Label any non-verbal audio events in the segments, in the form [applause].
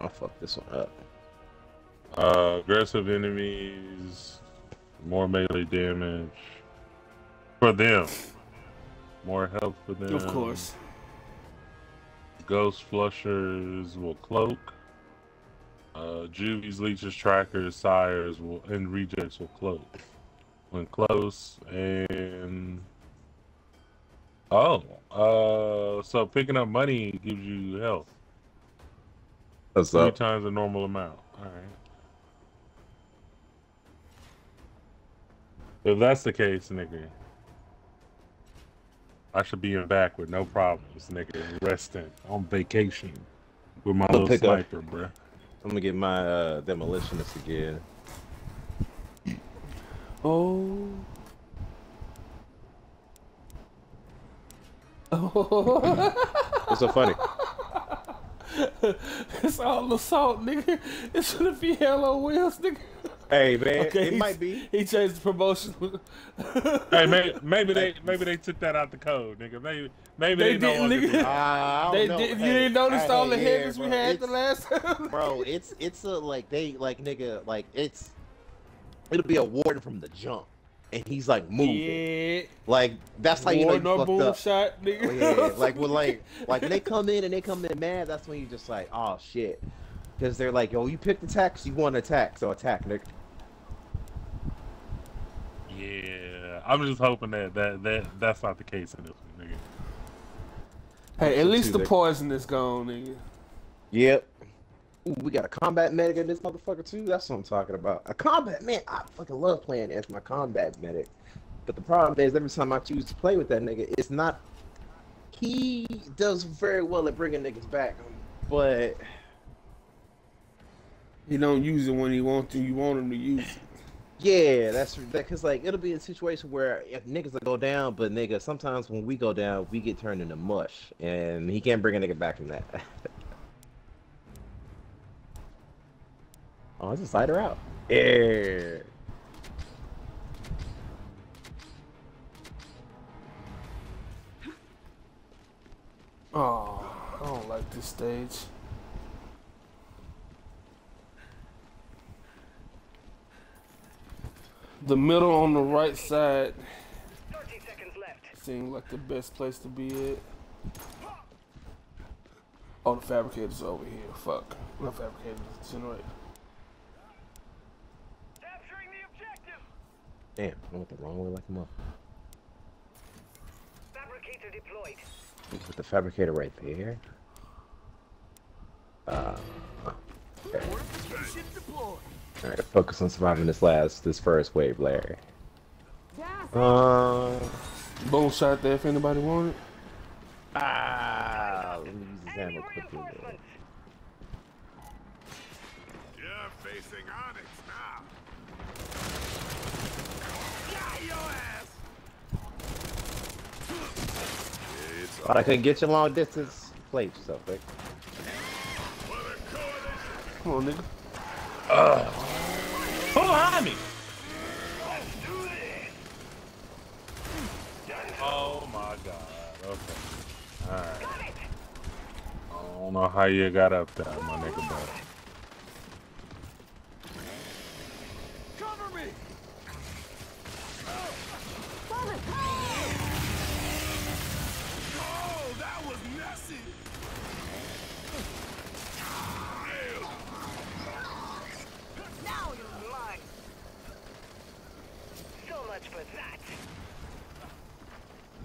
I'll fuck this one up. Uh, aggressive enemies, more melee damage for them. More health for them. Of course. Ghost flushers will cloak. Uh, Juvies, leeches, trackers, sires, will, and rejects will cloak when close. And oh, uh, so picking up money gives you health. What's Three up? times the normal amount. All right. If that's the case, nigga, I should be in back with no problems, nigga, resting on vacation with my I'll little pick up- sniper, bruh. I'm gonna get my uh, demolitionist again. Oh. [laughs] What's so funny? [laughs] it's all assault, nigga. It should be Hello Wheels, nigga. Hey man, [laughs] Okay, it might be. He changed the promotion. Hey, maybe, maybe they maybe they took that out the code, nigga. Maybe maybe They they didn't, longer nigga. do that. Ah, I they don't know. did, you didn't notice hey, all the yeah, headers we had the last time? bro. It's it's a like they like nigga like it's it'll be a warden from the jump, and he's like moving. Yeah. Like that's how you know you Warden or fucked up. shot, Oh, nigga. yeah, [laughs] like when like like when they come in and they come in mad, that's when you just like, oh shit, because they're like, yo, you picked attacks, you want to attack, so attack, nigga. Yeah, I'm just hoping that that that that's not the case in this one, nigga. Hey, at least the poison is gone, nigga. Yep. Ooh, we got a combat medic in this motherfucker too. That's what I'm talking about. A combat man. I fucking love playing as my combat medic. But the problem is, every time I choose to play with that nigga, it's not. He does very well at bringing niggas back, but He don't use it when he wants to. You want him to use it. yeah, that's because like it'll be a situation where if niggas will go down, but nigga, sometimes when we go down, we get turned into mush, and he can't bring a nigga back from that. [laughs] oh, it's a cider out. Yeah. Oh, I don't like this stage. The middle on the right side 30 seems like the best place to be at. Oh, the fabricator's over here. Fuck. Generator. Damn, I went the wrong way like a mother. Fabricator deployed. Put the fabricator right there. Uh, Ship deployed. alright, focus on surviving this last, this first wave, Larry. Uh, Boom shot there if anybody wanted. ah, let me use this Enemy ammo quickly. man. reinforcements. You're facing Onyx now. Got your ass. It's I couldn't get you long distance. Play yourself, Vic. for the coalition. Come on, nigga. Who behind me? Oh my god. Okay. Alright. I don't know how you got up there, my nigga, but Cover me. Oh, that was messy. Now you're mine. So much for that.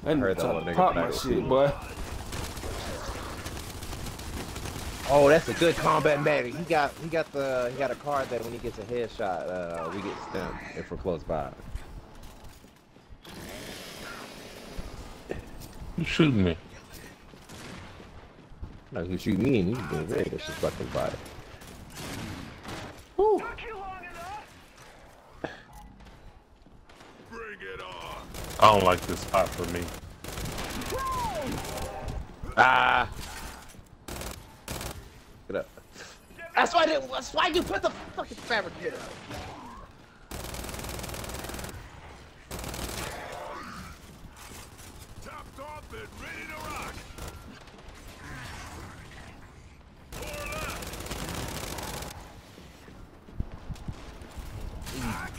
I heard that trying little to nigga pop my shit, boy. Oh, that's a good combat medic. He got he got the he got a card that when he gets a headshot, uh, we get stunned if we're close by. you shooting me. Like who shoot me and he's being very disrespectful about it. I don't like this spot for me. Ah. Get up. That's why. They, that's why you put the fucking fabric here. ready to rock.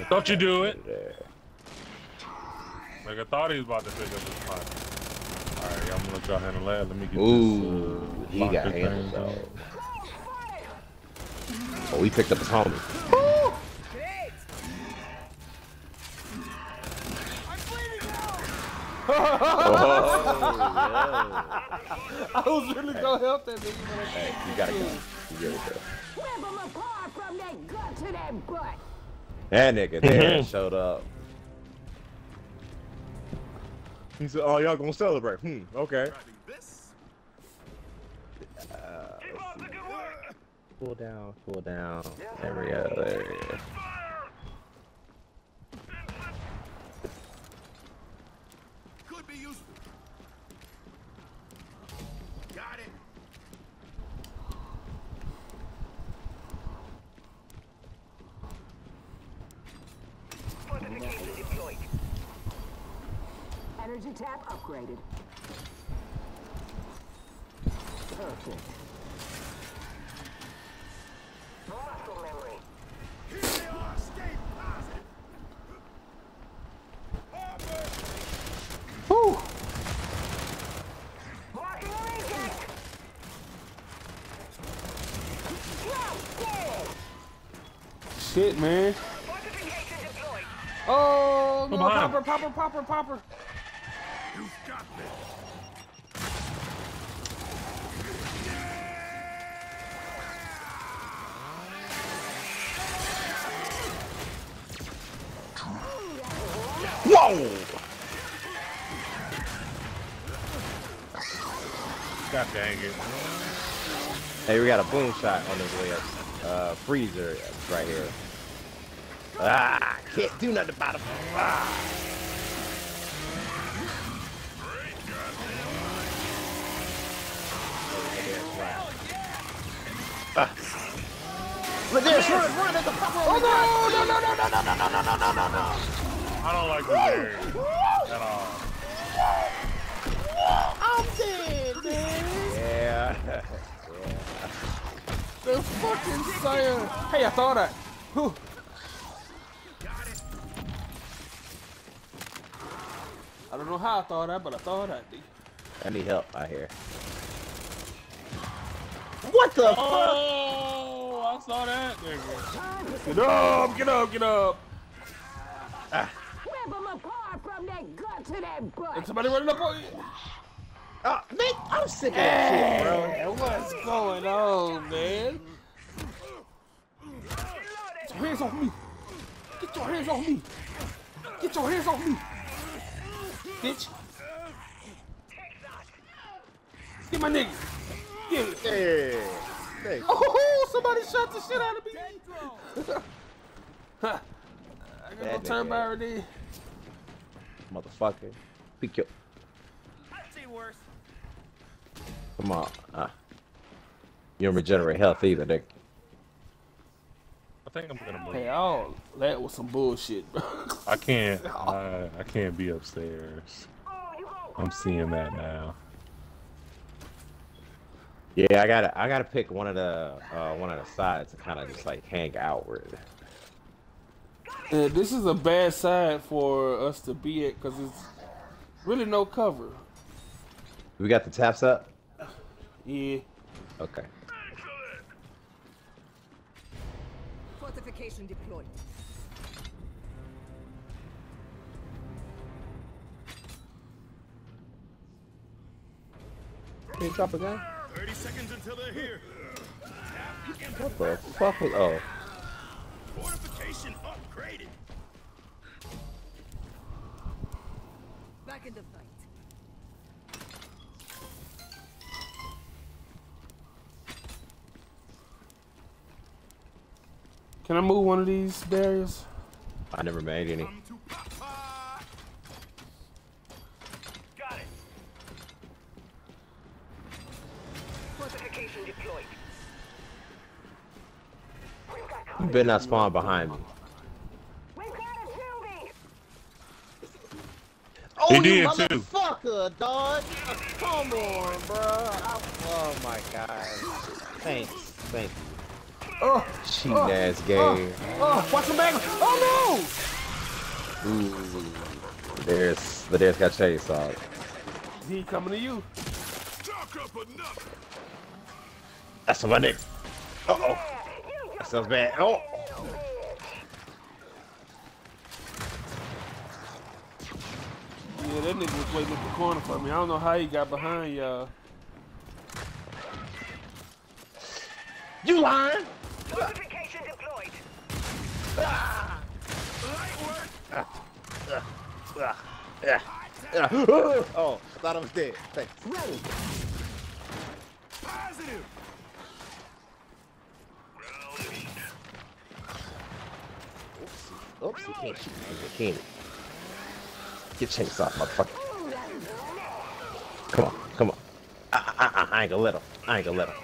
Don't you do it. There. Like I thought he was about to pick up his spot. Alright, I'm gonna let y'all handle that. Let me get Ooh, this. Uh, he got locker handled thing though. Oh, he picked up his homie. Great! [laughs] I was really gonna help that nigga. but Hey, you gotta go. You gotta go. Rip 'em apart from that gut to that butt. That nigga there showed up. He said, "Oh, y'all gonna celebrate? Hmm. Okay. Grabbing this. Uh, Keep up the good work! Cool down, cool down. There we go. There we go. Could be useful. Got it. Fortification deployed. Energy tap upgraded. Perfect. Muscle memory. Here they are. Stay positive. Harper. Marking reject! Shit, man. Oh, no, popper, popper, popper, popper. Whoa! God dang it. Hey, we got a boom shot on this way up. Uh, freezer right here. Ah, can't do nothing about it. Ah. Ah. Run, run, Oh, no, no, no, no, no, no, no, no, no, no, no, no. I don't like this area at all. I'm dead, man. Yeah. [laughs] The fucking Sire. Hey, I thought that. Whew. I don't know how I thought that, but I thought that. dude. I need help out here. What the oh, fuck? Oh, I saw that nigga. Get up, get up, get up. Rip 'em apart from that gut to that And butt. somebody running up on you. Oh, man, I'm sick of that shit, bro. Hey, what's going on, man? Get your hands off me. Get your hands off me. Get your hands off me. Bitch. Get my nigga. Get it. Hey, hey. Oh, somebody shot the shit out of me. Huh. [laughs] I got no That turn nigga. by already. Motherfucker. Pick your. I've seen worse. Come on. Uh, you don't regenerate health either, Nick. I think I'm gonna move. Hey, all that was some bullshit, bro. I can't. [laughs] I, I can't be upstairs. Oh, you go! I'm seeing that now. Yeah, I gotta, I gotta pick one of the, uh, one of the sides to kind of just like hang outward. Yeah, this is a bad side for us to be at because it's really no cover. We got the taps up. Yeah. Okay. Fortification deployed. Can you drop a gun? 30 seconds until they're here. What the fuck? Oh, Back in the fight. Can I move one of these barriers? I never made any. Come to Got it. Fortification deployed. You better not spawn behind me. We've got a shooting! Oh, He did too. motherfucker, dog! Come on, bro. I, oh my god. Thanks, thank you. Oh, Cheating Oh, ass game. oh, watch the back. Oh no. Ooh. There's, but there's got chainsaw. no! He coming to you. Talk up enough. That's my nigga. Uh oh. That sounds bad. Oh. That nigga was waiting at the corner for me. I don't know how he got behind y'all. You lying? Fortification deployed. Ah. oh, I thought I was dead. Thanks. Positive. Oops, you can't shoot me, Get chainsaw, motherfucker. Come on, come on. I, I, I, I ain't gonna let him. I ain't gonna let him.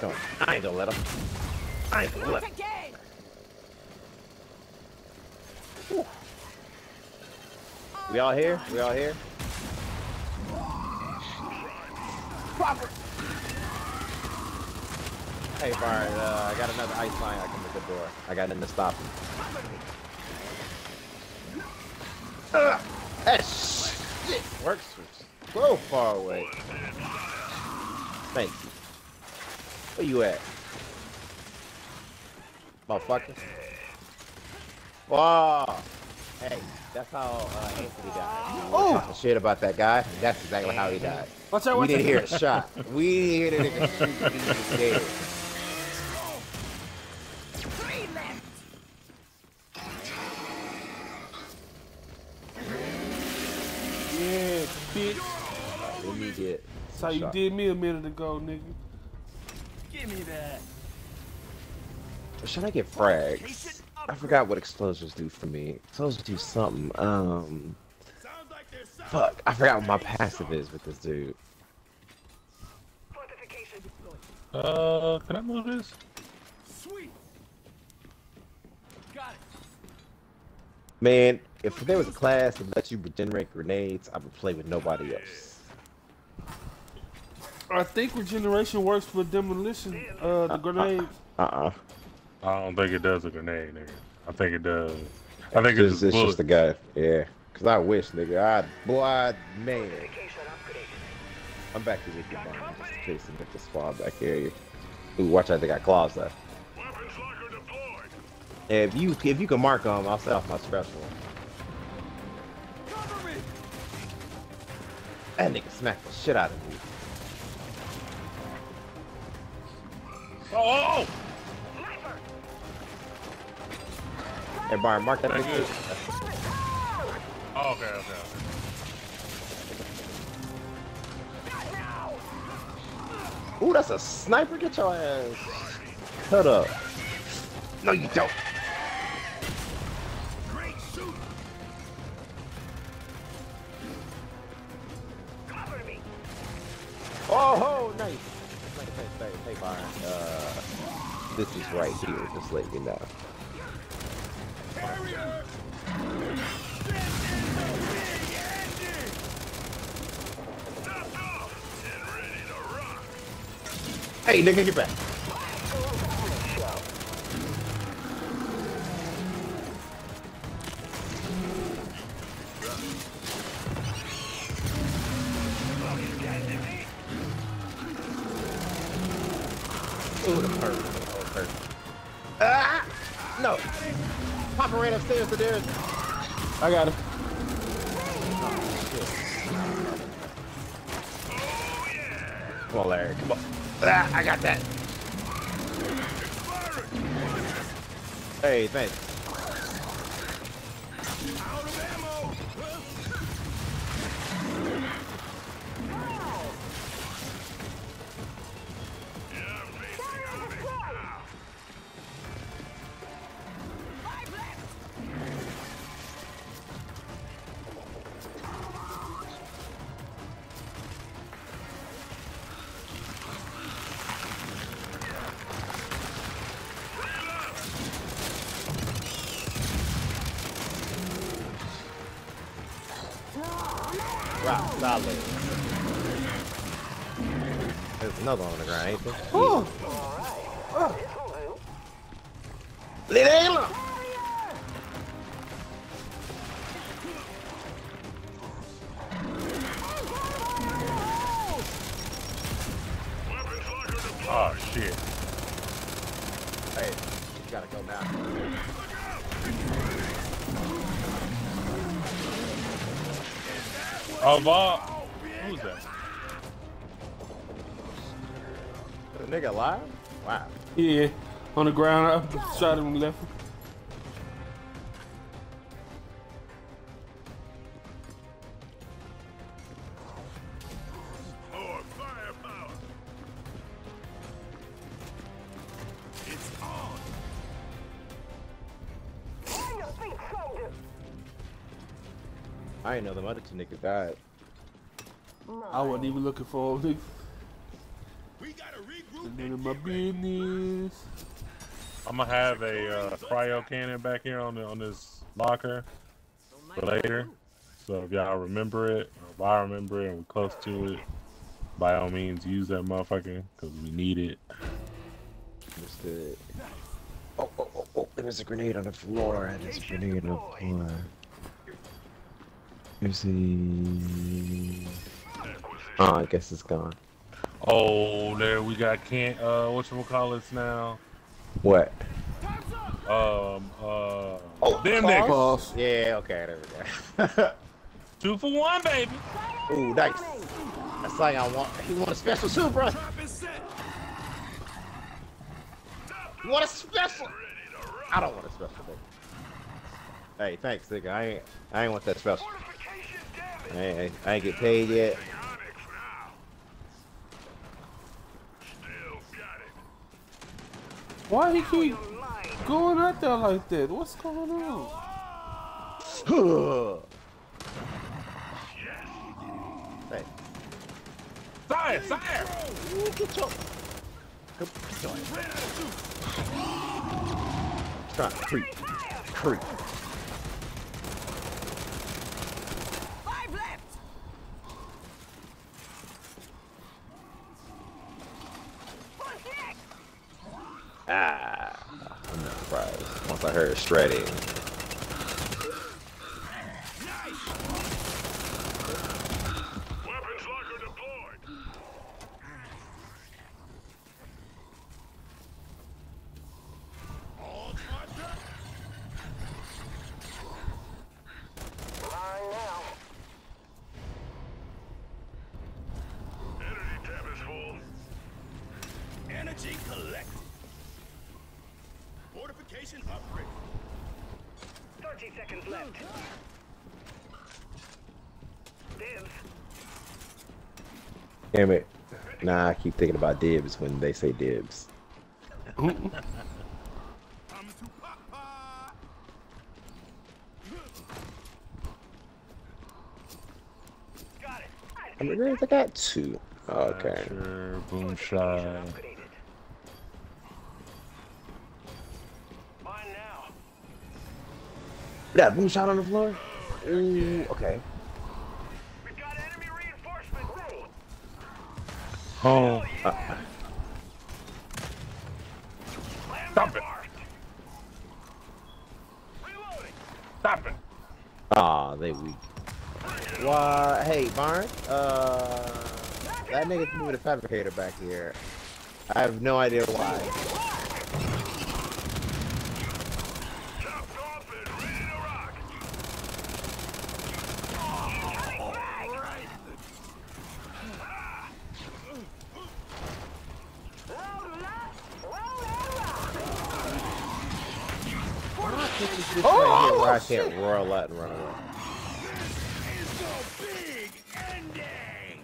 Come on. I ain't gonna let him. I ain't gonna let him. We all here? We all here? Robert. Hey, Bart, uh, I got another ice line I can make the door. I got in to stop him. That shit works so far away. Thank you. Where you at? Motherfucker. Wow. Hey, that's how uh, Anthony died. Oh! Shit about that guy. That's exactly how he died. Watch out, We didn't hear a shot. We didn't hear the nigga shoot. He was dead. Yeah, bitch. What do you get? That's how you did me a minute ago, nigga. Give me that. Should I get frags? I forgot what explosives do for me. Explosives do something. Um, Sounds like there's something. fuck. I forgot what my passive is with this dude. Uh, can I move this? Sweet. Got it. Man, if there was a class that lets you regenerate grenades, I would play with nobody else. I think regeneration works for demolition. Uh, the grenades. Uh-uh. I don't think it does a grenade, nigga. I think it does. I think it's It's, just it's just a guy. Yeah. Cause I wish, nigga. I, boy, I, man. I'm back to with your bomb just in case the niggas fall back here. Ooh, watch out, they got claws left. Weapons. If you if you can mark them, I'll set off my special. That nigga smacked the shit out of me. Oh! Sniper! Hey, Byron, mark that nigga. Oh, okay, okay. okay. Ooh, that's a sniper. Get your ass cut up. No, you don't. Oh, ho, nice. Hey, Byron. Uh, this is right here. Just let you know. Barrier. This is the big ending. Knocked off and ready to rock. Hey, nigga, get back. No! Papa ran upstairs to there. I got it. Come on, Larry. Come on. Ah, I got that. Hey, thanks. Rock solid. There's another one on the ground, ain't there? Yeah, on the ground. I shot him and left him. More firepower. It's on. On your feet, soldier. I didn't know the other two niggas died. I wasn't even looking for him. We gotta regroup. None of my business. I'm gonna have a uh, cryo cannon back here on the, on this locker for later. So if y'all remember it, or if I remember it and we're close to it, by all means use that motherfucker because we need it. Understood. Oh, oh, oh, oh, there was a grenade on the floor. and There's a grenade on the floor. Let me see. Oh, I guess it's gone. Oh, there we got can't uh what you call it now? What? Um uh Oh, them cars? niggas. Boss. Yeah, okay, there we go. [laughs] Two for one, baby. Ooh, nice. That's like I want. He want a special too, bro? Top is set. Want a special? I don't want a special, nigga. Hey, thanks, nigga. I ain't. I ain't want that special. Fortification. I ain't, I ain't get paid yet. Onyx now. Still got it. Why he keep going out there like that? What's going on? hey, Sire, sire. get your. Come, join. Try to creep, creep. Five left. What's next? Ah, I'm not surprised. Once I heard shredding. Weapons locker deployed. All contact. Mine now. Energy tab is full. Energy collected. Fortification upgrade. 30 seconds left. Dibs. Damn it. Nah, I keep thinking about dibs when they say dibs. Come to Papa. Got it. How many grenades I got? Two. Oh, okay. Sure, boom shot. Mine now. That boom shot on the floor? Ooh, okay. We've got enemy reinforcements ready. Oh, Uh, stop it. Stop it. Aw, they weak. Why? Hey, Barn. Uh, that nigga's moving the fabricator back here. I have no idea why. Chopped off and ready to rock. Load up. Load and rock. Why can't we right here where I can't roll out and run away? It's a big ending.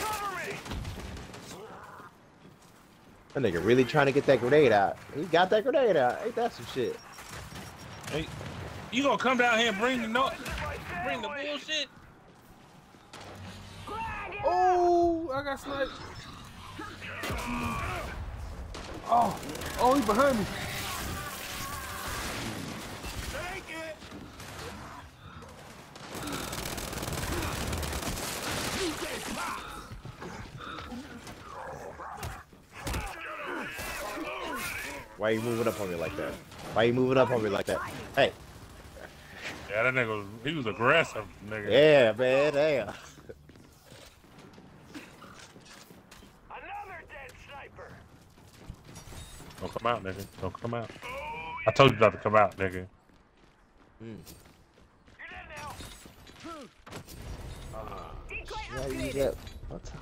Cover me. That nigga really trying to get that grenade out. He got that grenade out. Ain't that some shit? Hey, you gonna come down here and bring the no bring the bullshit? Oh, I got sniped. Oh, oh, he's behind me. Take it. Why you moving up on me like that? Why are you moving up on me like that? Hey, Yeah, that nigga was he was aggressive, nigga. yeah, man, damn. Another dead sniper. Don't come out, nigga. Don't come out. I told you not to come out, nigga. You're dead now. Decoy Yeah, you upgraded. get- what's up?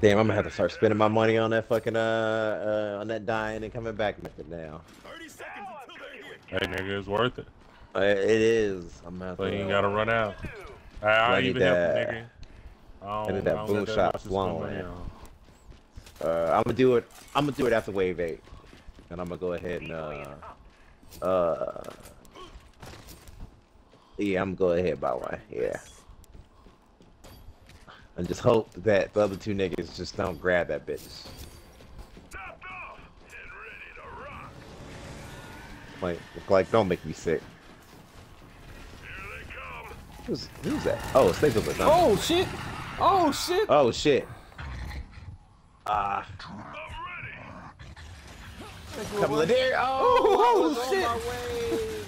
Damn, I'm gonna have to start spending my money on that fucking uh, uh on that dying and coming back method now. 30 seconds until they're. Hey, nigga, it's worth it. Uh, it is. I'm gonna have So you ain't gotta run out. I, I I ain't need help that- nigga. I I need don't, that I don't boom shot much to spend flowing. money on. Uh, I'm gonna do it. I'm gonna do it after wave eight, and I'm gonna go ahead and uh, uh, yeah, I'm gonna go ahead by one. Yeah, and just hope that the other two niggas just don't grab that bitch. Topped off and ready to rock. Like, like don't make me sick. Here they come. Who's who's that? Oh. Oh, Oh shit! Oh shit! oh shit. Ah, I'm couple of there. Oh, Oh, I was shit. my.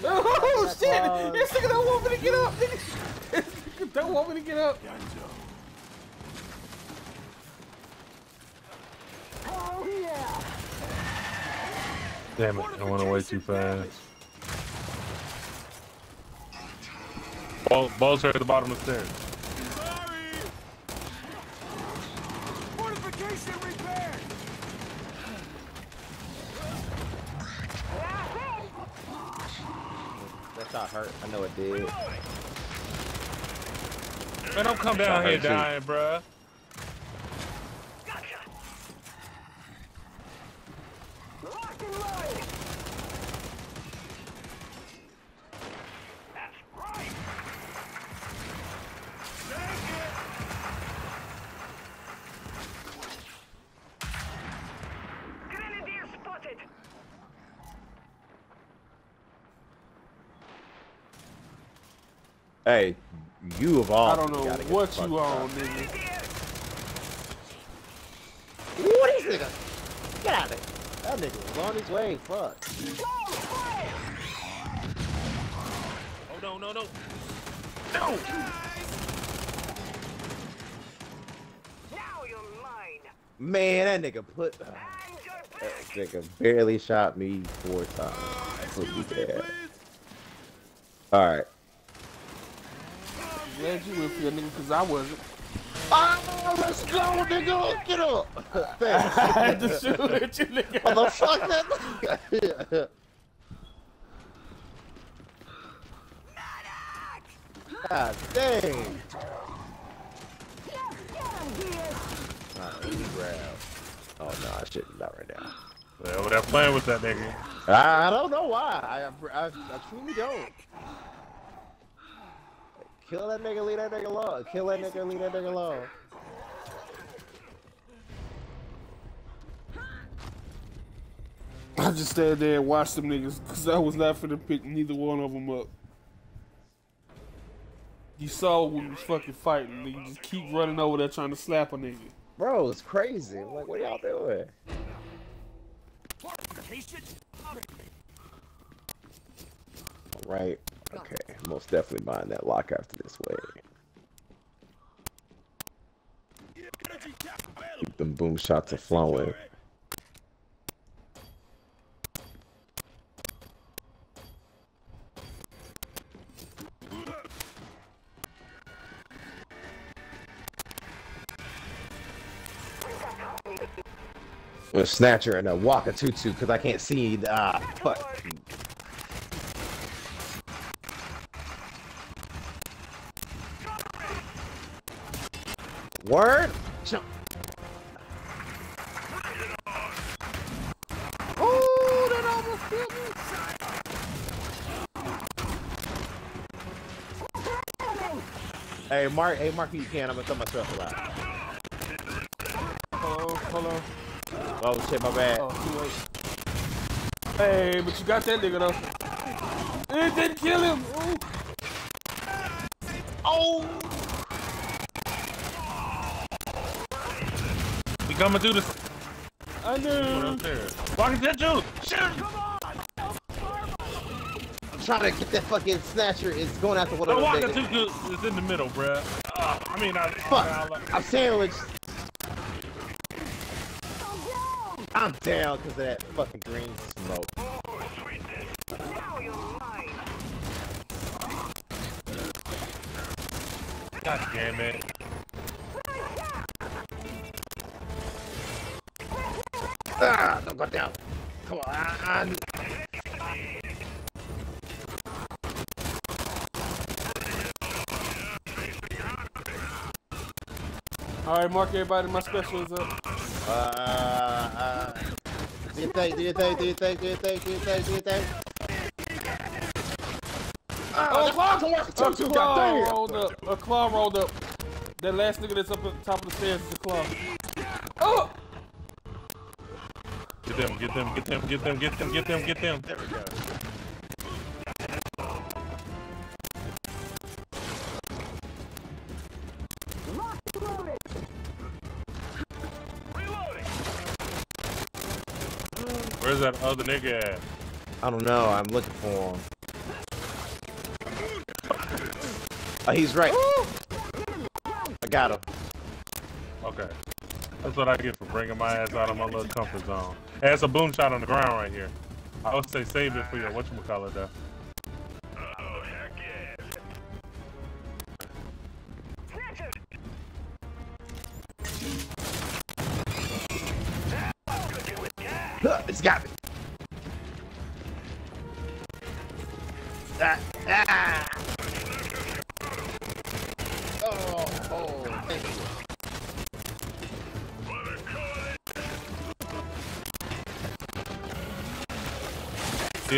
[laughs] Oh That shit! claws. This nigga don't want me to get up. Nigga. [laughs] This nigga don't want me to get up. Damn it, I went away too fast. Ball, balls are at the bottom of the stairs. That shot hurt. I know it did. Man, don't come down here dying, bruh. Gotcha. Locked and loaded. That's right. Grenadier spotted. Hey, you of all. I don't know what you out. on, nigga. What is nigga? Get out of there. That nigga was on his way. Fuck. Oh, no, no, no. No! Now you're mine. Man, that nigga put. Uh, that nigga barely shot me four times. Put me Excuse me, please. All right. Glad you went for your nigga, cause I wasn't. Oh, let's go, nigga. Get up. [laughs] Thanks. I had to shoot at you, nigga. Motherfucker. God dang. Get him, Gears. Nah, let grab. Oh no, I shouldn't. Not right now. They over there playing with that nigga. I, ah, ah, I don't know why. I, I, I truly don't. Kill that nigga, leave that nigga alone. Kill that nigga, leave that nigga alone. I just stand there and watch them niggas, cause I was not finna pick neither one of them up. You saw when we was fucking fighting, nigga. Just keep running over there trying to slap a nigga. Bro, it's crazy. I'm like, what y'all doing? Fortification. Right. Okay. Most definitely buying that lock after this way. Energy cap available. Keep them boom shots are flowing. I'm gonna snatch her and a Waka Tutu because I can't see the ah fuck. Hey, Mark. Hey, Mark, if you can. I'm gonna throw myself out. Hold on, hold. Oh shit, my bad. Oh, too late. Hey, but you got that nigga though. It didn't kill him. Ooh. Oh. We coming through this. I What know. up there? Walking to you! Shoot! I'm trying to get that fucking snatcher. It's going after The whatever. walking they- too is in the middle, bruh. Uh, I mean, I, Fuck! I, I'm sandwiched. I'm down because of that fucking green smoke. Now you're mine. God damn it. Ah, don't go down. Come on. All right, mark everybody. My special is up. Uh, uh, do your thing, do your thing, do your thing, do your thing, do your thing, do your thing. Oh, the clock. A two, claw rolled up. A claw rolled up. That last nigga that's up at the top of the stairs is a claw. Oh! Get them, get them, get them, get them, get them, get them, get them. There we go. That other nigga? I don't know. I'm looking for him. Oh, he's right. I got him. Okay. That's what I get for bringing my ass out of my little comfort zone. Hey, it's a boom shot on the ground right here. I would say save it for your whatchamacallit though.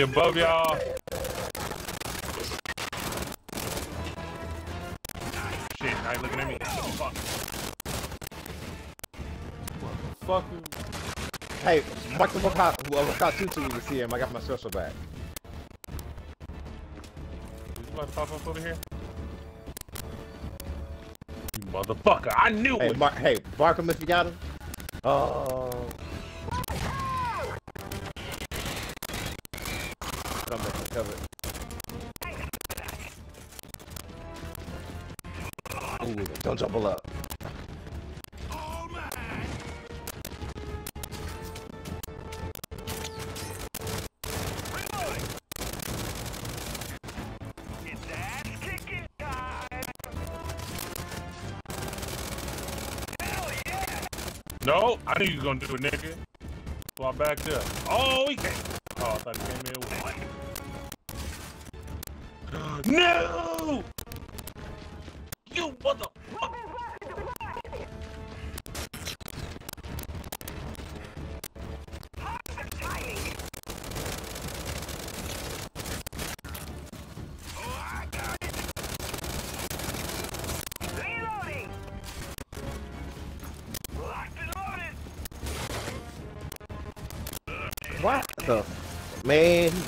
See above y'all. Shit, now you looking at me. Fuck. Fucking. Hey, Michael Waka- whoever caught Tutu when you see him, I got my special back. Is he about to pop up over here? You motherfucker, I knew Hey, it! Mar- hey, bark him if you got him. Oh. Knew you gonna do it, nigga. So I backed up. Oh, he came. Oh, I thought he came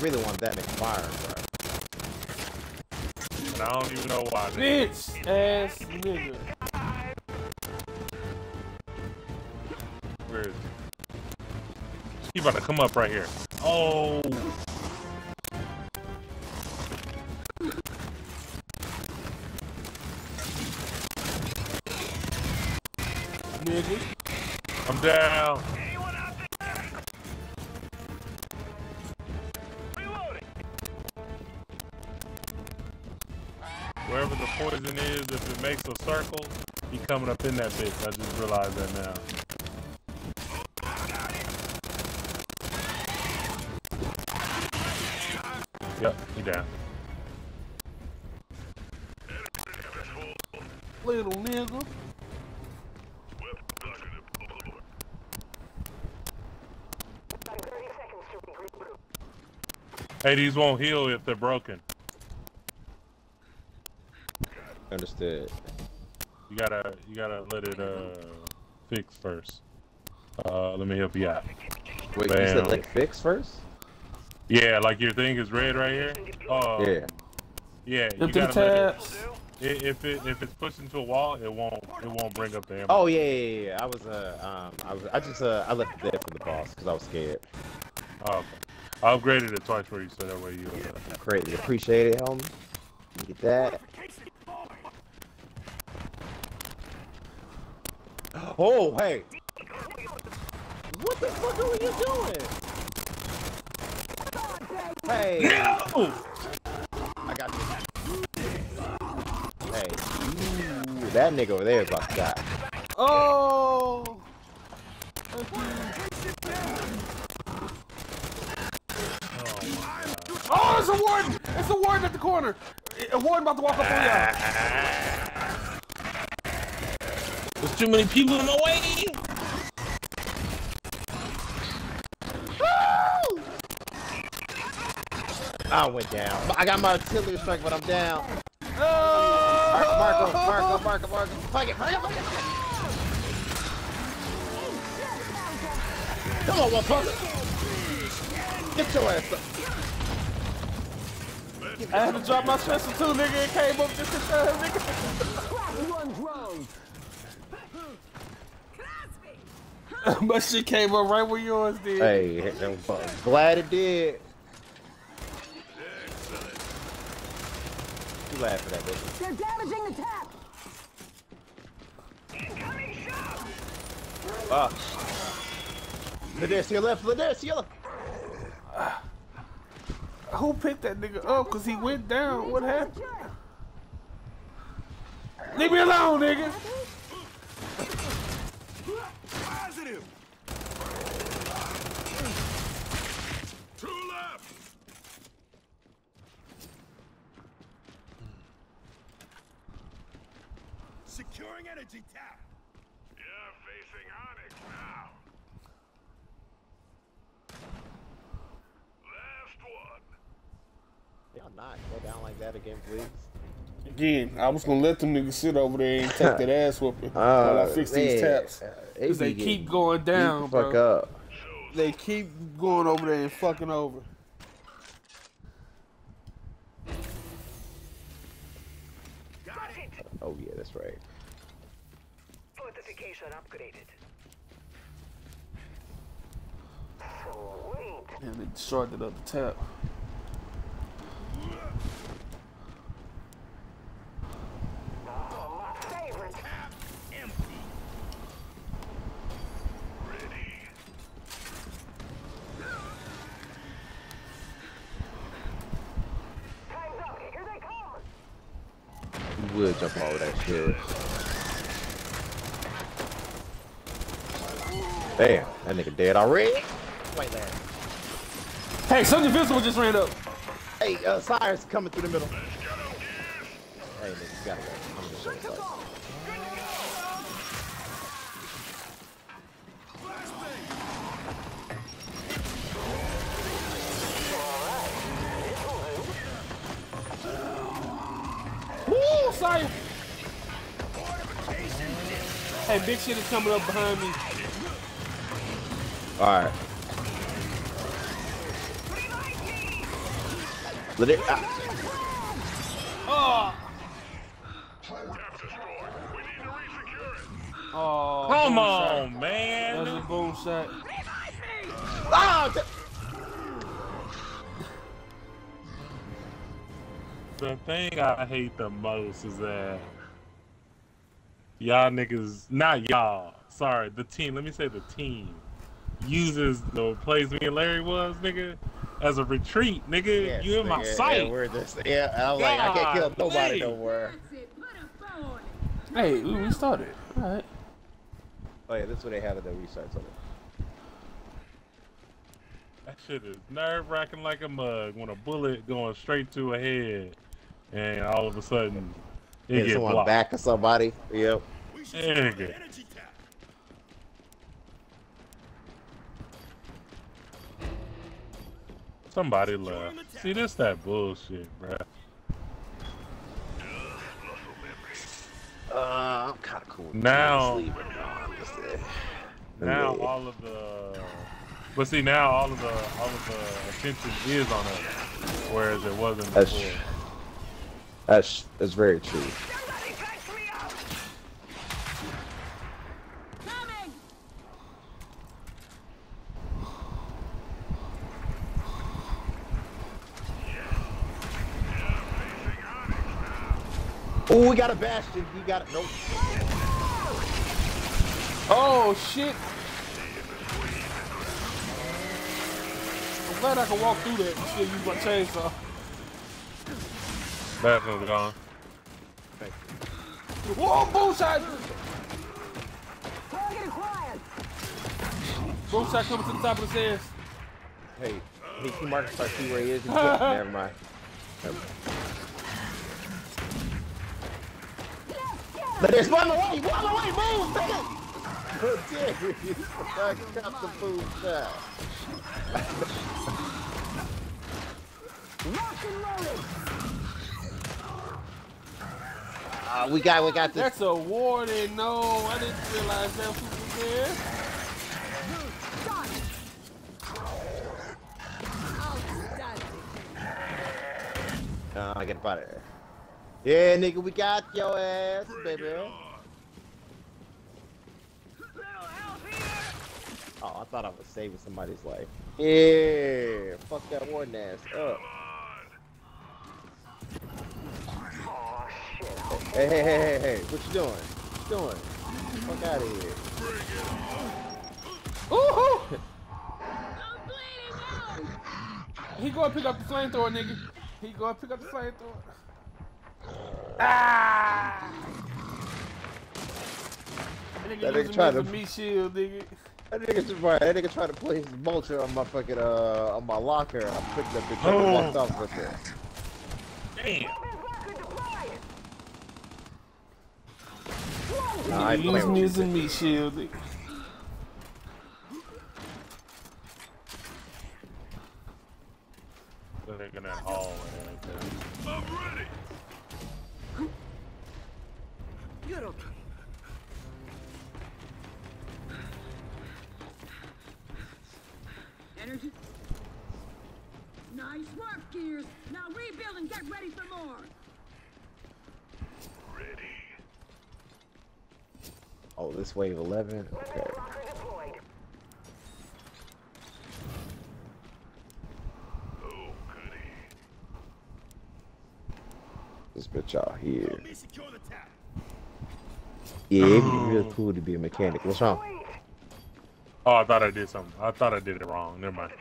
really want that nigga fire, bro. And I don't even know why. nigga. Bitch ass nigga. Where is he? He about to come up right here. Oh! Nigga. I'm down. Poison is, if it makes a circle, he coming up in that bitch. I just realized that now. Yep, he down. Little nigga. Got 30 seconds to regroup. Hey, these won't heal if they're broken. Understood. You gotta, you gotta let it uh fix first. Uh, let me help you out. Wait, you said like fix first? Yeah, like your thing is red right here. Oh, Yeah. yeah. You them gotta let it. tabs. Will do. I- If it if it's pushed into a wall, it won't it won't bring up the ammo. Oh yeah, yeah, yeah, yeah. I was uh um I was I just uh I left it there for the boss because I was scared. Oh, okay. I upgraded it twice for you, so that way you. Uh, Greatly appreciate it, homie. Get that. Oh hey. What the fuck are you doing? Hey. no! I got you. Hey. Ooh, that nigga over there is about to die. Oh! Oh, it's a warden! It's a warden at the corner! A warden about to walk up on y'all. [laughs] There's too many people in the way. I went down. I got my artillery strike, but I'm down. Oh! Marco, Marco, Marco, Marco. Fuck it, fuck it, fuck it. Come on, motherfucker. Get your ass up. I had to drop my special too, nigga. It came up just in time, nigga. [laughs] my shit came up right where yours did. Hey, I'm glad it did. You laugh at that, bitch. They're damaging the tap. Ah. Ladis, to your left, Ladis, to your left. Who picked that nigga up? Cause he went down. What happened? Leave me alone, nigga. Positive. Two left. Securing energy tap. You're facing Onyx now. Last one. Y'all not go down like that again, please. Again, I was gonna let them niggas sit over there and take [laughs] that ass whooping uh, while I fix these taps. Cause they keep going down, fuck bro. up. They keep going over there and fucking over. Got it. Oh yeah, that's right. Fortification upgraded. Sweet. And they destroyed that the tap. Oh, my favorite. Empty. Time's up. Here they come. You would jump over that shit. Damn, that nigga dead already. Wait, lad. Hey, something visible just ran up. Hey, uh, Cyrus coming through the middle. Hey, nigga, you gotta go. Woo. Hey, big shit is coming up behind me. All right. Let it. Ah. Oh, Tap destroyed. We need to resecure it. oh. Come boom shot. on, That was a boom shot. Ah! The thing I hate the most is that y'all niggas, not y'all, sorry, the team, let me say the team, uses the place me and Larry was, nigga, as a retreat, nigga. Yes, you in my sight. Yeah, we're just, yeah, I was like, I can't kill nobody wait. no more. Hey, we we started. All right. Oh yeah, this is what they have at the restarts on it. That shit is nerve wracking like a mug when a bullet going straight to a head and all of a sudden it Hit get someone blocked. back to somebody. Yep. We Nigga. secure the energy tap. Somebody left. See, this that bullshit, bruh. Uh, I'm kind of cool. Now- no, I'm just, Now yeah. all of the, but see now all of the all of the attention is on us, whereas it wasn't before. That's that's very true. Somebody catch me up! Coming! Oh, we got a bastion. You got it. Nope. Oh shit! I'm glad I can walk through that and still use my chainsaw. Bathroom's gone. Whoa, bullshot! Target acquired! Bullshot coming to the top of the stairs. Hey, hey, see Marcus, I see where he is. [laughs] Never mind. Never mind. But there's one away, one away, move, nigga! [laughs] Oh, damn, I got the food shot. Locked and loaded! Uh, we got, we got this. That's a warning. No, I didn't realize that was there. Uh, I get it. Yeah, nigga, we got your ass, baby. Little help here! Oh, I thought I was saving somebody's life. Yeah, fuck that warden ass up. Hey, hey, hey, hey, hey, what you doing? What you doing? Fuck out of here. Ooh! I'm bleeding out! He go and pick up the flamethrower, nigga. He go and pick up the flamethrower. Ah! That nigga That nigga using tried me to- meat shield, nigga. That nigga, just- right, that nigga tried to place his vulture on my fucking, uh, on my locker. I picked up the bitch Oh. and walked off with it. Damn. Weapons deployed! Nah, I Nigga ain't using playing me with as you. A meat shield, nigga. That nigga in that hall and everything. I'm ready. You're okay. Energy. Nice work, Gears. Now rebuild and get ready for more. Oh, this wave 11? Okay. Weapons locker deployed. Goody. This bitch out here. me secure the tap. Yeah, it'd be real cool to be a mechanic. What's wrong? Oh, I thought I did something. I thought I did it wrong. Never mind.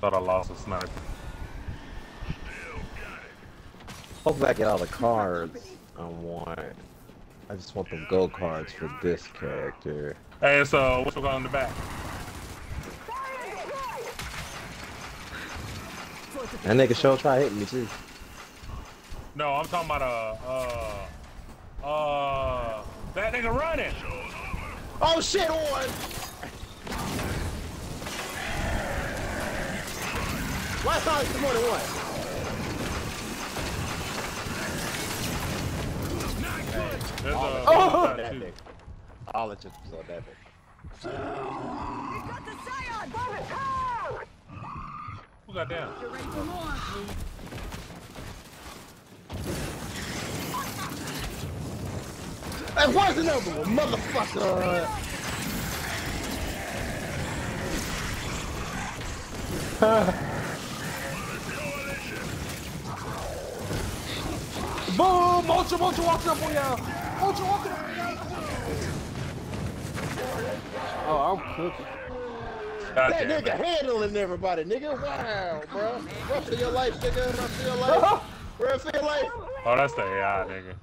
Thought I lost a sniper. Still got it. Hopefully I get all the cards I want. I just want the gold cards for this character. Hey, so what's going on in the back? That nigga sure try hitting me too. No, I'm talking about uh uh uh that nigga running. Oh shit, on! Why is always more than one? There's a [laughs] Oh, that that too. nigga. All it just was on that nigga. Got the Scion! Who got down? You're ready for more. Hey, where's the number one, motherfucker? [laughs] Boom! Ultra, Ultra walking up on. Ultra walking y'all. Oh, I'm cooking. God That damn nigga it. handling everybody, nigga. Wow, bro. Run for your life, nigga. Run for your life. [laughs] Run for your life. Oh, that's the AI nigga.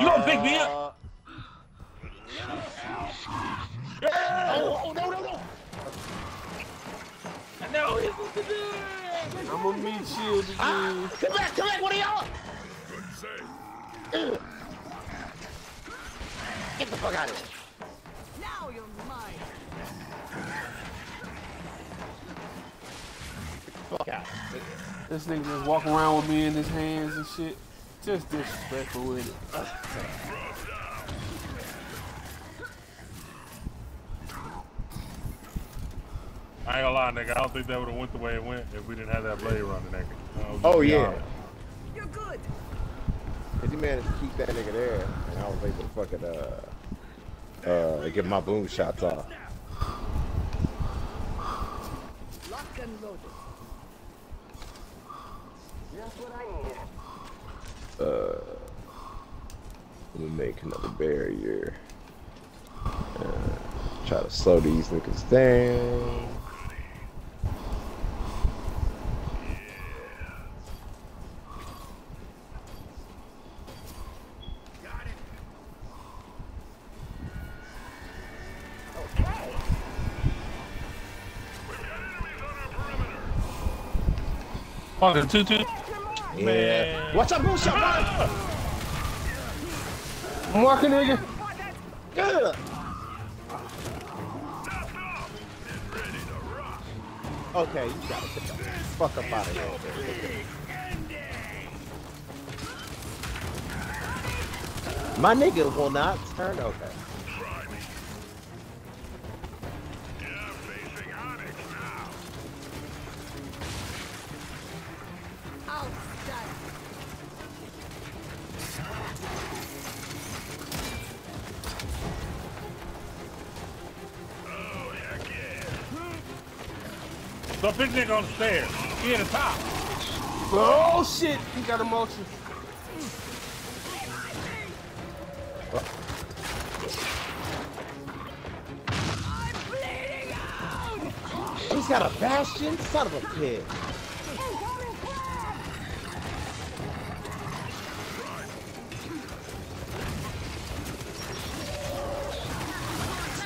You gonna pick me up? Uh, oh, oh, no, no, no. No, he's supposed to do. I'm a meat shield again. Ah, come back, come back, one of y'all. Couldn't say. Ugh. Get the fuck out of here. Now you're mine. Fuck out. This nigga just walking around with me in his hands and shit. Just disrespectful with it. I ain't gonna lie, nigga. I don't think that would have went the way it went if we didn't have that blade running, nigga. Oh, yeah. honest. You're good. Cause he managed to keep that nigga there, and I was able to fucking uh uh get my boom shots off. Lock and loaded. Just what I needed. Uh, let me make another barrier. Uh, try to slow these niggas down. Fucking tutu. Yeah. Watch out, boom shot, Mark! I'm walking, nigga. Good. Okay, you gotta get the fuck up out of here. My nigga will not turn okay. The big nigga on the stairs. He in the top. Oh shit, he got bleeding out. He's got a bastion, son of a flag.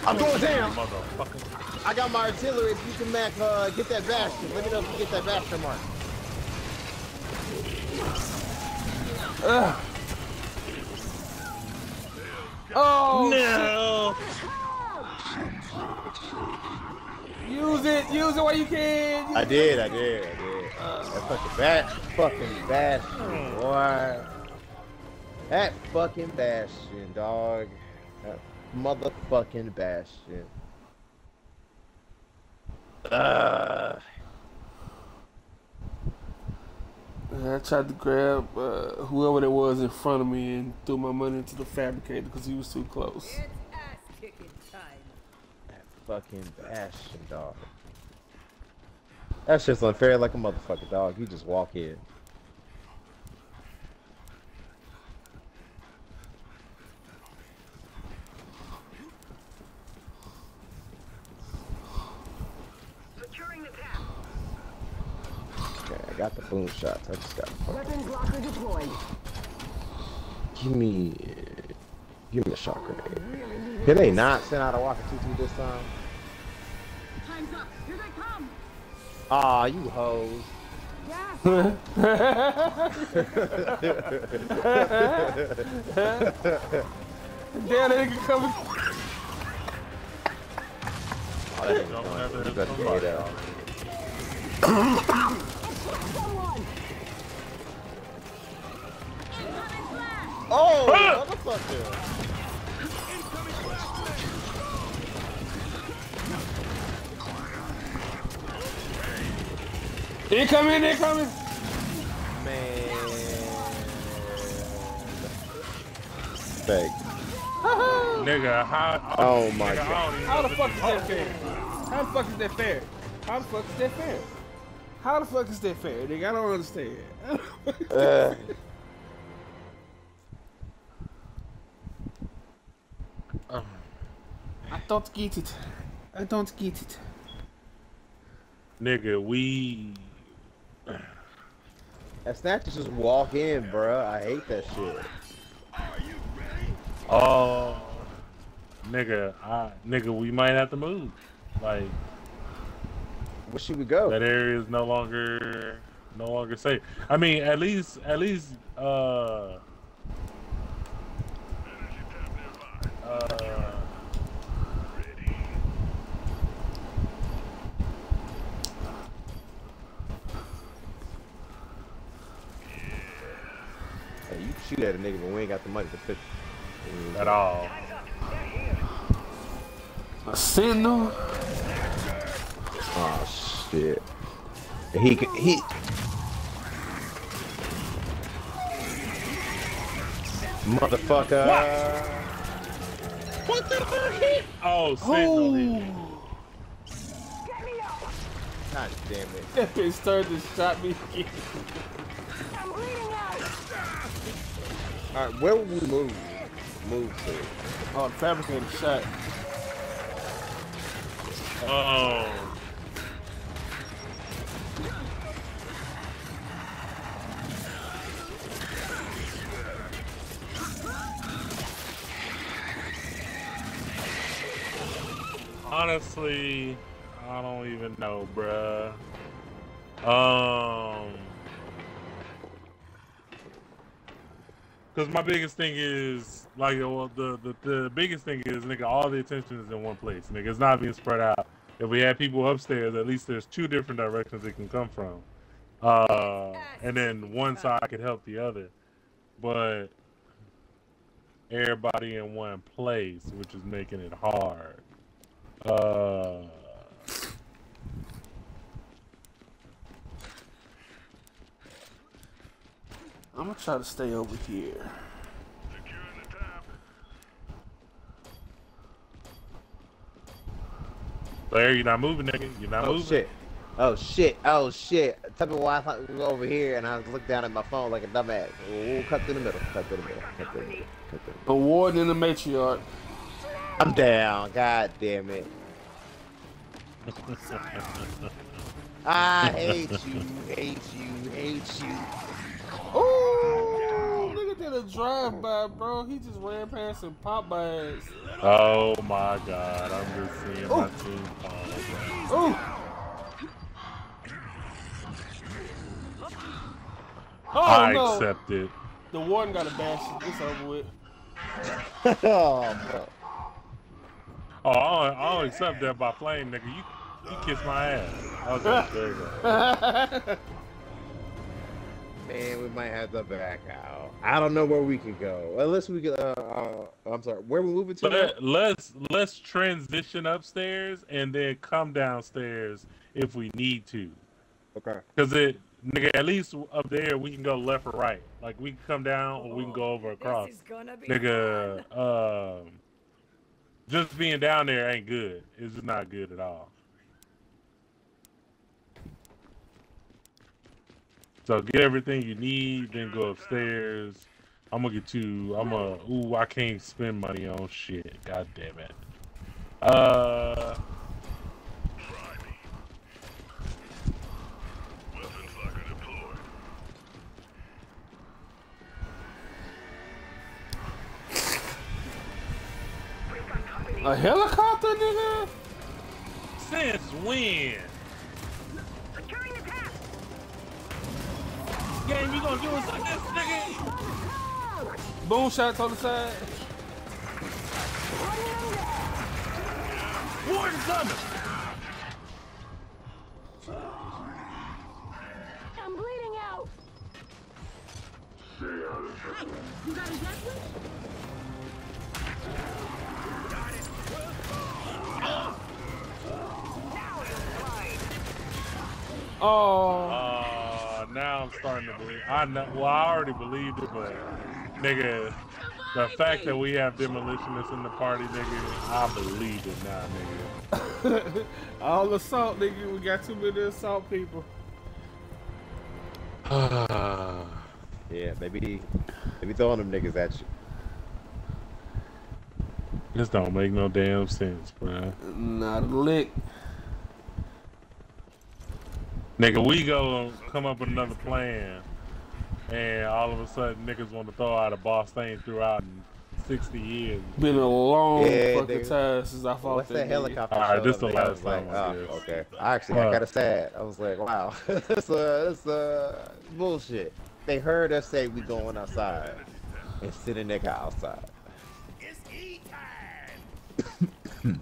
I'm going down. Motherfucker. I got my artillery. If you can Mac, uh, get that bastion. Let me know if you get that bastion mark. Oh, No. use it, use it while you can. I did, I did, I did. that fucking bat, fucking bastion, boy. That fucking bastion, dog. That motherfucking bastion. Uh, I tried to grab uh, whoever that was in front of me and threw my money into the fabricator because he was too close. It's ass kicking time. that fucking bastion, dog. That's just unfair like a motherfucker, dog. You just walk in. Securing the tap. Okay, I got the boom shots. I just got. Weapons locker deployed. Give me, give me a shot grenade. Can they not send out a walker tutu this time? Time's up. Here they come. Aw, you hoes. Gas. [laughs] Damn, that nigga coming. Oh, that nigga going. He about to get hit out. [laughs] Someone. Oh, motherfucker. They coming, they coming. Man. Fake. Nigga, how? [laughs] Oh my nigga, God. How the fuck is that fair? How the fuck is that fair? How the fuck is that fair? How the fuck is that fair, nigga? I don't understand. Uh, I don't get it. I don't get it. Nigga, we. that snatch is just walk in, bro. I hate that shit. Oh, nigga, I, nigga, we might have to move. Like Where should we go? that area is no longer, no longer safe. I mean, at least, at least, uh, uh, Hey, you can shoot at a nigga, but we ain't got the money to fix it. at all. A sentinel? Oh shit. He can- he. Motherfucker. What the fuck? Oh, oh. Sentinel hit me. God damn it. That bitch turned and shot me. I'm bleeding out. Alright, where will we move? Move to. Oh, the fabricator shot. Oh. Honestly, I don't even know, bruh. Um, because my biggest thing is like, well, the, the the biggest thing is, nigga, all the attention is in one place, nigga. It's not being spread out. If we had people upstairs, at least there's two different directions it can come from, uh, and then one side could help the other. But everybody in one place, which is making it hard. Uh, I'm gonna try to stay over here. Securing the tap. Larry, you're not moving, nigga. You're not Oh moving. shit. Oh shit. Oh shit. Tell me why I thought we were over here and I looked down at my phone like a dumbass. Ooh, cut through the middle. Cut through the middle. Cut through the middle. Cut through the middle. The warden and the matriarch. I'm down. God damn it. [laughs] I hate you. Hate you. Hate you. Ooh, look at a drive by, bro. He just ran past some Popeyes. Oh my god, I'm just seeing my team fall. bro. Ooh. Oh I no! accept it. The warden got a bash. It's over with. [laughs] oh, bro. Oh, I'll, I'll accept that by flame, nigga. You, you kissed my ass. Okay, there you go. [laughs] Man, we might have to back out. I don't know where we could go. Unless we could, uh, uh I'm sorry, where we moving to? Let, let's let's transition upstairs and then come downstairs if we need to. Okay. Cause it, nigga, at least up there we can go left or right. Like we can come down or we can go over across. This is gonna be Nigga, um, just being down there ain't good. It's just not good at all. So get everything you need, then go upstairs. I'm gonna get you. I'm gonna. Ooh, I can't spend money on shit. God damn it. Uh, Try me. Weapons locker deployed. A helicopter, nigga? since when? Game, you gonna do us like this, nigga? Boom shots on the side. War Warden coming. I'm bleeding out. You got a death wish? Oh, Uh, now I'm starting to believe. I know. Well, I already believed it, but nigga, the fact that we have demolitionists in the party, nigga, I believe it now, nigga. [laughs] all assault, nigga. We got too many assault people. [sighs] Yeah, maybe, maybe throwing them niggas at you. this don't make no damn sense, bruh. Not a lick. Nigga, we go come up with another plan, and all of a sudden niggas want to throw out a boss thing throughout in 60 years. Been a long Yeah, fucking nigga. time since I fought What's that helicopter? All right, this up, the last was like, time I see oh, okay. I actually got What? kind of sad. I was like, wow, [laughs] that's uh, that's uh, bullshit. They heard us say we going outside and sit a nigga outside. It's E time.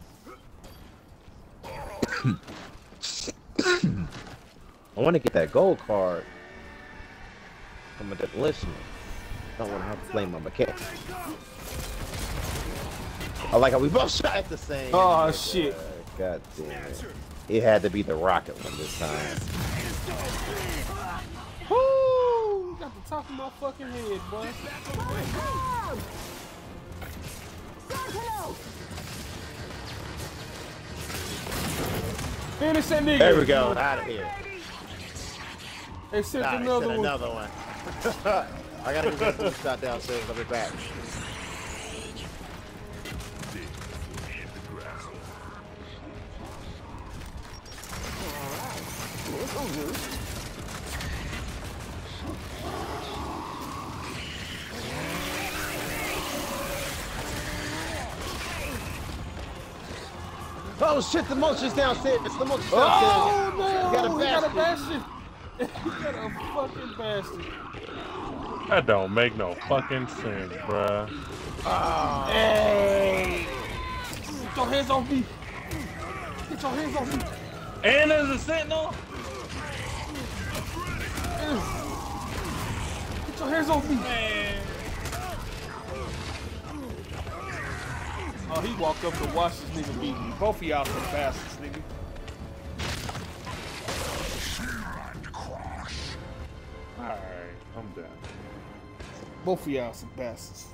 I want to get that gold card from a listener. I don't want to have to play my mechanic. I like how we both shot at the same. Oh, nigga. shit. God damn it. It had to be the rocket one this time. Woo! Got the top of my fucking head, boy. Finish that nigga. There we go. Out of here. They sent Nah, another sent one. another one. [laughs] I gotta go get this shot downstairs. I'll be back. Oh shit, the motion's downstairs. It's the motion's downstairs. Oh no! You got a He got a bastard. bastard. he got a fucking bastard. That don't make no fucking sense, bruh. Hey! Get your hands off me! Get your hands off me! And there's a sentinel. Get your hands off me! Oh, he walked up to watch this nigga beat me. Both of y'all some bastards, nigga. Alright, I'm done. Both of y'all some bastards.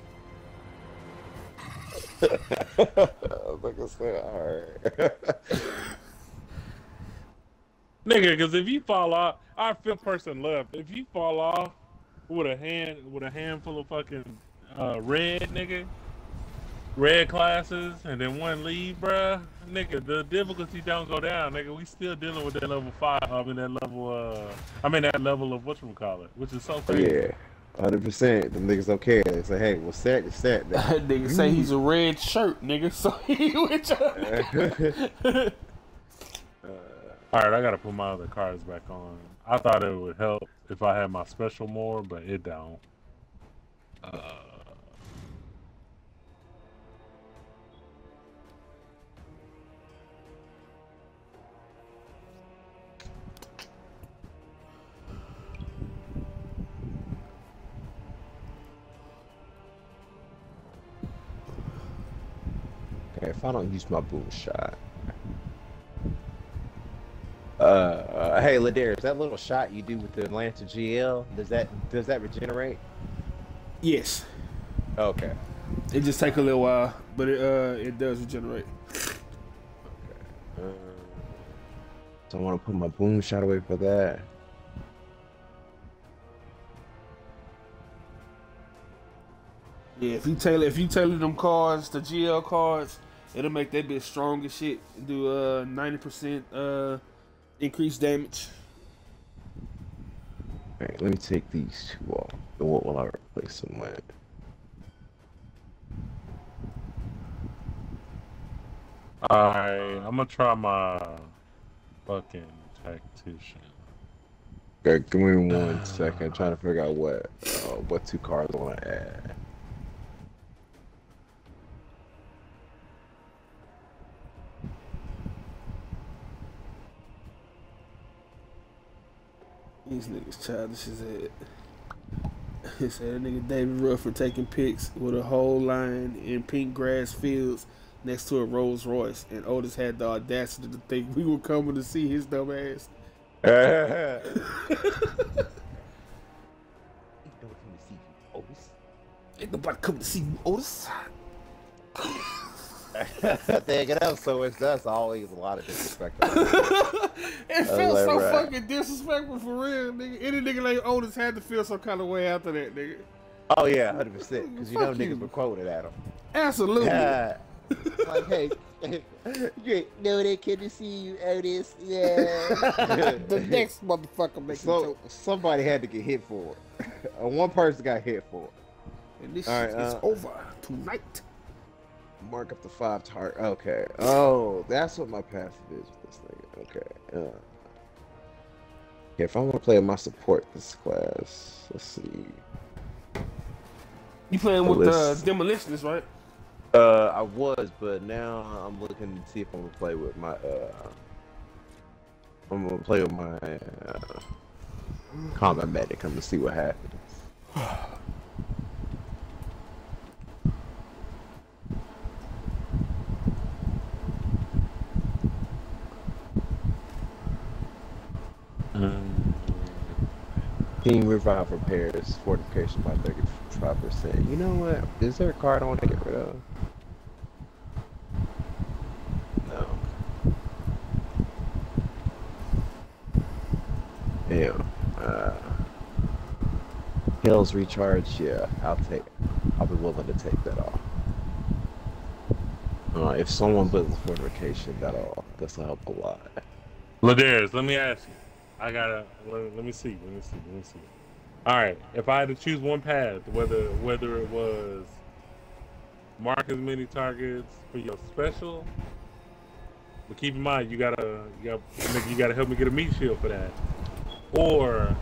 like I said, alright. [laughs] Nigga, because if you fall off, our fifth person left. If you fall off with a hand with a handful of fucking uh, red nigga, red classes, and then one leave, bruh, nigga, the difficulty don't go down, nigga. We still dealing with that level five. I mean that level. Uh, I mean that level of what you call it, which is so crazy. yeah. Hundred percent. Them niggas don't care. They say, "Hey, what's set? It's set." That [laughs] nigga say he's a red shirt, nigga, [laughs] so he with your... [laughs] All right, I gotta put my other cards back on. I thought it would help if I had my special more, but it don't. Uh, if I don't use my boom shot. Uh, uh, hey, Ladarius, that little shot you do with the Atlanta GL, does that does that regenerate? Yes. Okay. It just take a little while, but it uh it does regenerate. Uh, so I want to put my boom shot away for that. Yeah, if you tailor if you tailor them cards, the GL cards, it'll make that bitch strong as shit. Do uh ninety percent uh increased damage. Alright, let me take these two off. And What will I replace them with? Alright, I'm gonna try my fucking tactician. Okay, give me one second. trying to figure out what uh, what two cards I want to add. These niggas childish as hell. [laughs] He said that nigga David Ruff for taking pics with a whole line in pink grass fields next to a Rolls Royce, and Otis had the audacity to think we were coming to see his dumb ass. [laughs] Ain't nobody coming to see you, Otis. Ain't nobody coming to see you, Otis. Dang it up, so it's that's always a lot of disrespect. [laughs] It felt like so right. fucking disrespectful for real, nigga. Any nigga like Otis had to feel some kind of way after that, nigga. oh yeah, hundred percent. Because you know niggas you. were quoted at him. Absolutely. [laughs] Like, hey, you know they can to see you, Otis. Yeah. [laughs] the next motherfucker making so somebody had to get hit for it. Uh, One person got hit for it. And this All shit right, is uh, over tonight. Mark up the five tar. Okay. Oh, that's what my passive is with this thing. Okay. Uh, okay, if I want to play my support this class, let's see. You playing with the Let's- demolitionists, right? Uh, I was, but now I'm looking to see if I'm gonna play with my. Uh, I'm gonna play with my uh, combat medic. I'm gonna see what happens. [sighs] [sighs] [sighs] Um, Team Revive repairs fortification by 35%. You know what? Is there a card I want to get rid of? No. Yeah. Uh, Hills recharge, yeah. I'll take I'll be willing to take that off. Uh, if someone builds fortification, that'll, that'll help a lot. Ladares, let me ask you. I gotta let, let me see. Let me see. Let me see. All right. If I had to choose one path, whether whether it was mark as many targets for your special, but keep in mind you gotta you gotta you gotta help me get a meat shield for that, or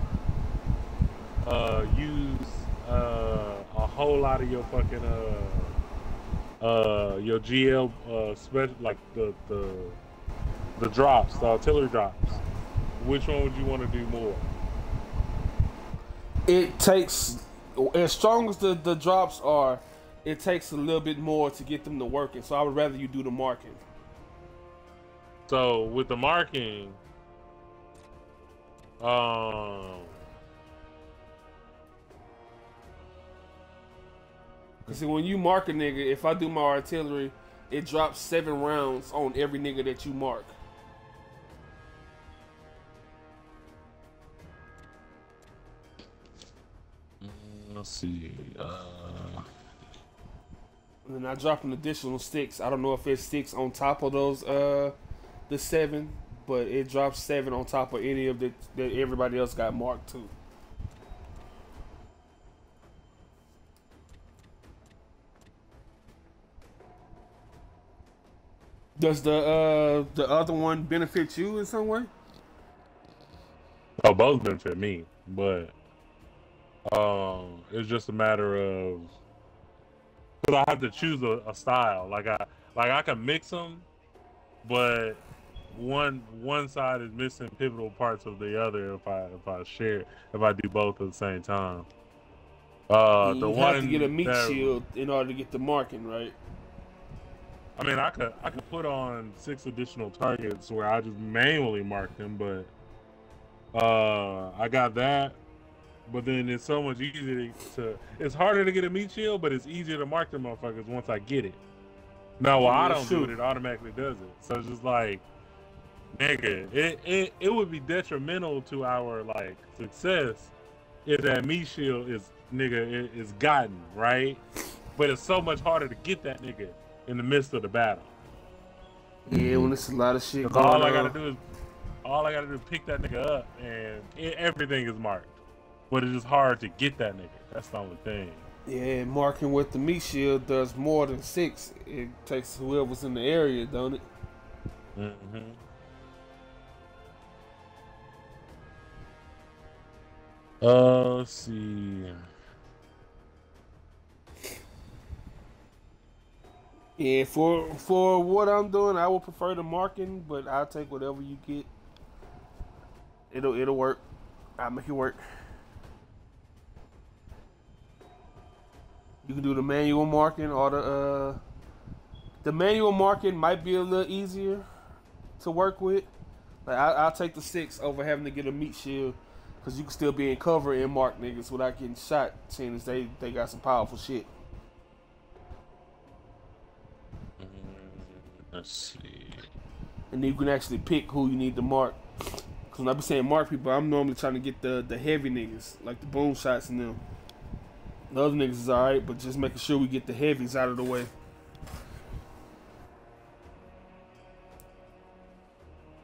uh, use uh, a whole lot of your fucking uh uh your GL uh special like the the the drops, the artillery drops. Which one would you want to do more? It takes as strong as the, the drops are, it takes a little bit more to get them to working. So I would rather you do the marking. So with the marking, um, Cause see, when you mark a nigga, if I do my artillery, it drops seven rounds on every nigga that you mark. Let's see. Uh, And then I drop an additional six. I don't know if it's sticks on top of those uh the seven, but it drops seven on top of any of the that everybody else got marked too. Does the uh the other one benefit you in some way? oh, both benefit me, but um, it's just a matter of because I have to choose a, a style. Like I like I can mix them, but one one side is missing pivotal parts of the other if I if I share if I do both at the same time. Uh, you the have one to get a meat that- shield in order to get the marking right. I mean, I could I could put on six additional targets where I just manually mark them, but uh, I got that. But then it's so much easier to. It's harder to get a meat shield, but it's easier to mark the motherfuckers once I get it. No, well, I don't do shoot. it. It automatically does it. So it's just like, nigga, it, it it would be detrimental to our like success if that meat shield is nigga is gotten right. But it's so much harder to get that nigga in the midst of the battle. Yeah, when it's a lot of shit. going all I gotta do is all I gotta do is pick that nigga up and it, everything is marked. But it's hard to get that nigga. That's the only thing. Yeah, marking with the meat shield does more than six. It takes whoever's in the area, don't it? Mm-hmm. Uh, let's see. Yeah, for for what I'm doing, I would prefer the marking, but I'll take whatever you get. It'll it'll work. I'll make it work. Can do the manual marking or the uh the manual marking might be a little easier to work with. Like I, I'll take the six over having to get a meat shield because you can still be in cover and mark niggas without getting shot, seeing as they they got some powerful shit. Let's see. and then you can actually pick who you need to mark. Cause when I be saying mark people, I'm normally trying to get the the heavy niggas, like the boom shots and them. The other niggas is alright, but just making sure we get the heavies out of the way.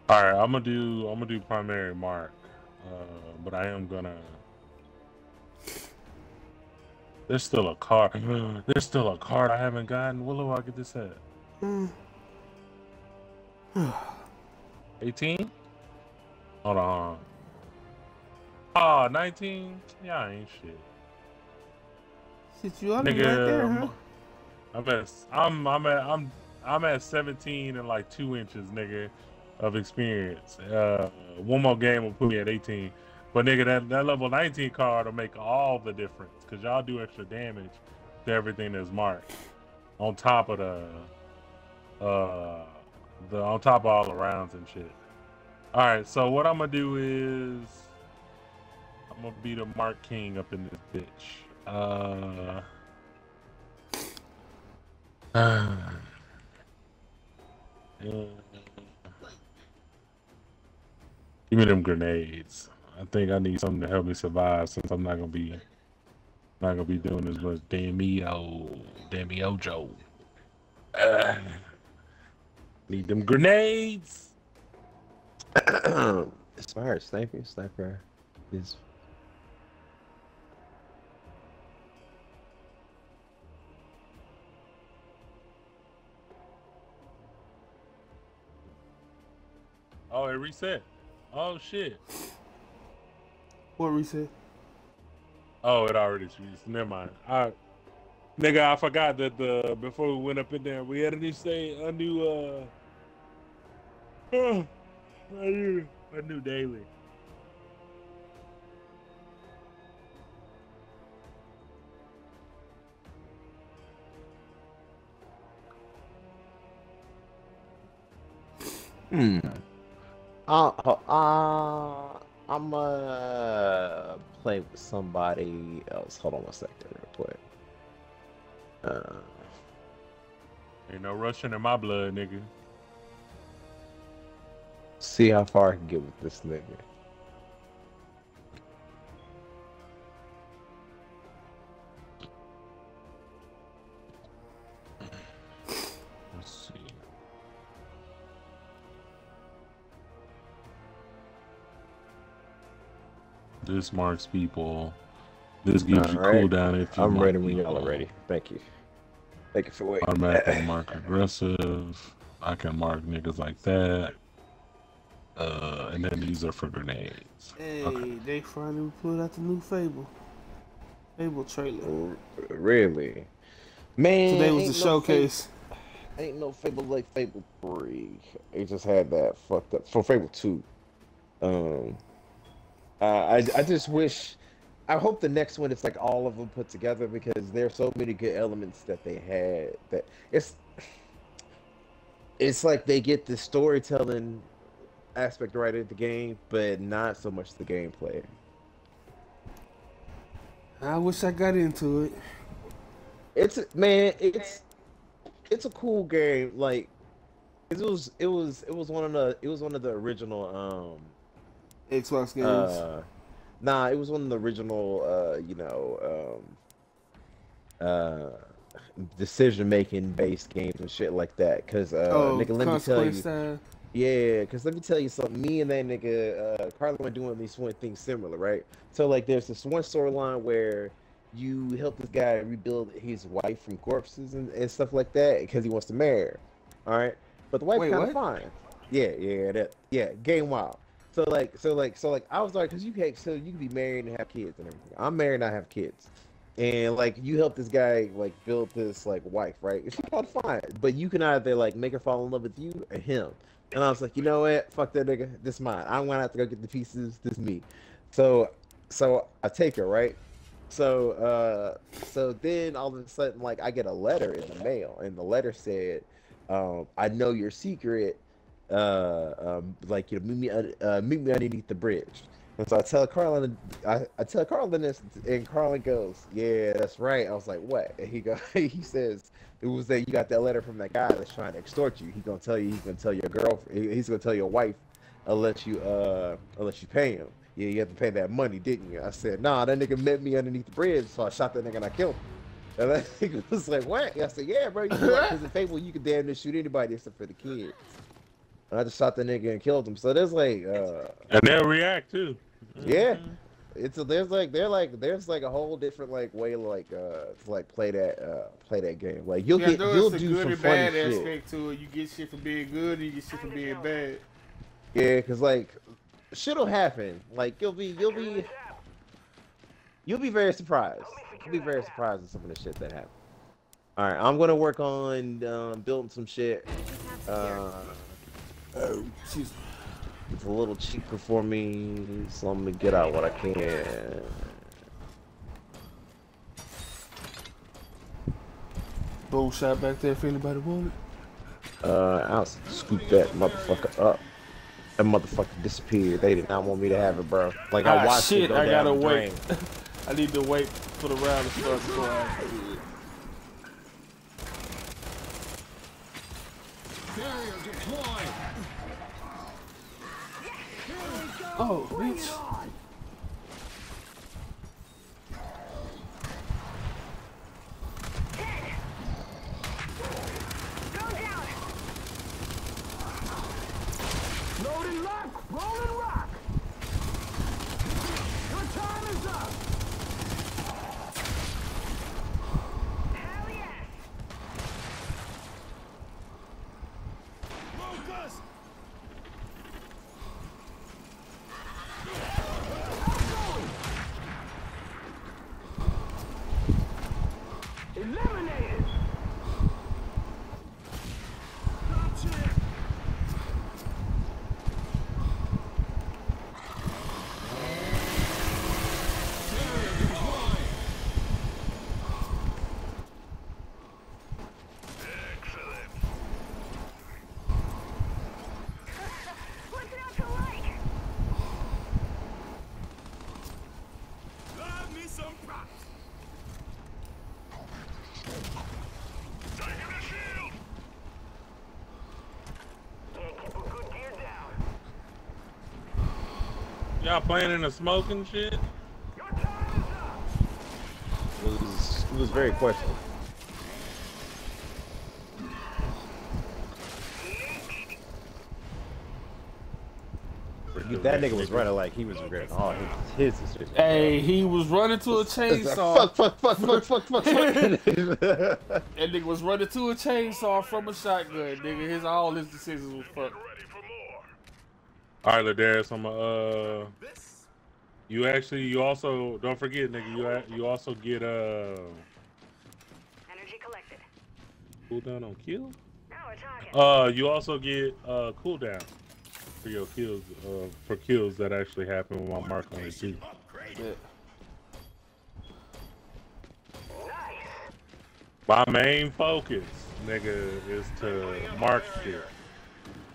All right, I'm gonna do. I'm gonna do primary mark, uh, but I am gonna. There's still a card. [sighs] There's still a card I haven't gotten. Where do I get this at? [sighs] 18? Hold on. Oh, 19? Yeah, I ain't shit. Shit, you on Nigga, I'm at I'm I'm at I'm I'm at 17 and like two inches, nigga, of experience. Uh, one more game will put me at 18. But nigga, that, that level 19 card will make all the difference because y'all do extra damage to everything that's marked on top of the uh the on top of all the rounds and shit. All right, so what I'm gonna do is I'm gonna be the Mark King up in this bitch. Uh. Give me them grenades. I think I need something to help me survive since I'm not gonna be Not gonna be doing as much Damio, Damio Joe. Uh, [sighs] need them grenades. Inspired sniper, sniper is Oh, it reset. Oh shit. What reset? Oh, it already reset. Never mind. I, nigga, I forgot that the before we went up in there, we had a new say a new uh, [sighs] a new a new daily. Hmm. Uh, uh, I'm uh play with somebody else. Hold on one second, real quick. Uh, Ain't no Russian in my blood, nigga. see how far I can get with this nigga. This marks people. This gives you Alright. cooldown if you I'm ready when y'all are ready. Thank you. Thank you for waiting. Automatically [laughs] mark aggressive. I can mark niggas like that. Uh, and then these are for grenades. Hey, Okay. they finally put out the new Fable. Fable trailer. Really? Man, Today was ain't the no showcase. Fable, ain't no Fable like Fable 3. It just had that fucked up. For Fable 2. Um, uh, I, I just wish. I hope the next one it's like all of them put together because there's so many good elements that they had that it's it's like they get the storytelling aspect right of the game, but not so much the gameplay. I wish I got into it. It's man, it's it's a cool game. Like it was, it was, it was one of the, it was one of the original. Xbox Um, games. uh, nah, it was one of the original. Uh, you know, um, uh, decision making based games and shit like that. Cause uh, oh, nigga, let me tell you, style. Yeah, because let me tell you something. Me and that nigga, uh, Carla, were doing these one things similar, right? So, like, there's this one storyline where you help this guy rebuild his wife from corpses and, and stuff like that because he wants to marry her. All right, but the wife kind of fine. Yeah, yeah, that, yeah, game wild. So like, so like, so like, I was like, because you can't, so you can be married and have kids and everything. I'm married and I have kids, and like, you help this guy like build this like wife, right? [laughs] It's called fine, but you can either like make her fall in love with you or him. And I was like, you know what? Fuck that nigga. This mine. I'm gonna have to go get the pieces. This me. So, so I take her right. So, uh, so then all of a sudden, like, I get a letter in the mail, and the letter said, um, "I know your secret. Uh, um, like, you know, meet me, uh, meet me underneath the bridge." And so I tell Carlin, I, I tell Carlin this, and Carlin goes, "Yeah, that's right." I was like, "What?" And he go, [laughs] he says, "It was that you got that letter from that guy that's trying to extort you. He's gonna tell you, he's gonna tell your girlfriend, he's gonna tell your wife, unless you, uh, unless you pay him. Yeah, you have to pay that money, didn't you?" I said, "Nah, that nigga met me underneath the bridge, so I shot that nigga and I killed him." And that [laughs] nigga was like, "What?" I said, "Yeah, bro, because [laughs] in Fable you can damn near shoot anybody except for the kids." And I just shot the nigga and killed him. So there's like, uh, And they'll react too. yeah. It's a, there's like they're like there's like a whole different like way like uh to like play that uh play that game. Like you'll Yeah, get you'll do good some and funny bad shit. aspect to it. You get shit for being good, and you get shit for being bad. Yeah, cause like shit'll happen. Like you'll be you'll be you'll be very surprised. You'll be very surprised at some of the shit that happens. All right, I'm gonna work on um, building some shit. Uh, Oh, me. it's a little cheaper for me, so I'm gonna get out what I can. Boom shot back there if anybody want it. Uh, I'll scoop that motherfucker up. That motherfucker disappeared. They did not want me to have it, bro. Like I Ah, watched shit, it go I gotta wait. [laughs] I need to wait for the round to start I Oh, bitch. Y'all playing in the smoke and shit? It was, it was very questionable. That nigga was running like he was regretting all his, his decisions. Hey, he was running to a [laughs] chainsaw. fuck, fuck, fuck, fuck, fuck, fuck, fuck. [laughs] [laughs] That nigga was running to a chainsaw from a shotgun, nigga. His all his decisions was fucked. Ready for more. All right, Ladarius, I'm uh. You actually, you also don't forget, nigga. You you also get uh Energy collected. cooldown on kill. Now we're talking. Uh, you also get uh cooldown for your kills. Uh, for kills that actually happen with my mark on it too. Yeah. My main focus, nigga, is to mark shit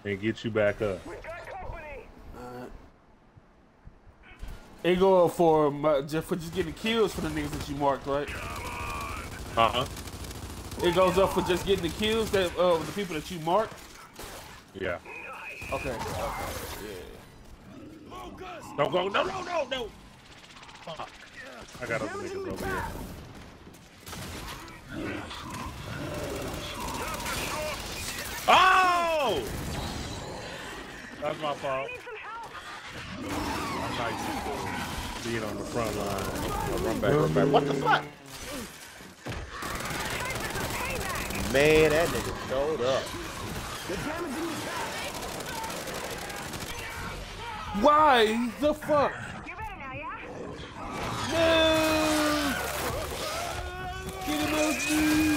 and get you back up. We've got company. Alright. It go up for my, just for just getting kills for the niggas that you marked, right? Uh huh. It goes up for just getting the kills that uh the people that you marked. Yeah. Okay. Okay. Don't go. No, no, no, no. Fuck. I got other niggas over here. Oh! That's my fault. I'm not used to being on the front line. run back, run back. What the fuck? Man, that nigga showed up. Why the fuck? You're better now, yeah? No! Get him out, dude!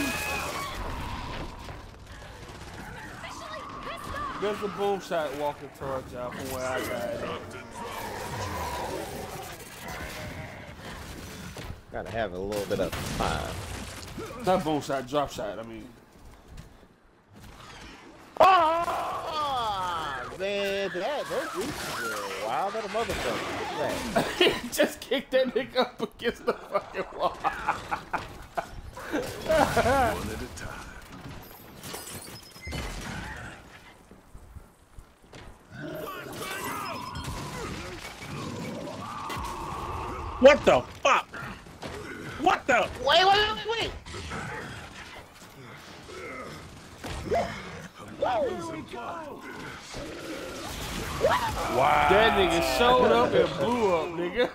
There's a boom shot walking towards y'all from where I died. Gotta have a little bit of time. Not boom shot, drop shot. I mean, Ah, man, that those reaches wild at a motherfucker. Look at that. he just kicked that nigga up against the fucking wall. [laughs] One at a time. What the fuck? What the? Wait, wait, wait, wait. Wow. That nigga showed up and blew up, nigga.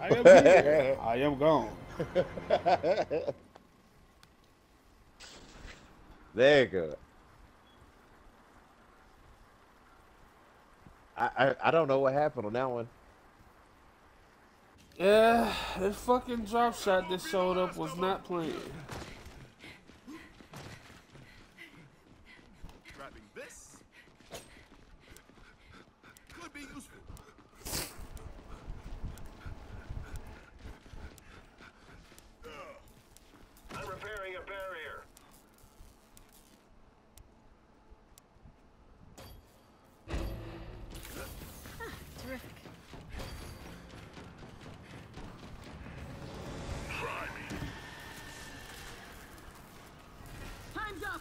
I am here. I am gone. [laughs] There you go. I, I I don't know what happened on that one. Yeah, that fucking drop shot that showed up was not playing. Grabbing this could be useful. I'm repairing a barrier. Terrific. Try me. Time's up.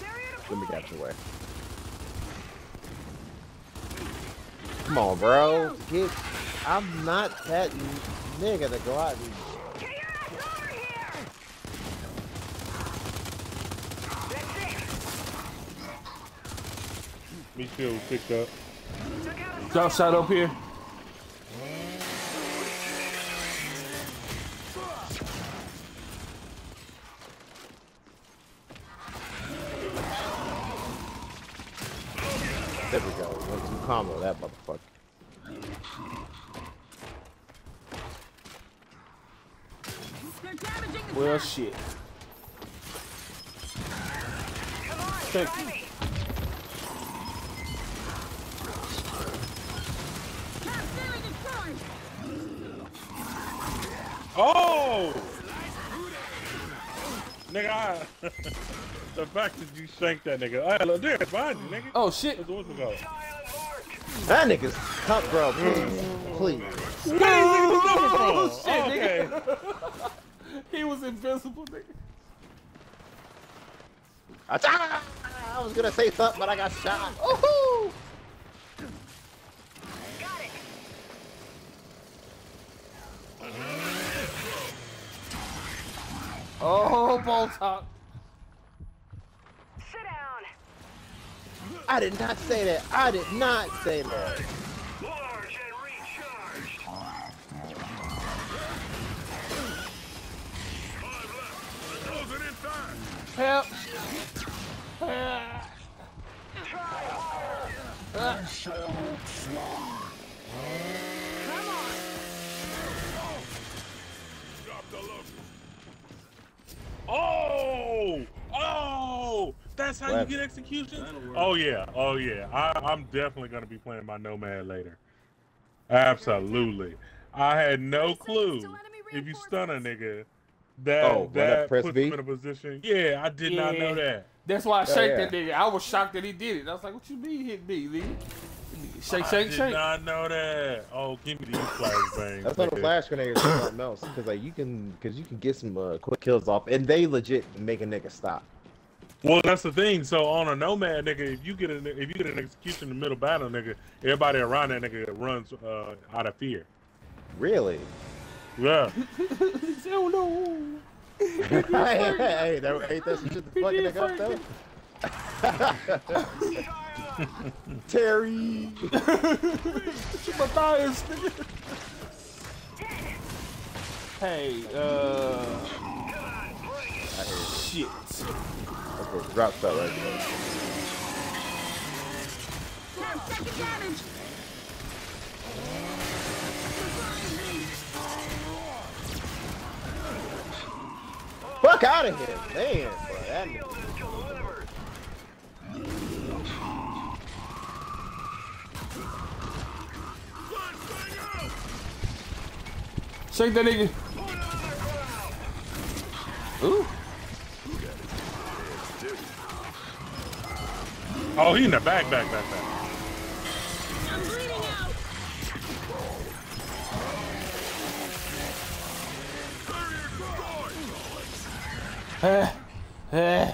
Barrier Let me deployed. get your way. Come on, bro. Get. I'm not that nigga to go out and. Get your ass over here! Me too. Picked up. Took out a Drop shot up here. There we go. One two combo that motherfucker. They're damaging the Well, trap. Shit. Come on, Thank you. me. Trap ceiling destroyed. Oh! Nigga, I, [laughs] the fact that you shanked that nigga. Hey, look, there, behind you, nigga. Oh shit. What's what's it called? That nigga's cup, bro. Please, please. Where these niggas coming from? Oh, shit, okay. he [laughs] was invisible, nigga. Ah, I was gonna say something, but I got shot. Woohoo! Got it. Oh, ball top. Sit down. I did not say that. I did not say that. Fast. Help. Ah. Come on. Drop the look. Oh! Oh! That's how What? you get executions? Oh yeah, oh yeah. I, I'm definitely gonna be playing my Nomad later. Absolutely. I had no clue if you stun a nigga that Oh, that press puts B? him in a position. Yeah, I did not know that. That's why I Oh, shake yeah. that nigga. I was shocked that he did it. I was like, "What you mean hit me, nigga?" Shake, I shake, did shake. not know that. Oh, give me these flashbangs. [coughs] That's not a flash grenade or something else, because like you can, because you can get some uh, quick kills off, and they legit make a nigga stop. Well, that's the thing. So on a nomad, nigga, if you get an if you get an execution in the middle battle, nigga, everybody around that nigga runs uh, out of fear. Really? Yeah. [laughs] "Oh no." hey, hey, hey, ain't that some shit to fucking nigga up though? Terry. Matthias, nigga. Hey, uh, shit. Okay, drop that right there. Ten second damage. Fuck out of here, man, bro. That nigga. Shield is delivered. Flashbang out. Shake that nigga. Point another crowd. Ooh. Oh, he in the back, back, back, back. Barrier destroyed. Eh, eh,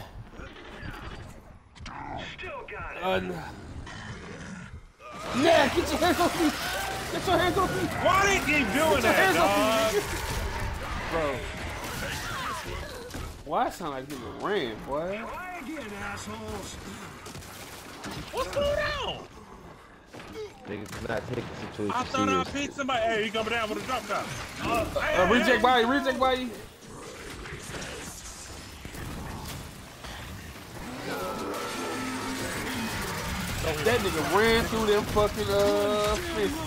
Still got it. uh, nah. Nah, get your hands off me. Get your hands off me. Why they keep doing that, hands off dog? me, Bro. Why it sound like nigga ran, boy? Try again, assholes. What's going on? Niggas do not take the situation I thought I seriously. picked somebody. Hey, he coming down with a drop shot. Uh, hey, Uh, hey, reject hey. body, reject body. That nigga ran through them fucking uh fists.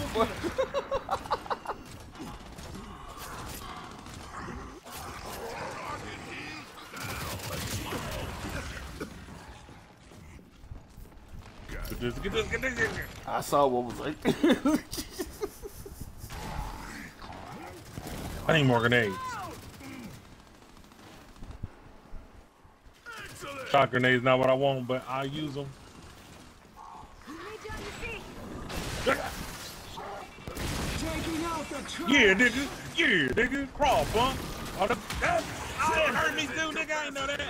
Get this, get this, get this, get this. I saw what was like. I need more grenades. Shot grenades not what I want, but I use them. Need you on your feet. Taking out the trash. Yeah, nigga. Yeah, nigga. Crawl, punk. Oh, the, that, oh, it hurt me too, nigga. I ain't know that.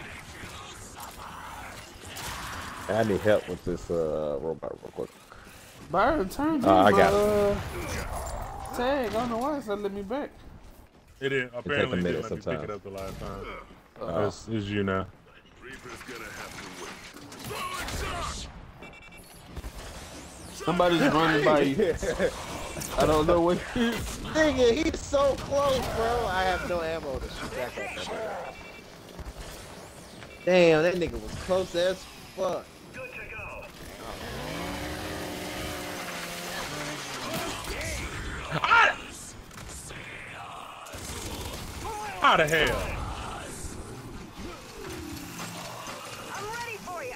I need help with this uh, robot real quick. Byron turned Uh, I got uh, tag. I don't know why it's not letting me back. It is. did. Apparently, it minute didn't let me pick it up the last time. Uh, It's, it's you now. Somebody's running by you. [laughs] I don't know what it is. Nigga, he's so close, bro. I have no ammo to shoot back that nigga. Damn, that nigga was close as fuck. Good to go. How the hell? I'm ready for you.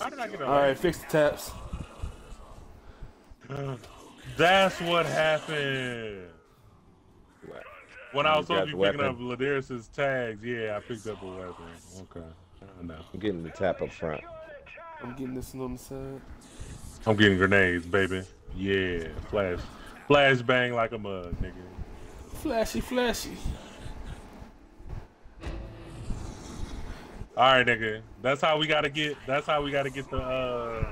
How did I get All right, fix the taps. That's what happened. When I was You supposed to be picking up Ladarius's tags, yeah, I picked up a weapon. Okay. I know. I'm getting the tap up front. I'm getting this one on the side. I'm getting grenades, baby. Yeah, flash, flash bang like a mug, nigga. Flashy, flashy. All right, nigga. That's how we gotta get. That's how we gotta get the uh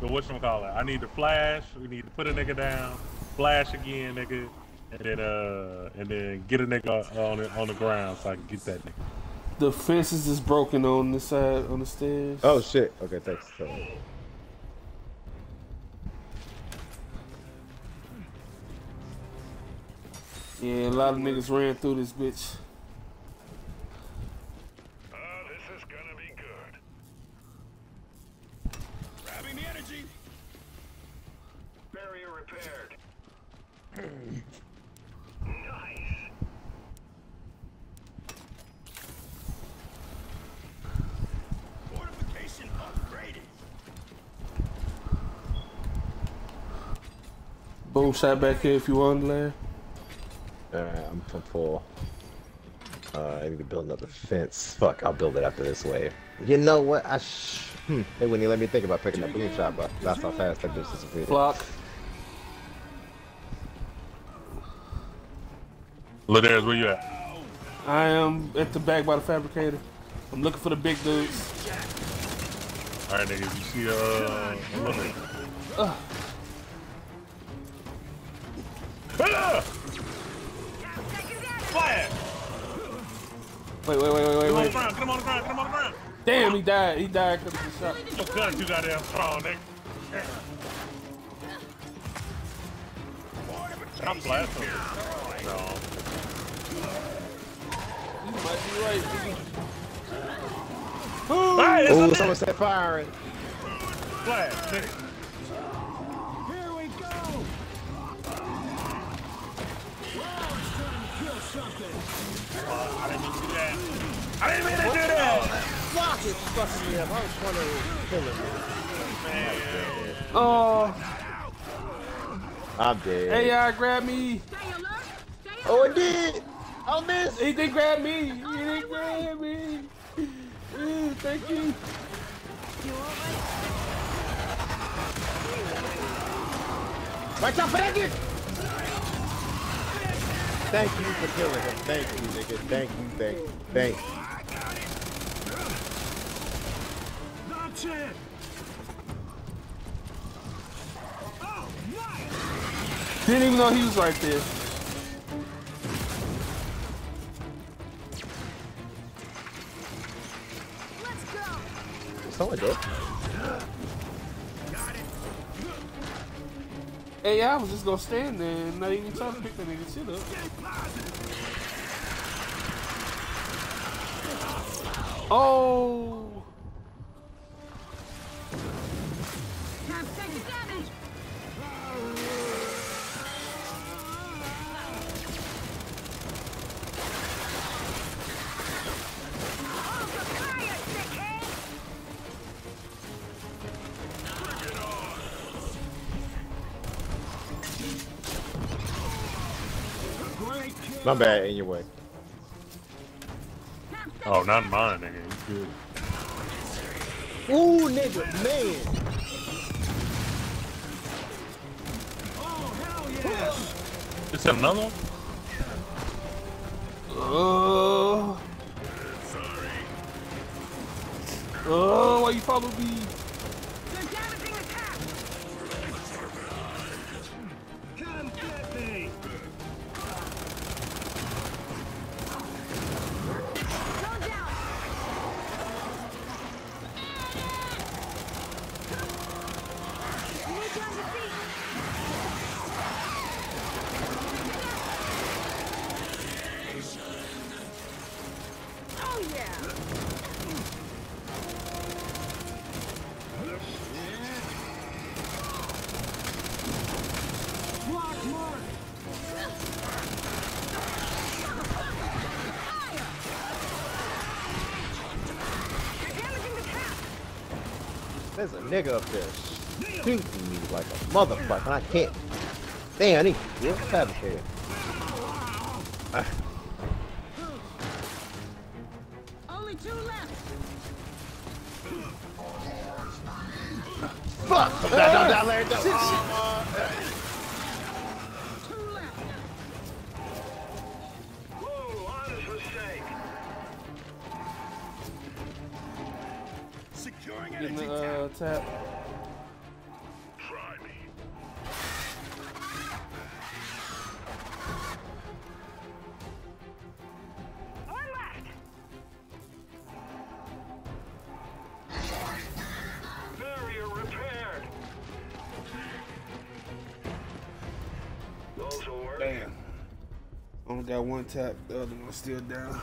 the whatchamacallit. I need to flash. We need to put a nigga down. Flash again, nigga. And then uh and then get a nigga on it on the ground so I can get that nigga. The fences is broken on the side on the stairs. Oh shit. Okay, thanks. So, Yeah, a lot of niggas ran through this bitch. Ah, this is gonna be good. Grabbing the energy. Barrier repaired. nice. Fortification upgraded. Boom shot back here if you want, Larry. alright, I'm, I'm full. Uh, I need to build another fence. Fuck, I'll build it after this wave. You know what? I sh- hmm. They wouldn't even let me think about picking up boom shot, but that's how fast that bitch disappeared. Flock. Ladarius, where you at? I am at the back by the fabricator. I'm looking for the big dudes. All right, nigga. You see uh a little nigga. Ugh. Ten seconds damage. Flash! Wait, wait, wait, wait, Get him on the ground. Get him on the ground. Get him on the ground. Damn, he died. He died because of the shot. Your gun too goddamn strong, nigga. I'm blasting. No. You might be right. nigga. Hey, it's Oh, someone said firing. flash, nigga. Trying to kill something. I didn't mean to do that. I didn't mean to do that. Fuck, it's fucking me up. I was trying to kill him. Oh, I'm dead. Me. Stay alert. Stay alert. Oh, it did. I missed. He did grab me. He did grab me. Ooh, thank you. You all right? Watch out for that dude. Thank you for killing him. Thank you, nigga. Thank you, thank you, thank you. That's it. Oh, nice. Didn't even know he was right there. Let's go. Someone did. AI was just gonna stand there and not even try to pick that nigga shit up. Oh, My bad, in your way. Oh, not mine, nigga. You good. Ooh, nigga, man. Oh, hell yeah. Is that another one? oh, oh! Why you follow me? Nigga up there shooting me like a motherfucker. I can't. Damn, I need real fabricated. Only two left. Fuck! Down, down, down, Larry, down. Getting the uh, tap. Try me. One left. Barrier repaired. Those. Damn. Only got one tap. The other one's still down.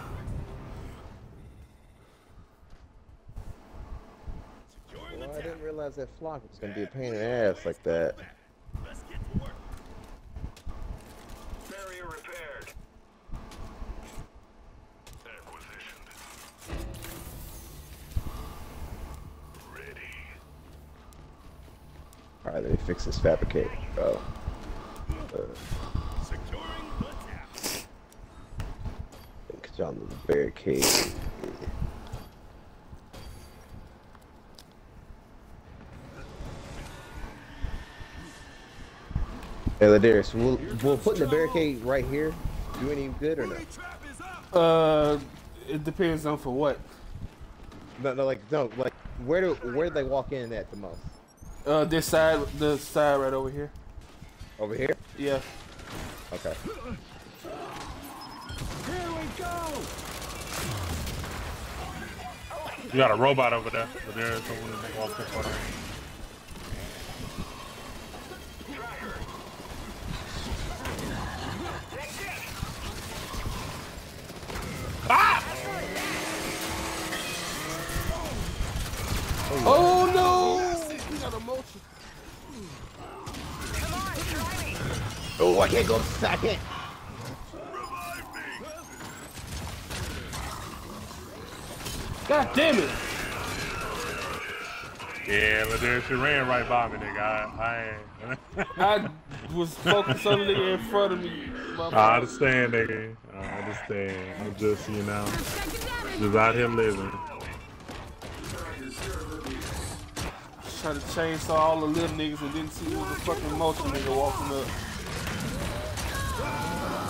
Securing Well, the I didn't realize that flock was gonna be a pain in the ass like that. Let's get to work. Barrier repaired. Acquisition. Ready. Alright, let me fix this fabricate. Oh. Uh, Securing the tap. the barricade. Hey, Ladarius, will, we'll putting the barricade right here do any good or no? Booby trap is up. Uh, it depends on for what. No, no, like, no, like, where do where do they walk in at the most? Uh, this side, the side right over here. Over here? Yeah. Okay. You got a robot over there. But there's someone Oh, I can't go second. God damn it! Yeah, but there she ran right by me, nigga. I, I ain't. I was focused on the nigga in front of me. I understand, nigga. I understand. I'm just, you know, just out here living. Trying to chainsaw all the little niggas and didn't see who the fucking motion nigga walking up.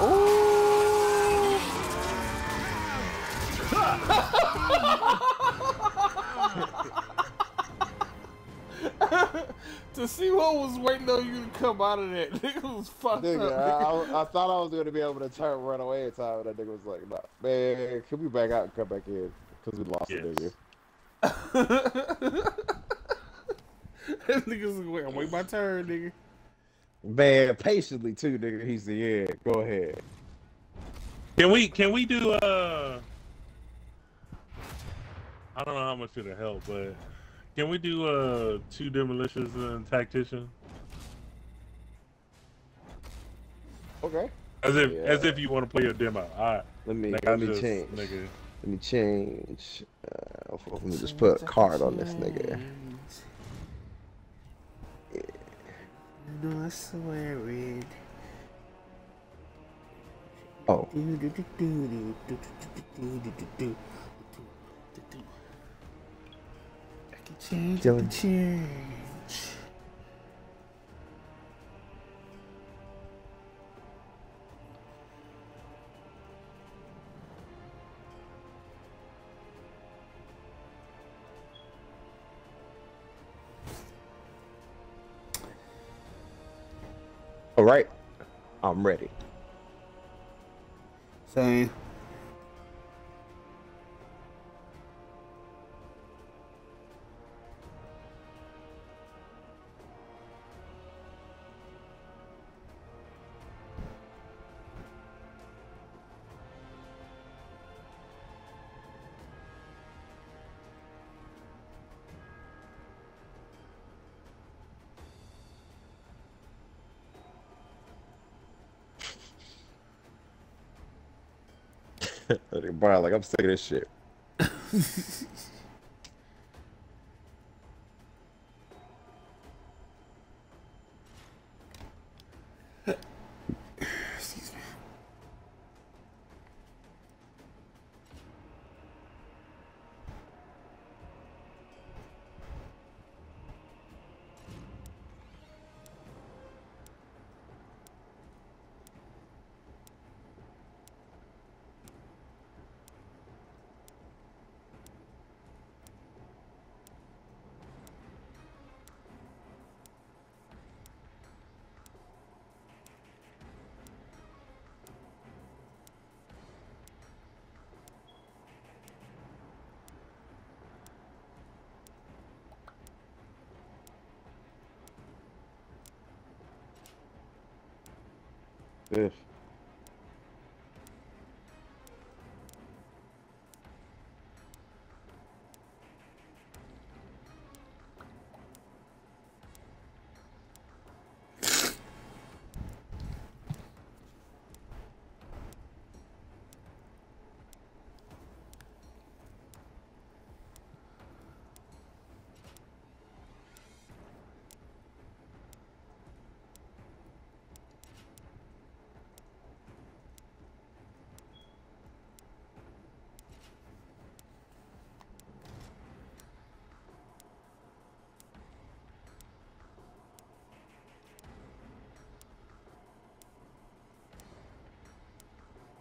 Ooh! [laughs] to see what was waiting on you to come out of that, [laughs] nigga was fucked Nigga, up. I, nigga. I, I thought I was gonna be able to turn run away in time, and that nigga was like, nah, "Man, can we back out and come back in? Cause we lost Yes. [laughs] the nigga." that nigga's like, wait, I'm waiting my turn, nigga. Man, patiently too, nigga. He's the end. Go ahead. Can we, can we do, uh, I don't know how much it'll help, but can we do, uh, two demolitions and tactician? Okay. As if, Yeah. as if you want to play a demo. Alright. Let me Nigga, let I me just- change. Nigga. Let me change. Uh, let me just put a card on this nigga. No, I swear it. Oh, I can change, I Dylan. can change. All right. I'm ready. Same. Brian, like I'm sick of this shit. [laughs]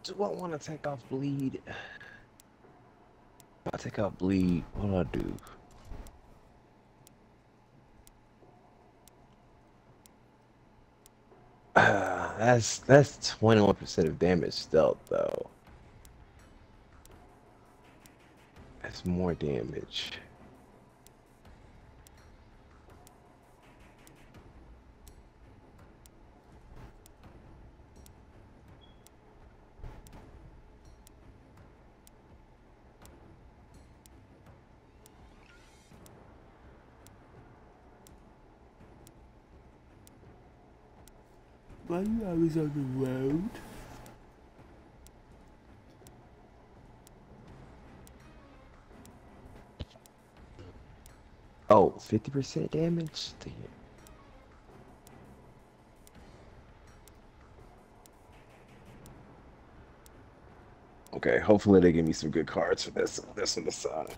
Do I want to take off bleed? If I take off bleed, what do I do? Ah, [sighs] that's that's twenty one percent of damage stealth though. That's more damage. Why always on the road? Oh, 50% damage? Okay, hopefully they give me some good cards for this this on the side.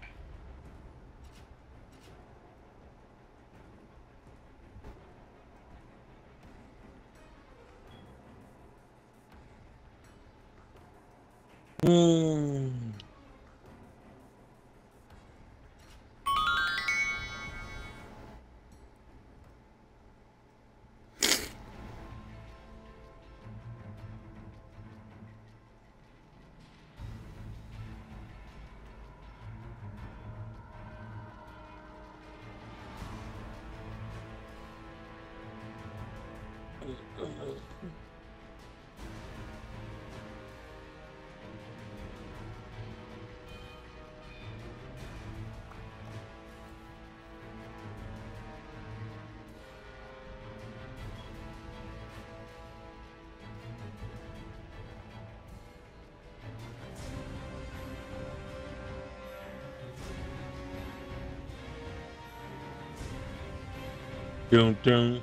Dun, dun.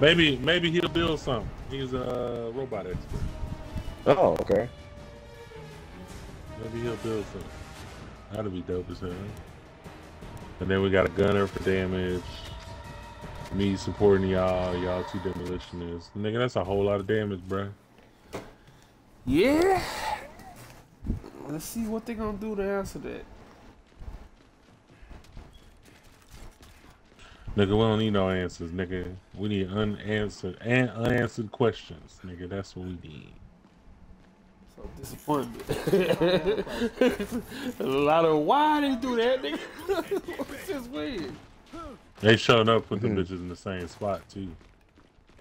Maybe maybe he'll build something. He's a robot expert. Oh, okay. Maybe he'll build something. That'd be dope as hell. And then we got a gunner for damage. Me supporting y'all, y'all two demolitionists. Nigga, that's a whole lot of damage, bruh. Yeah. Let's see what they gonna do to answer that. Nigga, we don't need no answers, nigga. We need unanswered and unanswered questions, nigga. That's what we need. So disappointment. [laughs] a lot of why they do that, nigga. [laughs] What's this weird? They showed up with the Mhm. bitches in the same spot too.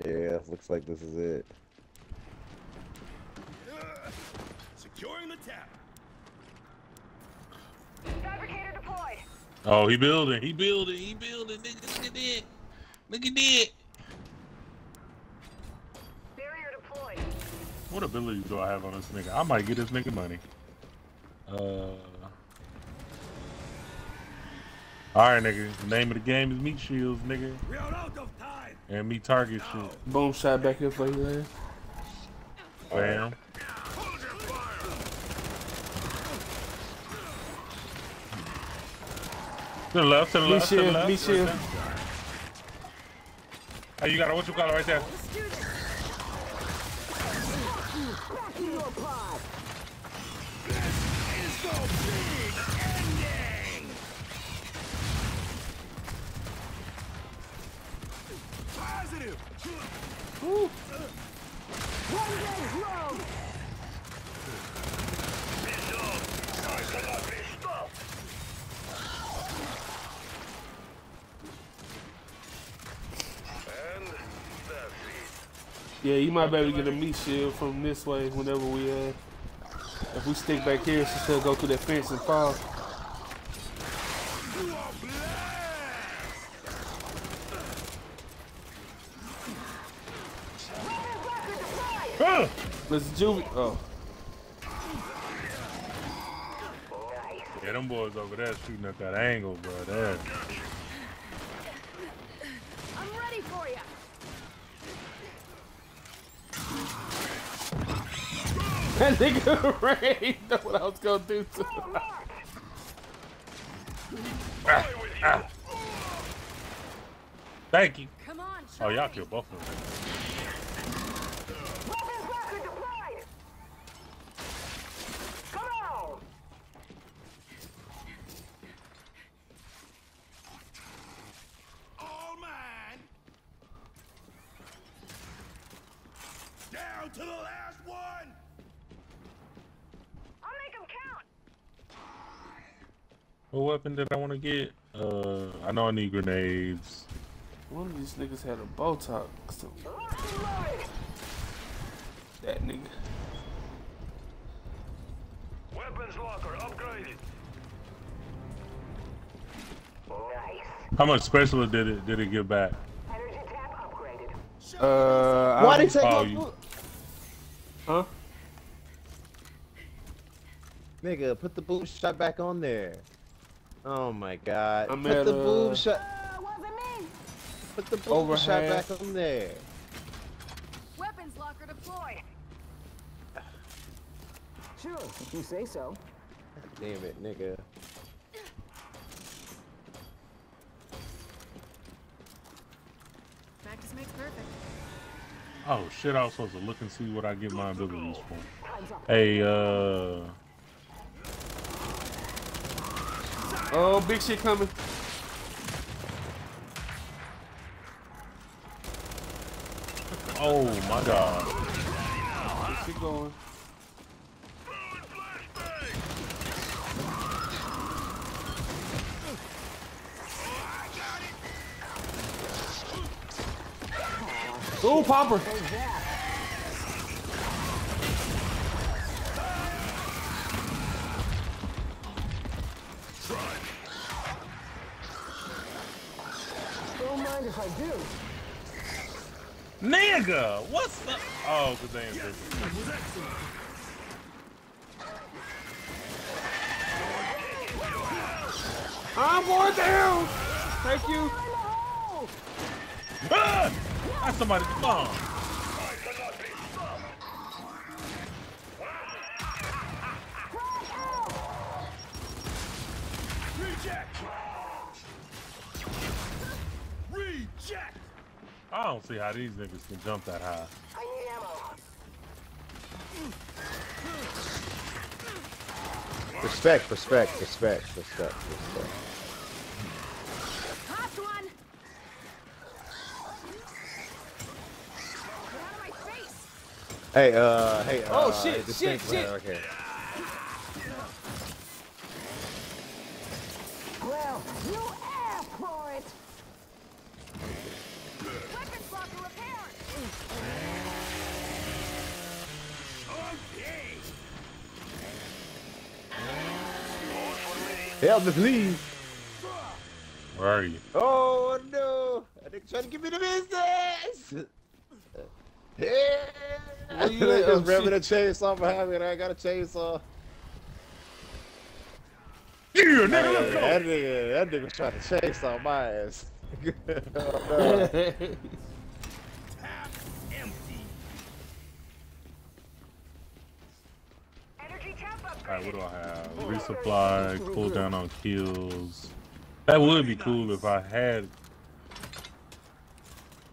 Yeah, looks like this is it. Securing the tap. Fabricator deployed. Oh, he building, he building, he building. Nigga, look at that. Look at that. Barrier deployed. What abilities do I have on this nigga? I might get this nigga money. Uh. Alright, nigga. The name of the game is Meat Shields, nigga. We are out of time. And me target shit. Boom shot back here for you, man. Bam. Hold your fire. To the left, to the Me left, to the left. me right shield. there. Ah, hey, you got a what you call it right there? Let's do this. Back to your pod. Is the big ending. Positive. One day low. And Yeah, you might be able to get a meat shield from this way whenever we uh if we stick back here, she still go through that fence and fall. Listen, Juvie. Oh, Yeah, them boys over there shooting at that angle, bro. There. I'm ready for you. That nigga [laughs] ran. That's what I was gonna do too. Thank you. Come on, Oh, y'all Charlie. killed both of them. All mine. Down to the last one. I'll make 'em count. What weapon that I want to get? Uh, I know I need grenades. One of these niggas had a bow tie. So, that nigga. Weapons locker upgraded. Nice. How much special did it did it give back? Uh, Why I- they take Oh, you- Huh? Nigga, put the boob shot back on there. Oh my god. I'm put at, the uh, boob shot. Uh, me. Put the boob over shot back on there. Weapons locker deployed. Sure, if you say so. Damn it, nigga. Practice makes perfect. Oh shit! I was supposed to look and see what I get my abilities for. Hey, uh, Oh, big shit coming. oh my god. Big shit going. Ooh, popper. If I do. Nigga, what's the? Oh, they ain't visible. I'm going down. Thank you. Ah! That's somebody's bomb. I don't see how these niggas can jump that high. I need ammo. Respect, respect, respect, respect, respect. Last one. Get out of my face. Hey, uh, hey, uh. Oh, shit, this shit, thing- shit. Okay. Help me, please. Where are you? Oh no! I think trying to give me the business. Yeah. Where you [laughs] They at? just grabbing a chainsaw behind me, and I got a chainsaw. Yeah, Hey, nigga, let's go. that nigga, that nigga was trying to chainsaw my ass. [laughs] oh, [laughs] no. Tap empty. Energy tap upgraded. Alright, what do I have? Resupply, cooldown on kills. That would be cool if I had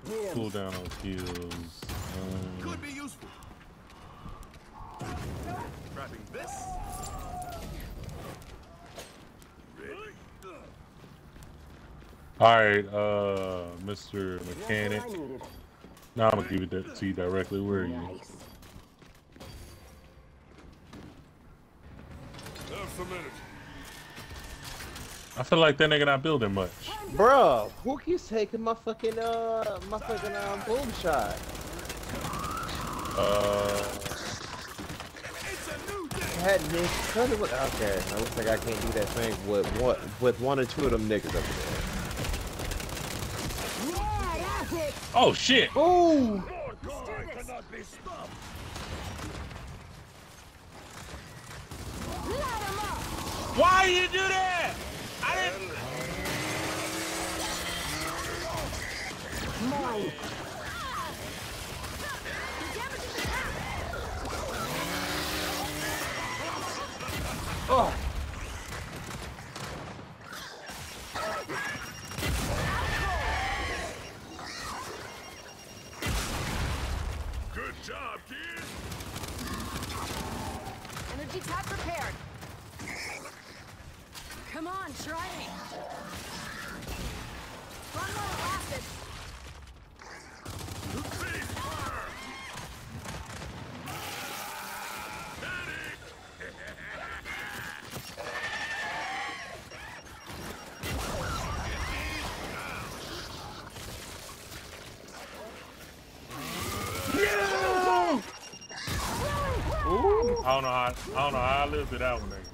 cooldown on kills. Um, Could be useful. Grabbing this. Alright, uh, Mr. Mechanic. what I. Now I'm gonna give it that to you directly. Where are you? Nice. Have some energy. I feel like that nigga not building much. Bro, who keeps taking my fucking uh my fucking um boom shot? Uh, Had Nick cut it with okay. It looks like I can't do that thing with what with one or two of them niggas over there. Yeah, that's it. oh shit! Ooh! Why you do that? I don't know. I lived that one. Nigga.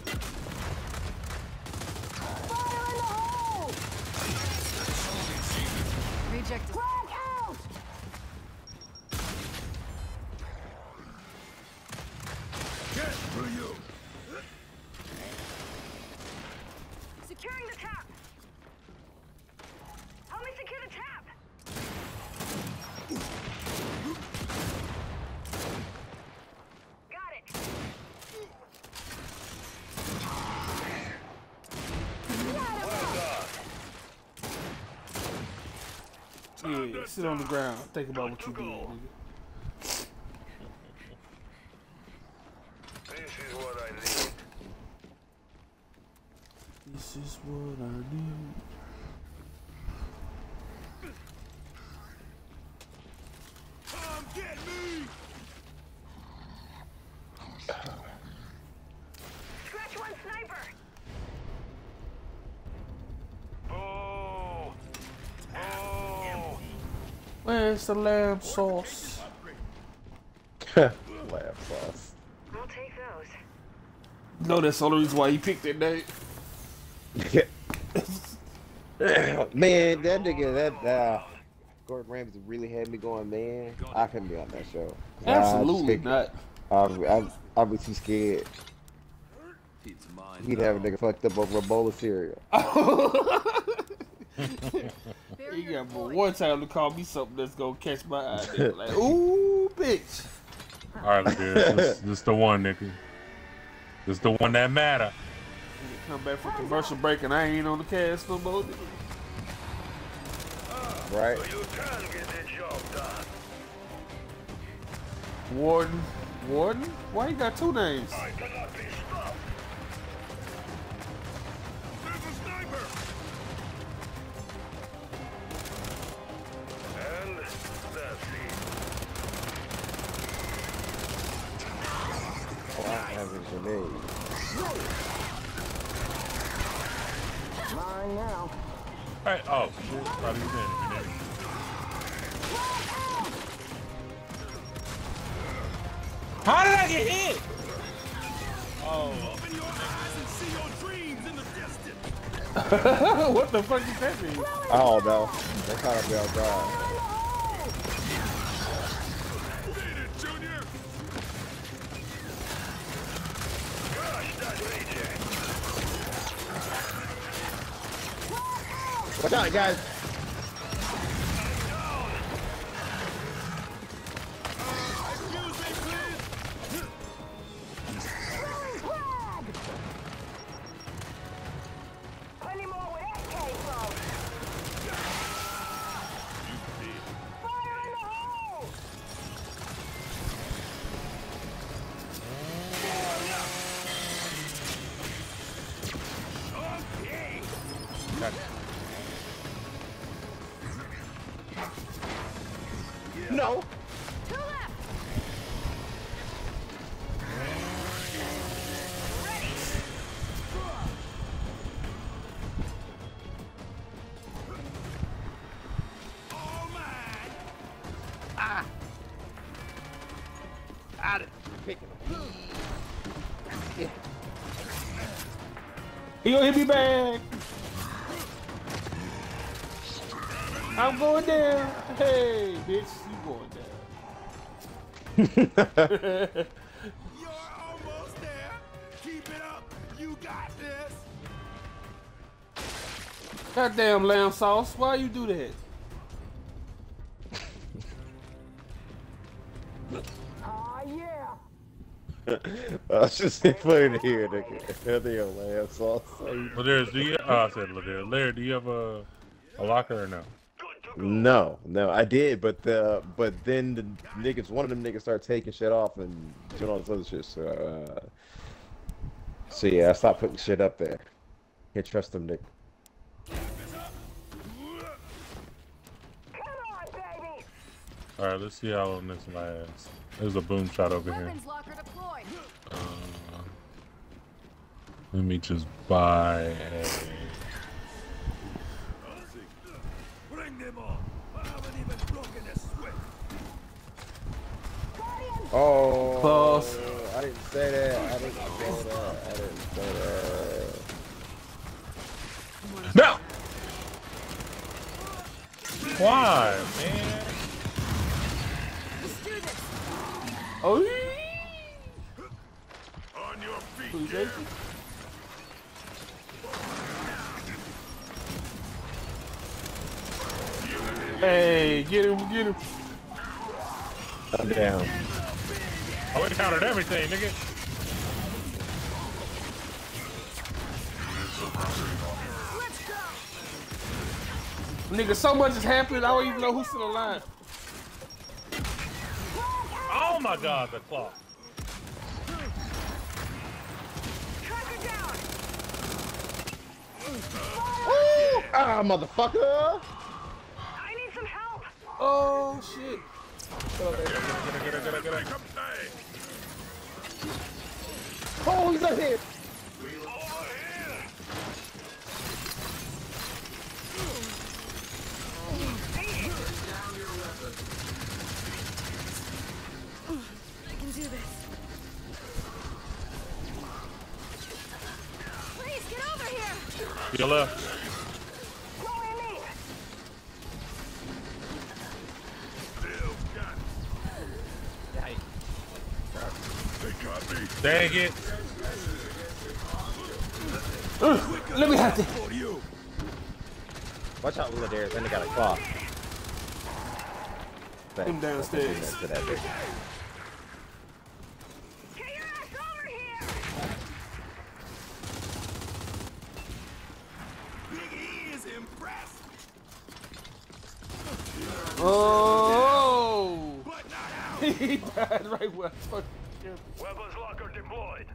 Fire in the hole. Rejected. Frag out. Get to you. Securing the tap. Help me secure the tap. Got it. Yeah, sit on the ground. Think about what you did, nigga. This is what I need. This is what I need. Come get me. Scratch one sniper. Oh. Oh. Where's the lamb sauce? Laugh sauce. I'll take those. No, that's the only reason why he picked that name. [laughs] man, that nigga, that uh, Gordon Ramsay really had me going, man. I couldn't be on that show. Absolutely think- not. I'd, I'd, I'd be too scared. He'd have a nigga fucked up over a bowl of cereal. [laughs] He got more one time to call me something that's gonna catch my eye. nigga. [laughs] Like, ooh, bitch. All right, look here. This, this the one, Nicky. This is the one that matter. Come back from commercial break and I ain't on the cast no more. nigga. Right? You can get the job done. Warden, Warden. Why you got two names? Grenade. Mine now. Hey, oh shit! Probably was enemy. Nigga. How did I get hit? Oh, Open your eyes and see your dreams in the distance. what the fuck does that mean? I don't know. They caught me off guard. Guys. He gonna hit me back. I'm going down. Hey, bitch, you going down. [laughs] You're almost there. Keep it up. You got this. Goddamn lamb sauce, why you do that? Uh, it's just funny to hear, nigga. They on last sauce. Ladarius, do you? Oh, I said Ladarius. Larry, do you have a a locker or no? No, no, I did, but the but then the niggas, one of them niggas started taking shit off and doing all this other shit. So, uh, so yeah, I stopped putting shit up there. Can't trust them, niggas. Come on, baby. All right, let's see how long this lasts. There's a boom shot over here. Weapons locker deployed. Uh, let me just buy. A... Bring them on. I haven't even broken a sweat. Oh, Pause. I didn't say that. I didn't say that. I didn't say that. No. Why, man? Let's. Oh, On your feet. Who's Jason? Hey, get him, get him. I'm down. Oh, I would countered everything, nigga. Nigga, so much is happening, I don't even know who's still alive. Oh my God, the clock. Tracker down. Ah, motherfucker! I need some help. Oh, shit. Oh, he's up here. I can do this. Please get over here. To your left. Go in me. They got me. Dang it. Let me have to. Watch out, Ladarius. Then they got a claw. Him downstairs. To that bitch. Get your ass over here. Big E is impressed, Oh! but he died right where I fucking killed him. Weapons locker deployed.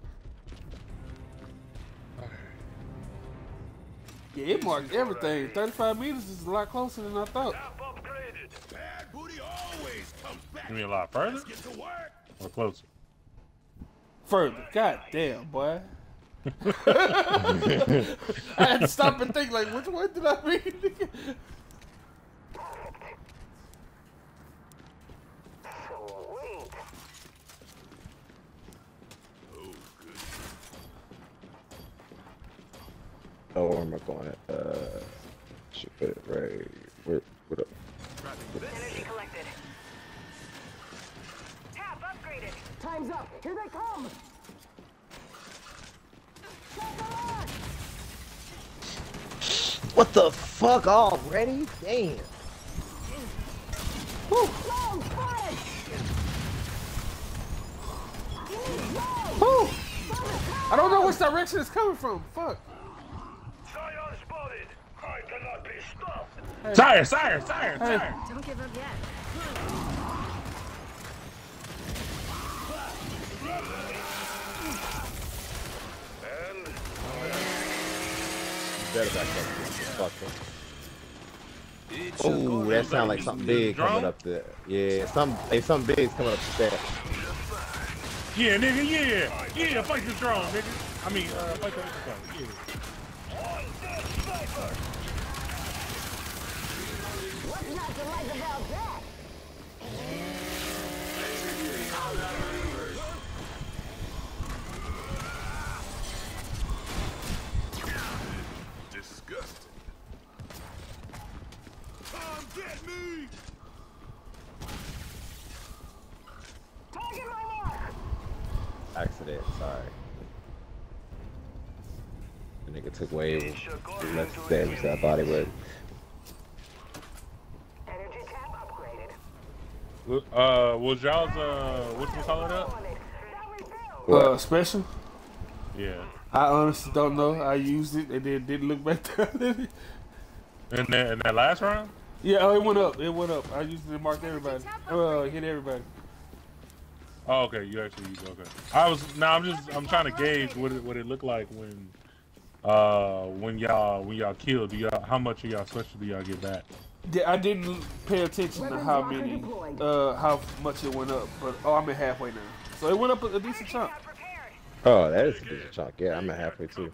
Yeah, it marked everything. 35 meters is a lot closer than I thought. Tap upgraded. Bad booty always comes back. You mean a lot further Get to work. or closer? Further. God damn, boy. [laughs] [laughs] I had to stop and think, like, which one did I read? [laughs] Oh, where am I going? Uh, should put it right. Where? What up? Energy collected. Tap upgraded. Time's up. Here they come. What the fuck already? Damn. Go, spotted. Whew. I don't know which direction it's coming from. Fuck. Scion spotted. I cannot be stopped. Sire, sire, sire, Hey. sire. Don't give up yet. Better back up. Fuck Oh, that sound like something big coming up there. Yeah, some hey, something big's coming up the steps. Yeah, nigga, yeah. Yeah, fight the drone, nigga. I mean, uh, fight the drone, yeah. Accident, sorry. The nigga took way less damage than I thought it would. Uh, was y'all's uh, what you call it up? On. That. Uh, special. Yeah. I honestly don't know. I used it and then didn't look back [laughs] down. In that in that last round? yeah, oh, it went up. It went up. I used it to mark everybody. Uh, hit everybody. Oh, okay. You actually used okay. I was now. I'm just. I'm trying to gauge what it what it looked like when, uh, when y'all when y'all killed. Do y'all how much of y'all special do y'all get back? Yeah, I didn't pay attention to how many, uh, how much it went up. But oh, I'm at halfway now. So it went up a, a decent chunk. Oh, that is a decent chunk. Yeah, I'm at halfway too.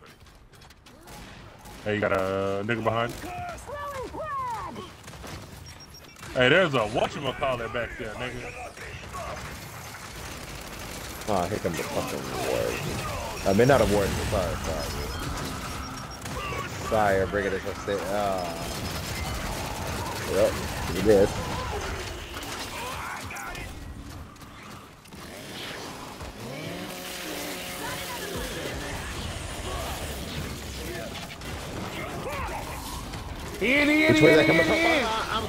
Hey, you got a nigga behind. you? Throwing flag! Hey, there's a whatchamacallit back there, nigga. Oh, here comes the fucking award. I mean, not award, but sorry, sorry. Sire, bringing us upstairs. Ah. Yep, it is. In, in, Which way is that coming from? in. Uh, I'm-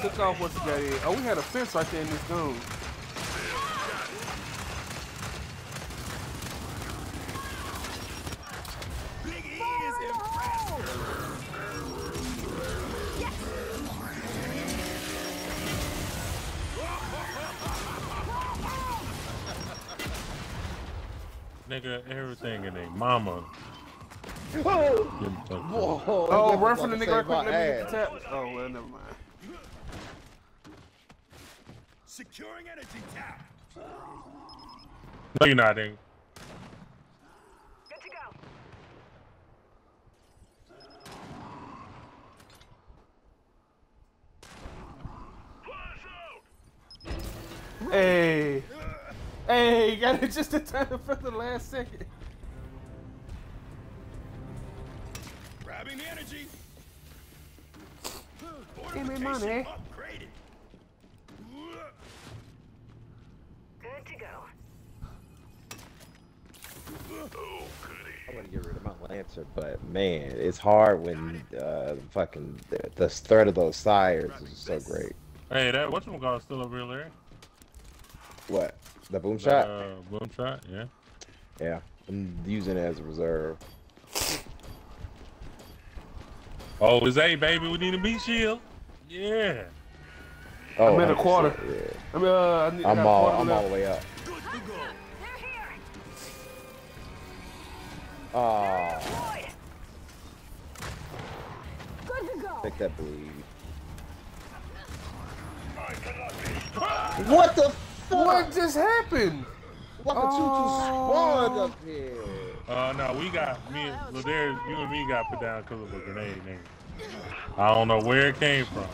Took off what you got in. Oh, we had a fence right there in this zone. Nigga, everything in a mama. Whoa! Getting fucked up. Whoa! Oh, run from the nigga right quick. Let me get the tap. Oh, well, never mind. Securing energy tap. No, you're not, nigga. Good to go. Hey. Hey, got it just in time for the last second. Grabbing the energy. Give me Fortification money. Upgraded. Good to go. Oh, goody. I want to get rid of my Lancer, but man, it's hard when uh, fucking the, the threat of those sires is so great. Hey, that what's whatchamacallit still over here, Larry? What? The boom The, shot? Uh, boom shot, yeah. Yeah, I'm using it as a reserve. Oh, is A, baby, we need a meat shield. Yeah. Oh, I'm at a 100%, quarter. Yeah. I mean, uh, I need, I I'm got all, I'm left. all the way up. They're! Ah, Deployed! Good to go! take that bleed. I cannot be. What the fuck? What just happened? What the two Oh. spawned up here? Uh, no, we got me and Ladarius, you and me got put down because of a grenade, nigga. I don't know where it came from.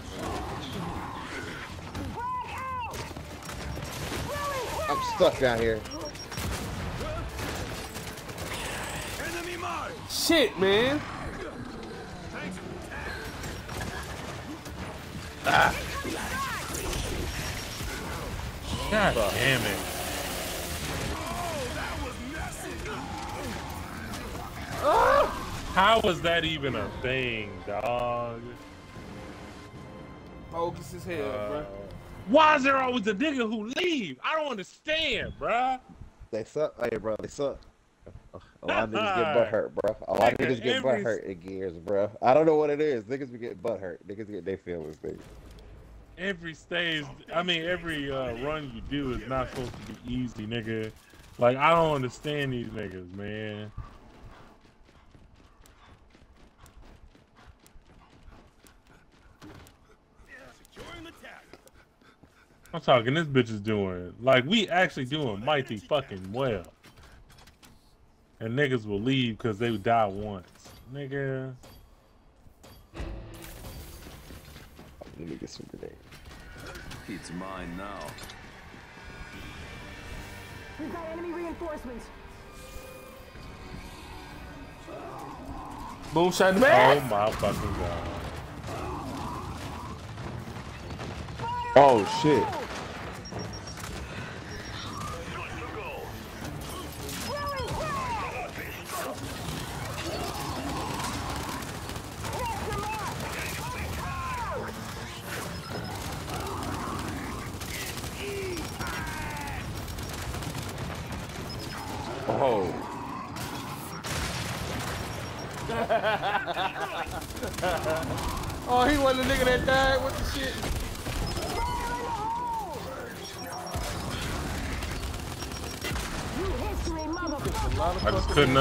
Frag out! Throwing I'm stuck down here. Enemy mark. Shit, man. God damn it. How was that even a thing, dog? Focus as hell, Uh, bro. why is there always a nigga who leave? I don't understand, bruh. They suck. Hey, bro, they suck. A lot of niggas get [laughs] butt hurt, bro. A lot of Nigga, niggas get butt hurt in gears, bro. I don't know what it is. Niggas be getting butt hurt. Niggas get their feelings, nigga. Every stage, I mean, every uh, run you do is not supposed to be easy, nigga. Like, I don't understand these niggas, man. I'm talking, this bitch is doing, like, we actually doing mighty fucking well. And niggas will leave because they would die once. Nigga. Let me get some grenade. It's mine now. We've got enemy reinforcements. Bullshit, man! Oh my fucking god. Oh shit.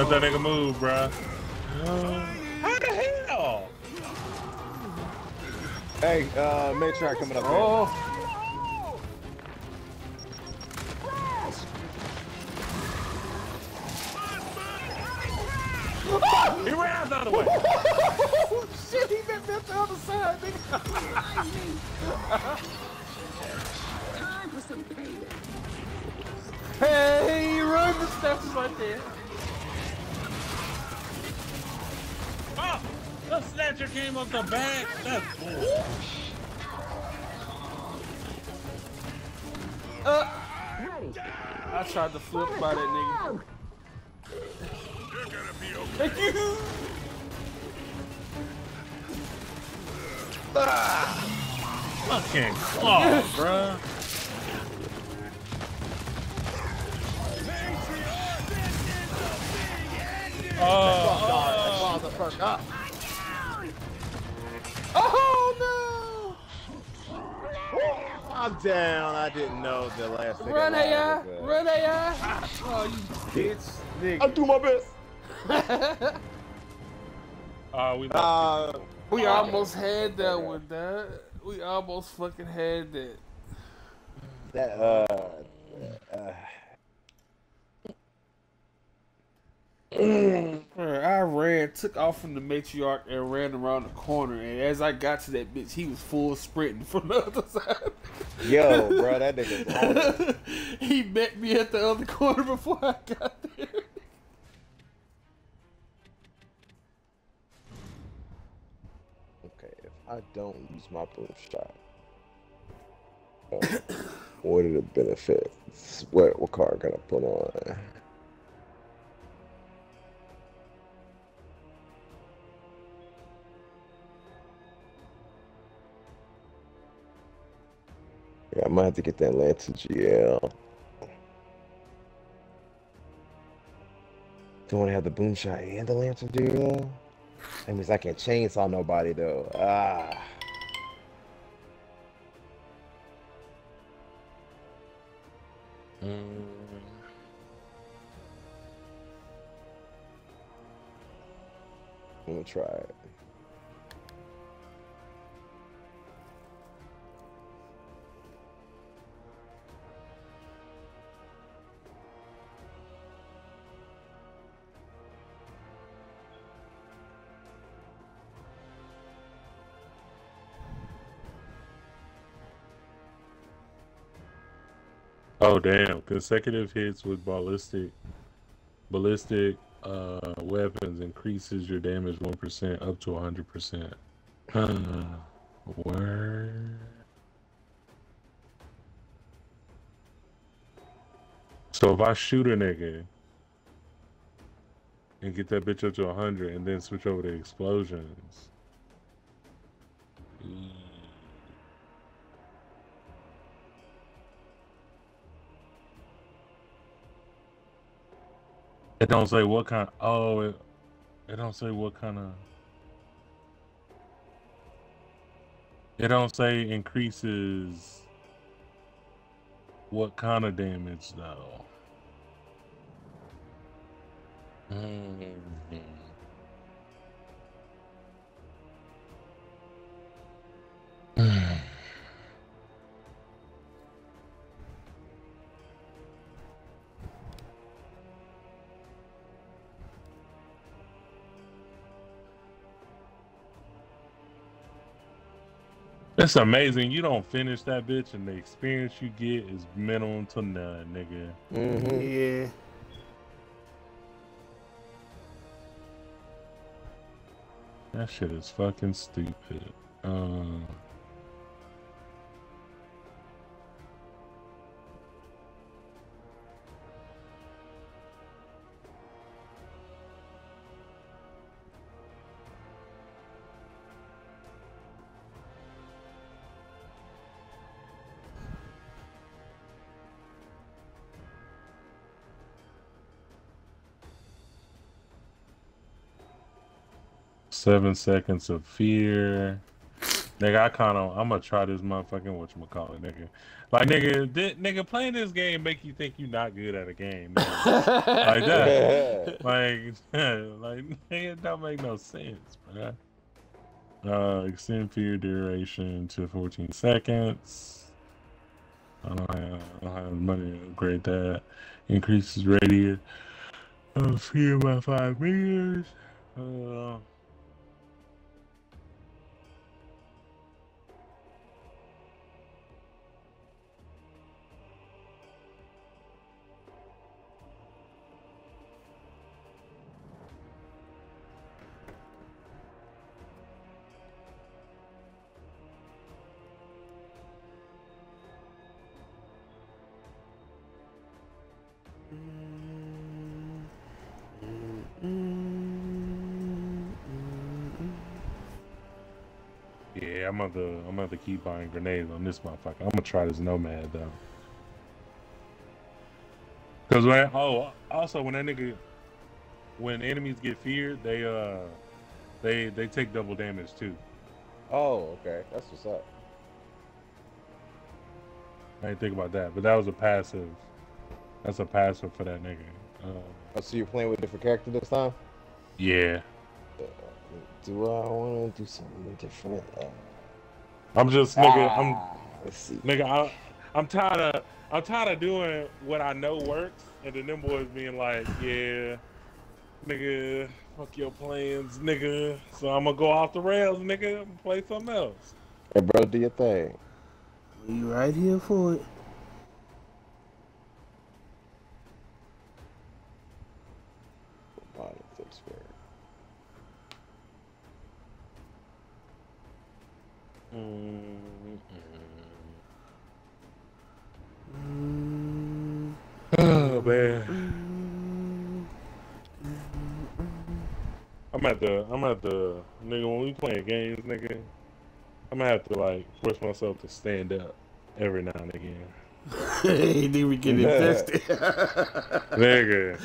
Let that nigga move, bruh. How the hell? Hey, uh, Matriarch coming up. here. Oh, you bitch, I nigga. do my best. [laughs] uh, we Uh, people. We almost had that one, dog. We almost fucking had that. that uh, uh Bruh, I ran, took off from the matriarch, and ran around the corner. And as I got to that bitch, he was full sprinting from the other [laughs] side. yo, bro, that nigga. [laughs] he met me at the other corner before I got there. Okay, if I don't use my boom shot, uh, [coughs] what are the benefits? What what can I put on? Yeah, I might have to get that Lancer GL. Do I want to have the boom shot and the Lancer GL? That means I can't chainsaw nobody though. Ah. I'm gonna try it. Oh damn! Consecutive hits with ballistic, ballistic uh, weapons increases your damage one percent up to hundred percent. [sighs] So if I shoot a nigga and get that bitch up to hundred, and then switch over to explosions. mm, It don't say what kind. Oh, it, it don't say what kind of. It don't say increases. What kind of damage though? Mhm. [sighs] [sighs] It's amazing. You don't finish that bitch, and the experience you get is minimum to none, nigga. Mm-hmm. Yeah. That shit is fucking stupid. Uh, seven seconds of fear. Nigga, I kind of, I'm gonna try this motherfucking whatchamacallit, nigga. Like, nigga, nigga, playing this game make you think you're not good at a game. like that. [laughs] like, [laughs] like, nigga, it don't make no sense, bro. Uh, extend fear duration to 14 seconds. I don't have, I don't have money to upgrade that. Increases radius of fear by five meters. Uh, I'm gonna I'm gonna have to keep buying grenades on this motherfucker. I'm gonna try this nomad though. Cause when oh also when that nigga when enemies get feared, they uh they they take double damage too. Oh, okay. That's what's up. I didn't think about that, but that was a passive. That's a passive for that nigga. Uh, Oh, so you're playing with a different character this time? yeah, Do I want to do something different? Uh, I'm just nigga. I'm ah, Let's see. Nigga, I, I'm tired of I'm tired of doing what I know works, and then them boys being like, "Yeah, nigga, fuck your plans, nigga." So I'm gonna go off the rails, nigga, and play something else. Hey, bro, do your thing. We right here for it. Bottom flip square. Mm, Oh man, I'm at the I'm at the nigga when we playing games, nigga. I'm gonna have to like force myself to stand up every now and again, [laughs] [laughs] hey, then we get invested. nigga.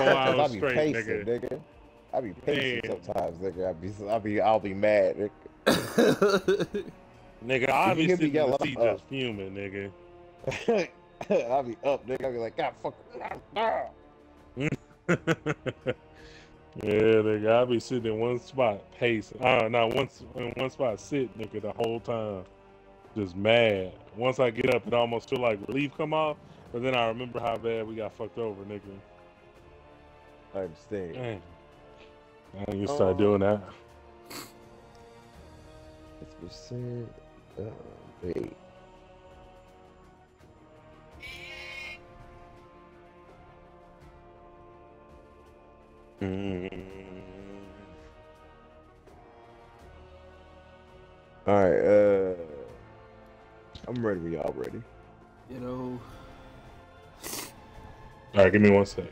Hours I be straight, pacing, nigga. nigga. I be pacing sometimes, nigga. I be, I be, I'll be mad. Nigga. Nigga, I You be hear me sitting in yell, the seat just fuming, nigga. [laughs] I'll be up, nigga. I'll be like, God, fuck. Ah. [laughs] [laughs] yeah, nigga, I be sitting in one spot pacing. Uh, not one in one spot sitting, nigga, the whole time, just mad. Once I get up, it almost feel like relief come off, but then I remember how bad we got fucked over, nigga. I understand. Dang. I need to start doing that. Six percent. Uh, wait. Mm. All right. Uh, I'm ready. Y'all ready? you know, All right, give me one sec.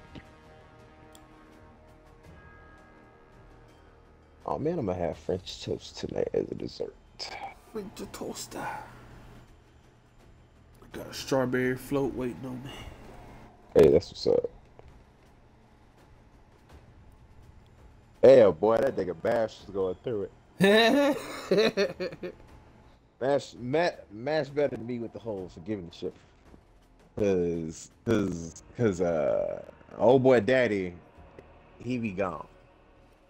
Oh man, I'm gonna have French toast tonight as a dessert. With the toaster. I got a strawberry float waiting on me. Hey, that's what's up. Hey, oh boy, that nigga Mash is going through it. [laughs] Mash, Matt, Mash better than me with the whole forgiving shit. Cause, cause, cause, uh, old boy daddy, he be gone.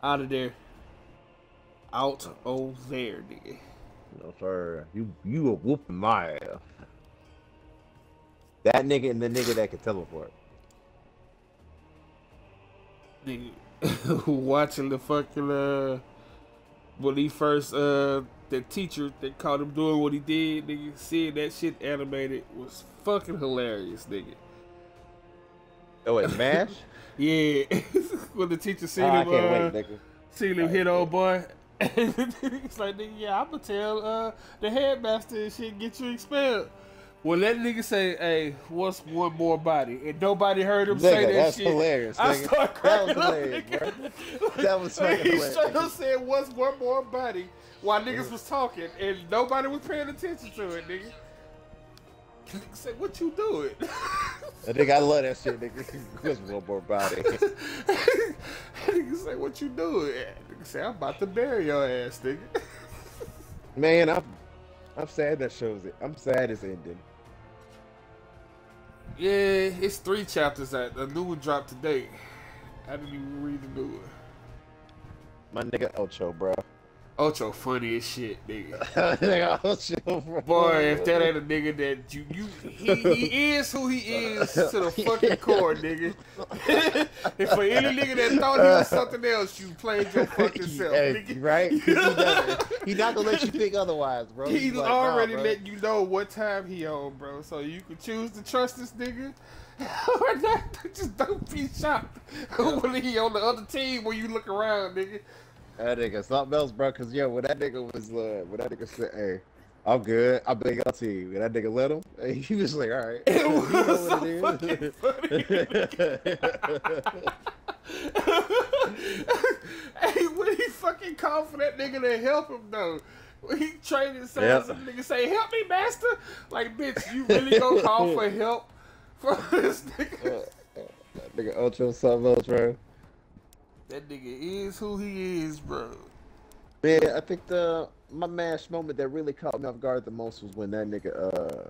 Out of there. Out over there, nigga. No sir, you you were whooping my ass. That nigga and the nigga that can teleport. Nigga. [laughs] Watching the fucking, uh, when he first, uh, the teacher that caught him doing what he did, nigga, seeing that shit animated was fucking hilarious, nigga. Oh wait, Mash? [laughs] Yeah. [laughs] when the teacher seen I him, uh, wait, nigga. seen him hit old boy, He's like, nigga, yeah, I'ma tell uh, the headmaster and shit, get you expelled. Well, that nigga say, hey, what's one more body? And nobody heard him say Nigga, that that's shit. hilarious, I nigga. start That cracking was up, hilarious, nigga. That was Like, he straight up said, what's one more body? While niggas was talking and nobody was paying attention to it, nigga. Said, what you doing? [laughs] I think I love that shit, nigga. Because one more body. [laughs] nigga say, what you doing? Nigga say, I'm about to bury your ass, nigga. [laughs] Man, I'm I'm sad that shows it. I'm sad it's ending. Yeah, it's three chapters that A new one dropped today. I didn't even read the new one. My nigga Ocho, bro. Ocho funny as shit, nigga. [laughs] nigga Ocho. Boy, if that ain't a nigga that you you he, he is who he is [laughs] to the fucking core, nigga. [laughs] and for any nigga that thought he was something else, you played your fucking self, nigga. right? He, he not gonna let you think otherwise, bro. He He's like, already bro. let you know what time he on, bro. So you can choose to trust this nigga or not. Just don't be shocked when he on the other team when you look around, nigga. That nigga something else, bro. Cause yo, when that nigga was uh, when that nigga said, "Hey, I'm good. I'm big on team," and that nigga let him, he was like, "All right." [laughs] It You know was what so it is. [laughs] [laughs] hey, when he fucking called for that nigga to help him though. When he trained son, Yep. some nigga say, "Help me, master!" Like, bitch, you really gonna call for help from this nigga? that nigga Ultra something else, bro. That nigga is who he is, bro. Man, I think the my mash moment that really caught me off guard the most was when that nigga uh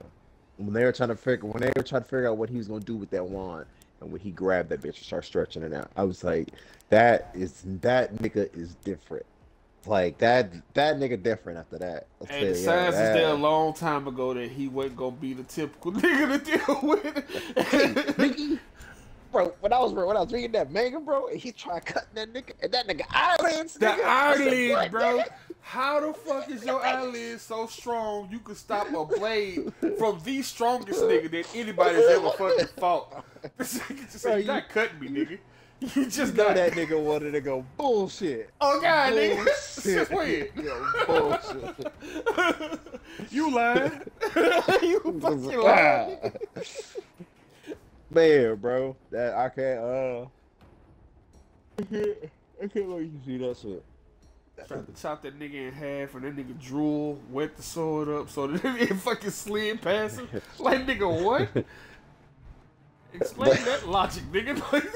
when they were trying to figure when they were trying to figure out what he was gonna do with that wand and when he grabbed that bitch and started stretching it out. I was like, that is that nigga is different. Like that that nigga different after that. I And the signs yeah, was there a long time ago that he wasn't gonna be the typical [laughs] nigga to deal with. Nigga, bro, when I was when I was reading that manga, bro, and he tried cutting that nigga and that nigga eyelids, The nigga, I said, bro. nigga?" How the fuck is your eyelid so strong you can stop a blade from the strongest nigga that anybody's ever fucking fought? [laughs] This nigga just Bro, said, you- you not cutting me, nigga. [laughs] You just know got that nigga wanted to go bullshit. Oh god, nigga. [laughs] Bullshit. Since when? Yo, bullshit. you lying. you fucking lying. Ah. Man, bro, that I can't. Uh, I can't. I can't let you see that shit. Tried to chop that nigga in half and that nigga drool, wet the sword up so that [laughs] it fucking slid past him. [laughs] Like nigga, what? Explain that logic, nigga. [laughs]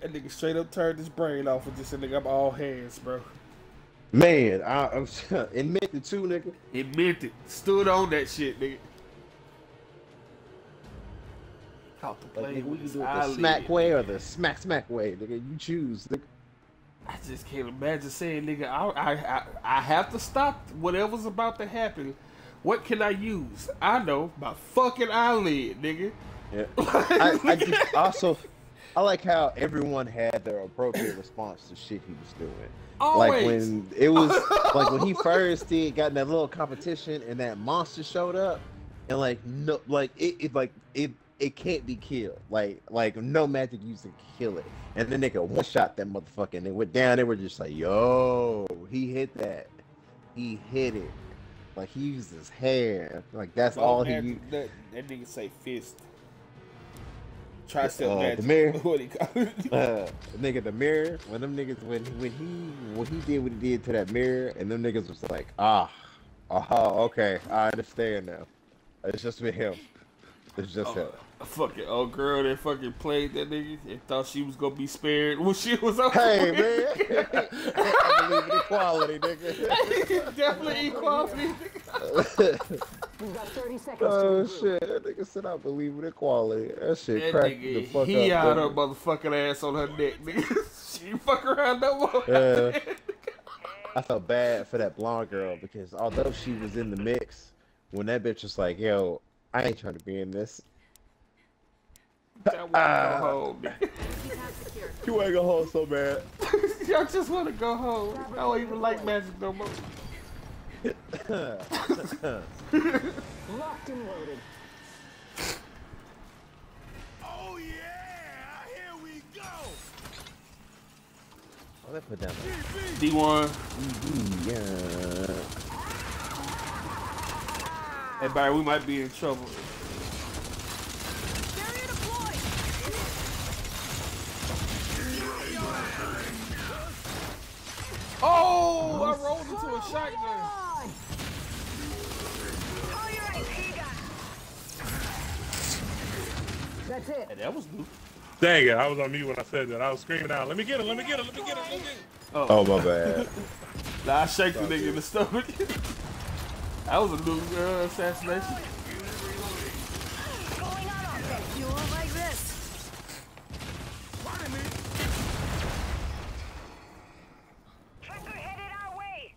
that nigga straight up turned his brain off and just said, nigga, I'm all hands, bro. Man, I, I'm admit it too, nigga. He meant it. Stood on that shit, nigga. Caught the Like, play nigga, we with can do it the smack way or the smack smack way, nigga. You choose. Nigga. I just can't imagine saying, nigga, I, I, I, I have to stop whatever's about to happen. What can I use? I know my fucking eyelid, nigga. Yeah. [laughs] I, I do- also, I like how everyone had their appropriate response to shit he was doing. Like when it was [laughs] like when he first did got in that little competition and that monster showed up and like no like it, it like it it can't be killed. Like like no magic used to kill it. And then they could one shot that motherfucker and they went down, they were just like, yo, he hit that. He hit it. Like he used his hair. Like that's all he used. that, that nigga say fist. Tricep Uh, the magic. mirror. [laughs] What he call it? [laughs] uh, nigga, the mirror. When them niggas, when when he when he did what he did to that mirror, and them niggas was like, ah, oh, okay, I understand now. It's just with him. It's just him. A fucking old girl that fucking played that nigga and thought she was gonna be spared when she was on. Hey with. man, [laughs] I believe in equality, nigga. [laughs] Definitely equality. nigga. You got 30 seconds oh shit, that nigga said I believe in equality. That shit That cracked the fuck he up. out her motherfucking ass on her neck, nigga. [laughs] she fuck around no more. Yeah. I felt bad for that blonde girl because although she was in the mix, when that bitch was like, "Yo, I ain't trying to be in this," Uh, [laughs] Y'all wanna go home, you ain't gonna hold so bad. [laughs] Y'all just wanna go home. I don't even like magic no more. [laughs] Locked and loaded. Oh yeah! Here we go! Let put down. D1. Mm-hmm, yeah. Hey, Barry, we might be in trouble. Oh, I rolled into a shotgun. Oh, you're right. Here you go. That's it. Hey, that was new. Dang it, I was on mute when I said that. I was screaming out, let me get it, let me get it, let me get it, let me get it. Oh my bad. [laughs] Nah, I shake the nigga in the stomach. [laughs] that was a new uh, assassination. Going on offense. You won't like this. Tracker headed our way.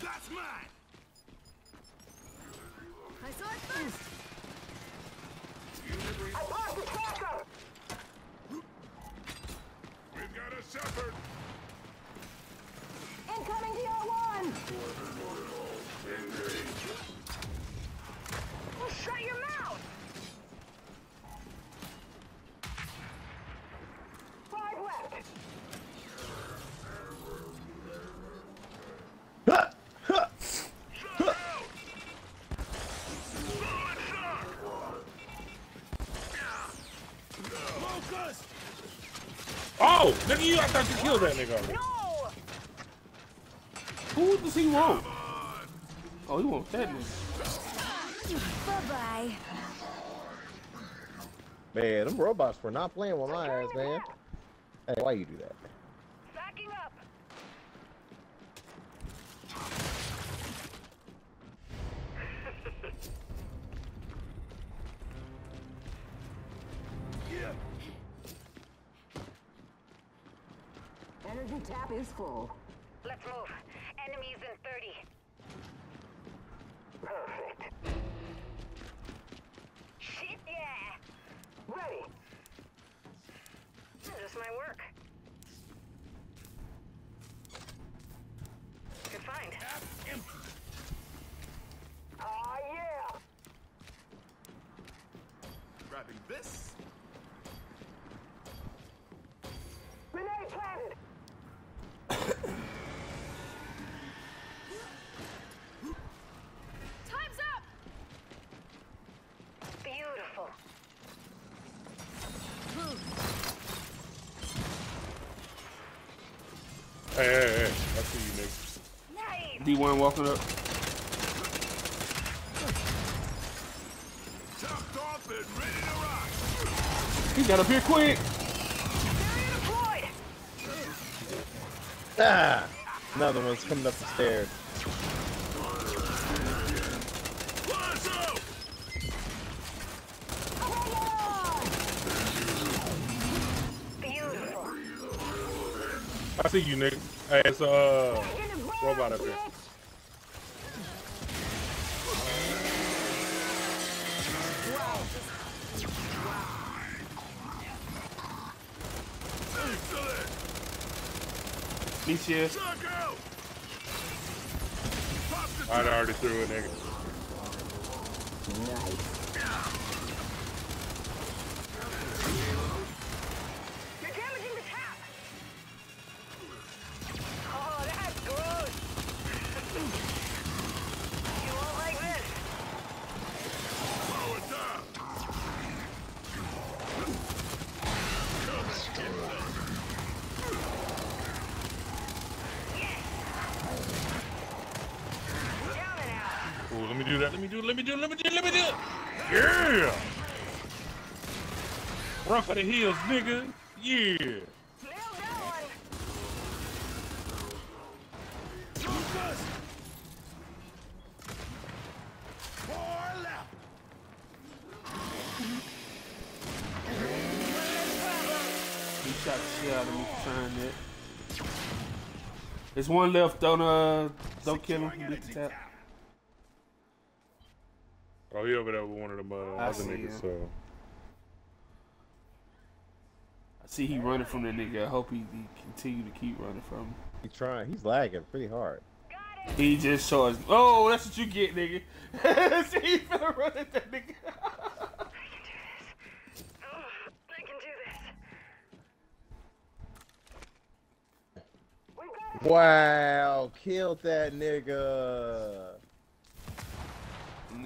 That's mine. I saw it first. I lost the tracker. We've got a shepherd. Incoming DR1. Well, shut your mouth. Five left. Focus. Oh, nigga, you, I thought you killed that nigga already. No. Who does he want? He wants that nigga. Bye-bye. Man, them robots were not playing with my ass, man. Hey, why you do that? Backing up. Energy tap is full. Let's move. Enemies in Ready. Just my work. Good find. Ah, yeah. Grabbing this. D1 walking up. Chopped off and ready to rock. He got up here quick. Ah! Another one's coming up the stairs. I see you, nigga. Hey, it's uh, robot up here. Excellent. He's here. Suck out. I already threw it, nigga. You're Let me do it. Let me do it. Let me do it. Yeah. Run for the hills, nigga. Yeah. Shot the shit out of me trying that. There's one left. Don't uh, don't kill him. He over there with one of them uh, I other see niggas. him. So I see he running from that nigga. I hope he, he continue to keep running from him. He's trying. He's lagging pretty hard. He just charged. Oh, that's what you get, nigga. [laughs] see, he finna run at that nigga. I can do this. Wow, killed that nigga.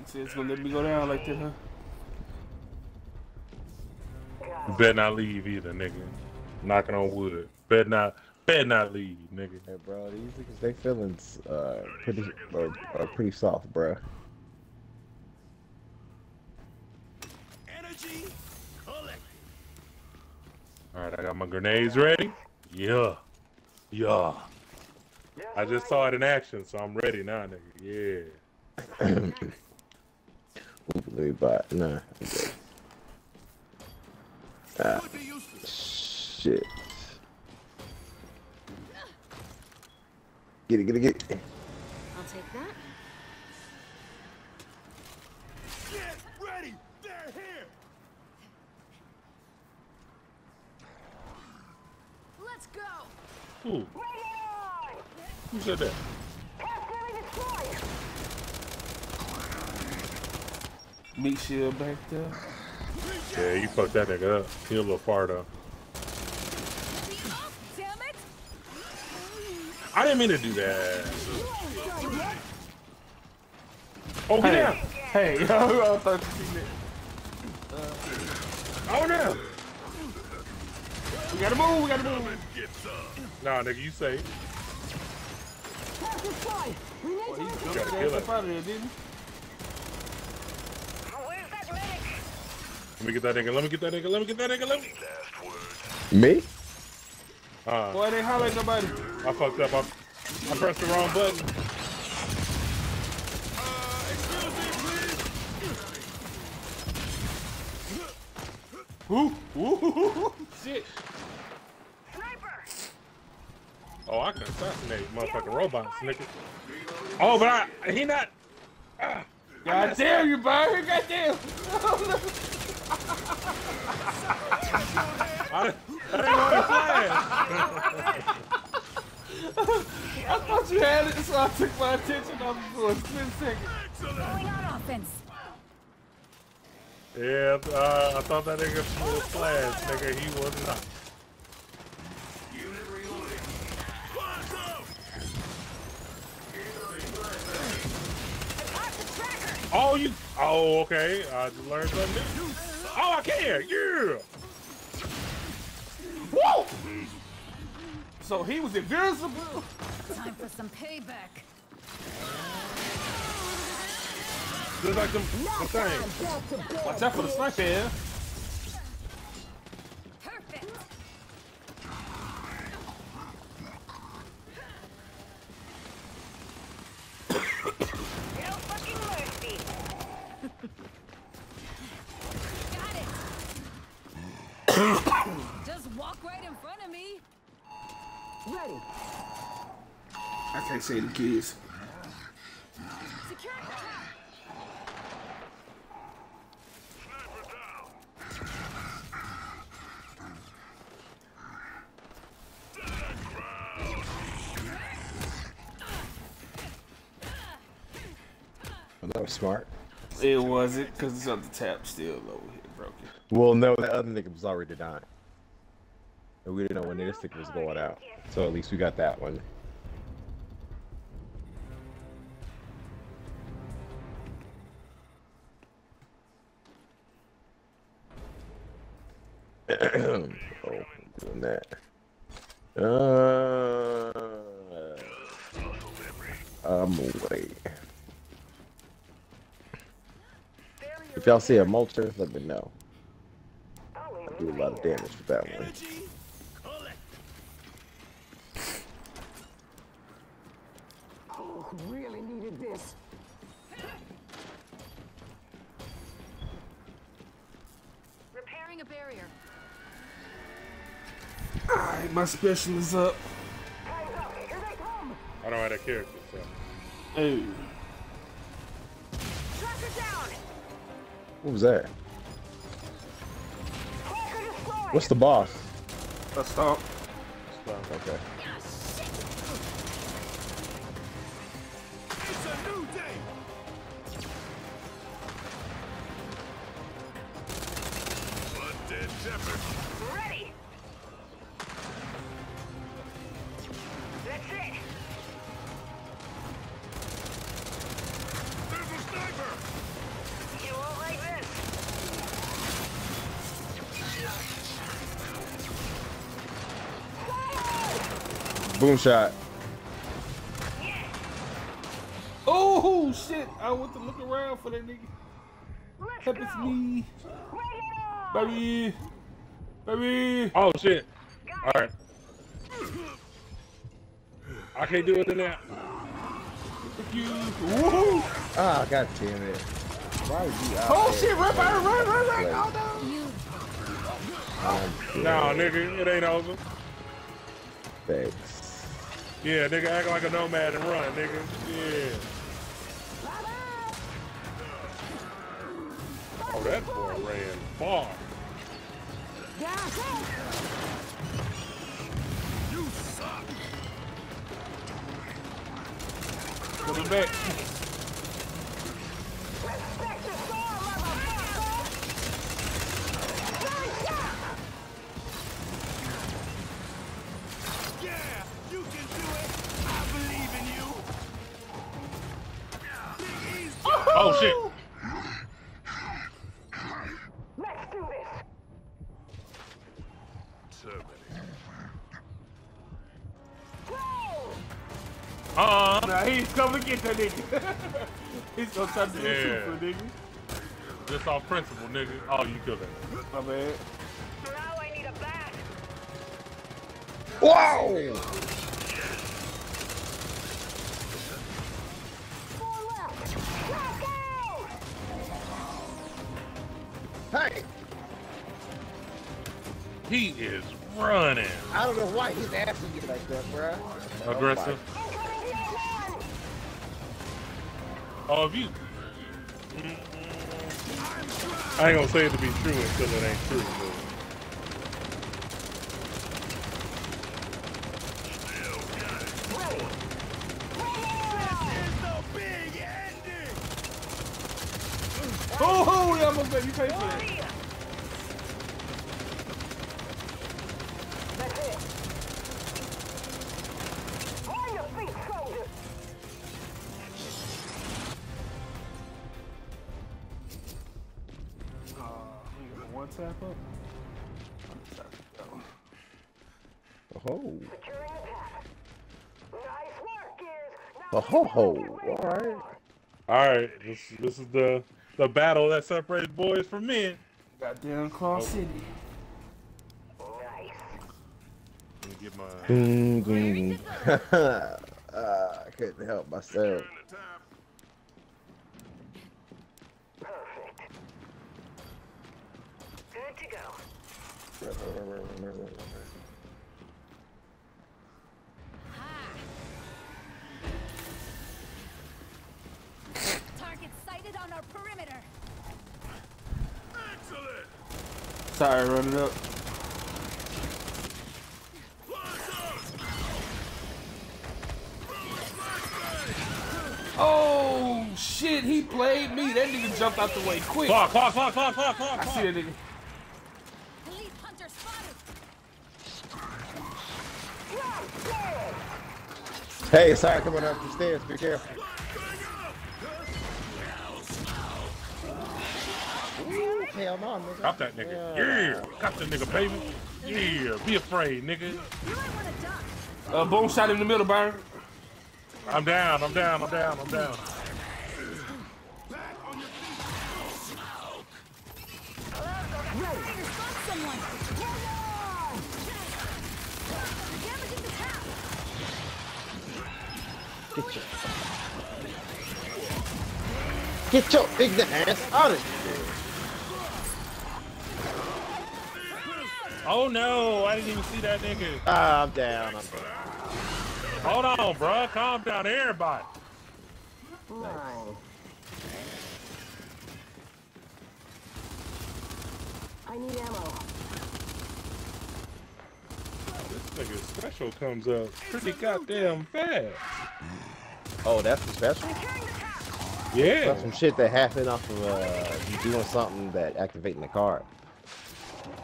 Nigga said it's gonna let me go down like that, huh? You better not leave either, nigga. Knocking on wood. Better not, better not leave, nigga. Hey, bro, these niggas, they feelings uh pretty are, are pretty soft, bro. Energy collected. All right, I got my grenades ready. Yeah, yeah. I just saw it in action, so I'm ready now, nigga. Yeah. [clears throat] Ooh, let me buy. Nah. Ah, Could be useful. shit. Get it, get it, get it. I'll take that. Get ready. They're here. Let's go. Who? Who said that? Meat shield back there. Yeah, you fucked that nigga up. He a little far though. Damn it! I didn't mean to do that. Oh, Hey, get down! hey, [laughs] I thought you seen that. Uh. Oh, no! We gotta move, we gotta move. Get some. Nah, nigga, you say. Boy, he jumped gotta his ass up out of there, didn't he? Let me get that nigga. Let me get that nigga. Let me get that nigga. Let me. Last word. Me? Uh, Boy, they holler at nobody. I fucked up. I, I pressed the wrong button. Uh, excuse me, please. Woo, woo, shit. Oh, I can assassinate motherfucking robots, nigga. Oh, but I, he not. Ah, God damn you, Byron, God damn. [laughs] I, I didn't know it. I thought you had it, so I took my attention off for a split second. Going on offense. Yeah, uh, I thought that nigga was flash, nigga. He was not. Oh, you. Oh, okay. I learned something new. Oh, I can. Yeah. Whoa! So he was invincible? Time for some payback. Just like them, them things. Watch out for the sniper here. Perfect. [coughs] [coughs] Got it. Just walk right in front of me. Ready. I can't say the kids. Secure. Sniper down. Well, that was smart. It wasn't, because it's on the tap still over here, broken. Well, no, that other nigga was already dying. And we didn't know when this nigga was going out. So at least we got that one. [clears throat] oh, doing that. Uh, I'm away. If y'all see a mulcher, let me know. I do a lot of damage with that one. Energy collected. Oh, really needed this. Repairing a barrier. Alright, my special is up. Hands up. Here they come. I don't have that character, so. Ooh. Tracker down. What was that? What's the boss? A stomp. Okay. Boom shot. Oh shit! I went to look around for that nigga. Let's Help it's me, Bring it on. baby, baby. Oh shit. Alright. I can't do it in that. Fuck you. Woohoo! Ah, god damn it. Why is you out Oh there? shit! Run, run, run, run, run! Like, Oh no! You Nah, nigga, it ain't over. Thanks. Yeah, nigga, act like a nomad and run, nigga. Yeah. Oh, that boy ran far. It. Put him back. He's coming to get that nigga. he's gonna try to do Yeah. yeah. for nigga. Just off principle, nigga. Oh, you killed him. My bad. Now I need a bat. Whoa! Four left. Let's go. Hey! He is running. I don't know why he's asking you like that, bruh. Aggressive. Oh, if you. I ain't gonna say it to be true until it ain't true. The the battle that separates boys from men. Goddamn Claw City. Nice. Let me get my. Boom, boom. uh, I couldn't help myself. Perfect. Good to go. Sorry, run it up. Oh shit, he played me. That nigga jumped out the way quick. Clock, clock, clock, clock, clock, clock, I see that nigga. Elite hunter spotted. Hey, sorry, coming up the stairs. Be careful. Hell no, nigga. Got that nigga. Yeah. Got that nigga, baby. Yeah. Be afraid, nigga. You might want to duck. Uh, boom shot in the middle, Byron. I'm down. I'm down. I'm down. I'm down. Figure spot someone. Damaging the tap. Get your, get your big ass out of here. Oh no! I didn't even see that nigga. Ah, I'm down. I'm down. Hold on, bruh. Calm down, everybody. Nine. I need ammo. This nigga special comes up pretty goddamn fast. Oh, that's the special? Yeah. That's some shit that happened off of uh, you doing something that activating the card.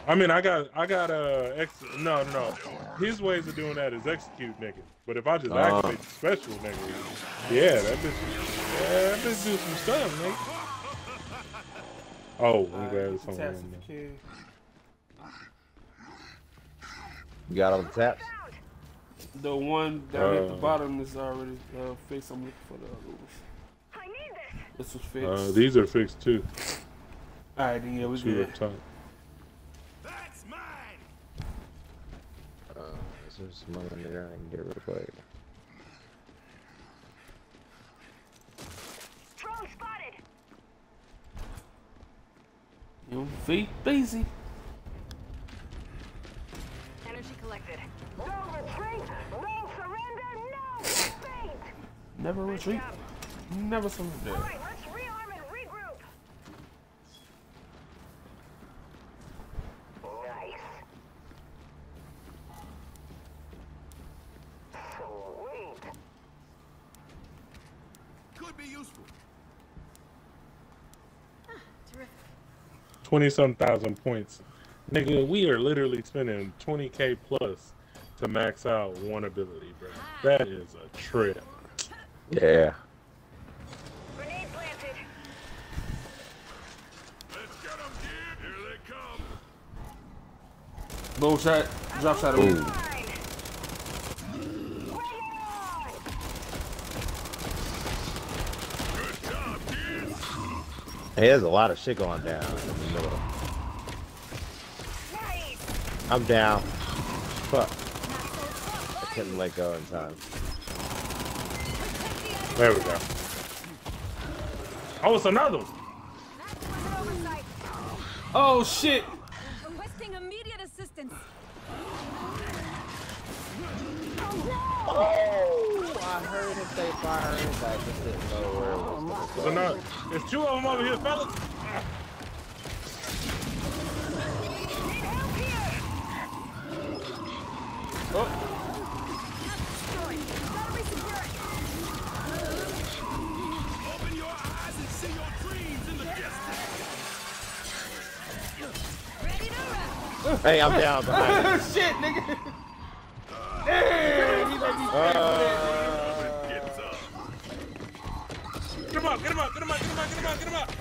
I mean, I got, I got uh, ex- no, no, no. His ways of doing that is execute nigga. But if I just Uh. activate the special nigga, yeah, that bitch, yeah, that bitch do some stuff, nigga. Oh, I'm glad it's on Taps one. the kid. You got all the taps? The one down at the Uh. bottom is already uh, fixed. I'm looking for the other ones. I need this. This was fixed. Uh, these are fixed too. All right, then yeah, we Two good. up top. That's mine. Uh, is there some other nigga I can get real quick? Drone spotted. You know, feet busy. Energy collected. No retreat, no surrender, no fate. Never retreat. Never surrender. All right, let's rearm and regroup. Nice. Sweet. Could be useful. Terrific. Twenty some thousand points. Nigga, we are literally spending 20k plus to max out one ability, bro. That is a trip. Yeah. Grenade planted. Let's get them. Here they come. Boom shot. Drop shot. Ooh. Fine. Bring it on. Good job, kids. Hey, there's a lot of shit going down in the middle. I'm down. Fuck. I couldn't let go in time. There we go. Oh, it's another one. That was an oversight. Oh shit. Requesting immediate assistance. Oh! I heard him say fire, but I just didn't know where it was. It's another. There's two of them over here, fellas. Need help here. Destroyed. Gotta resecure it. Open your eyes and see your dreams in the distance. Ready to rock. Hey, I'm down behind. [laughs] shit, nigga. Damn, he let me Uh, him up, get him up, get him up, get him up, get him up, get him up.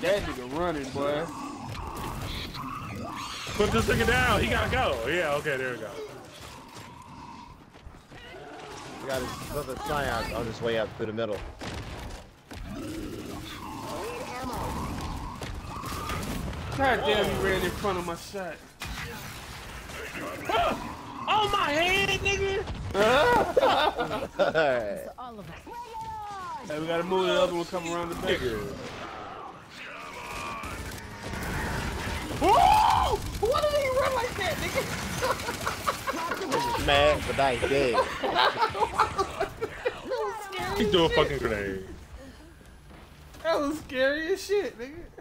That nigga running, boy. Put this nigga down. He gotta go. Yeah, okay, there we go. I got his brother Scion on his way up through the middle. God damn, he ran in front of my shot. [laughs] Oh my head, nigga. Hey. All of us. Hey, we gotta move the other one come around the back. Whoa! Why did he run like that, nigga? Mad, but I dead. He threw a fucking grenade. That was scary as shit, nigga.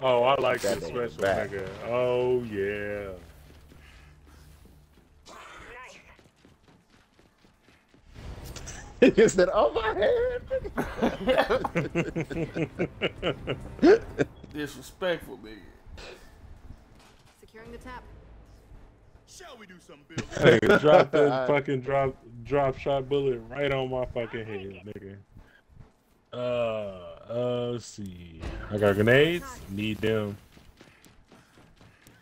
Oh, I like That this special back. nigga. Oh yeah. Nice. [laughs] he said, "Oh my head." [laughs] Disrespectful, nigga. Securing the tap. Shall we do some [laughs] building? nigga, drop that fucking drop drop shot bullet right on my fucking head, nigga. Uh, uh, let's see. I got grenades. Need them.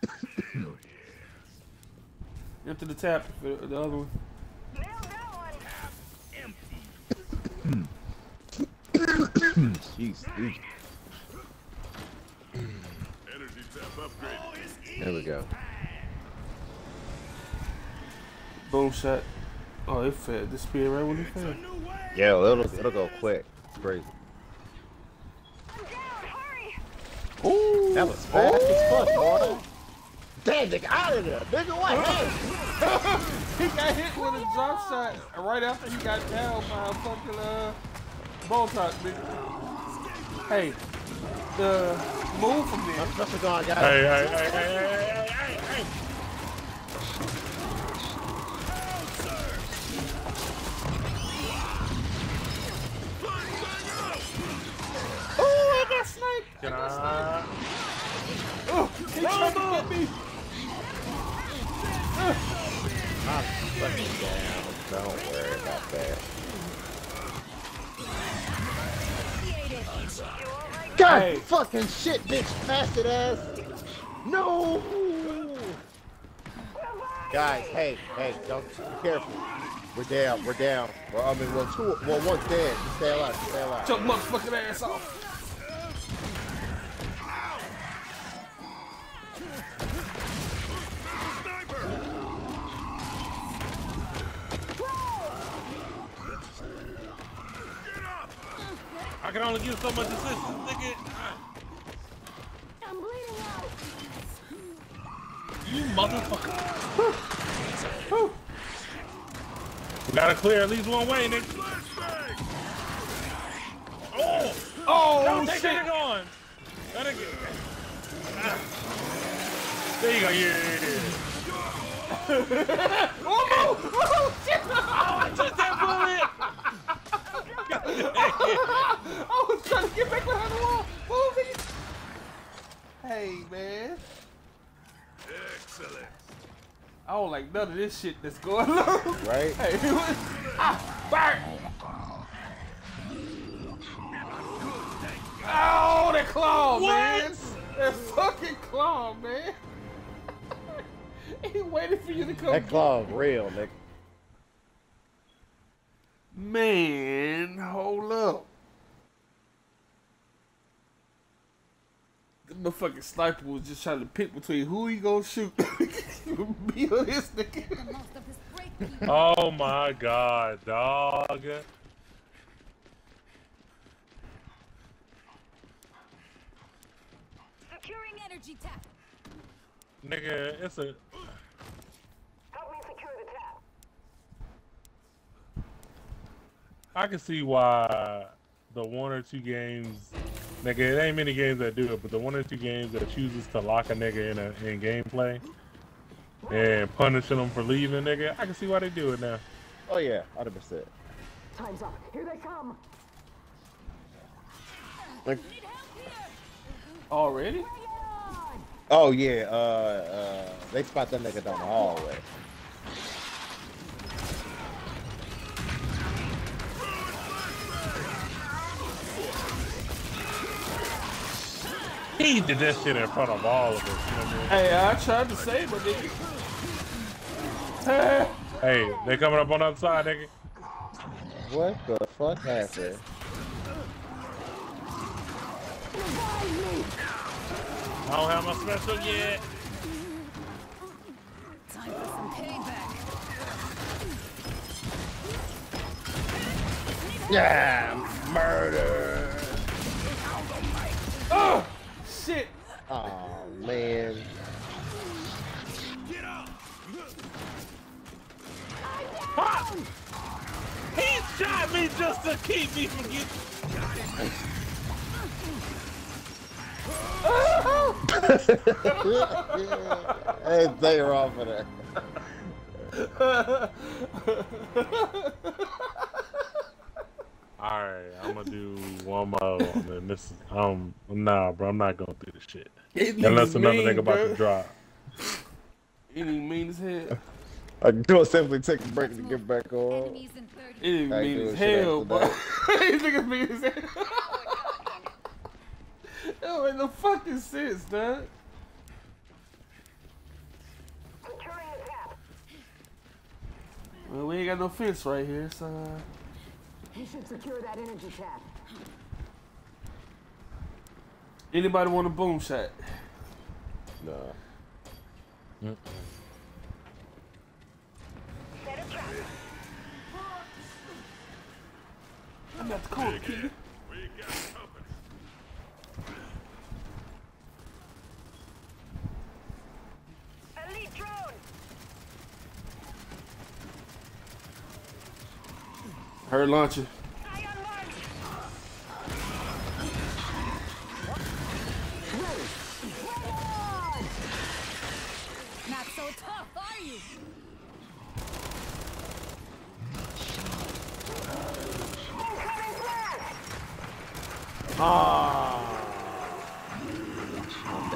[coughs] Empty the tap for the other one. Nailed that one. Empty. Jeez, dude. Energy tap upgrade. There we go. Boom shot. Oh, it fed. Disappeared right when it It's a fed. Yeah, it'll it'll go quick. It's crazy. I'm down. Hurry. Ooh, that was fast as fuck, boy. Damn, nigga, out of there, nigga. What? [laughs] He got hit with a drop shot right after he got down by a fucking uh, Boltok, nigga. Hey, the move from there. Must have gone, guys. Hey, hey, hey, hey, hey, hey, hey, hey. I got sniped. Can I? Oh, he tried to get me. I'm fucking down. Don't worry about that. Initiated. You all right? God Hey. fucking shit, bitch, bastard ass. No. Guys, hey, hey, don't be careful. We're down, we're down. Well, I mean, well, two, well, one's dead. Stay alive, stay alive. Choke motherfucking ass off. Can only give so much assistance, nigga. I'm bleeding out. You motherfucker. We gotta clear at least one way, nigga. Oh! Oh Don't take shit! that nigga on! That nigga. Ah. There you go, yeah, yeah, yeah. Oh, oh shit! Took that bullet! I was trying to get back behind the wall. Move it. Hey man, Excellent. I don't like none of this shit that's going on. Right? [laughs] Hey, what? Ah, fire! Oh, that claw, man! That fucking claw, man! [laughs] he waited for you to come. That claw real, nigga. Man, hold up. The motherfucking sniper was just trying to pick between who he gonna shoot. Me or this nigga. Most of this break people. Oh my god, dog. Securing energy tap. Nigga, it's a. Help me secure the tap. I can see why the one or two games, nigga, it ain't many games that do it, but the one or two games that chooses to lock a nigga in a in gameplay and punishing them for leaving, nigga, I can see why they do it now. Oh yeah, 100%. Time's up. Here they come. Like, Need help here. Already? oh yeah, uh, uh, they spot that nigga down the hallway. He did that shit in front of all of us. You know what I mean? Hey, I tried to save her, nigga. Hey, Hey, they coming up on the other side, nigga. What the fuck happened? I don't have my special yet. Time for some payback. Yeah, murder. Just to keep me from getting. hey, stay off of there. Alright, I'm gonna do one more and then this is um nah bro, I'm not going through this shit. It Unless another mean, nigga about to drop. It ain't mean as hell. I do simply take a break to get back on. Enemies in 30. It ain't I mean as hell, after bro. These niggas mean as hell. that don't make no fucking sense, dog. Securing the tap. Well, we ain't got no fence right here, so. uh, He should secure that energy tap. Anybody want a boom shot? Nah. Set a trap. I'm at the corner, kid. We got company. Elite drone. Her launcher. Eye on mark. Not so tough, are you? Ah. I'm.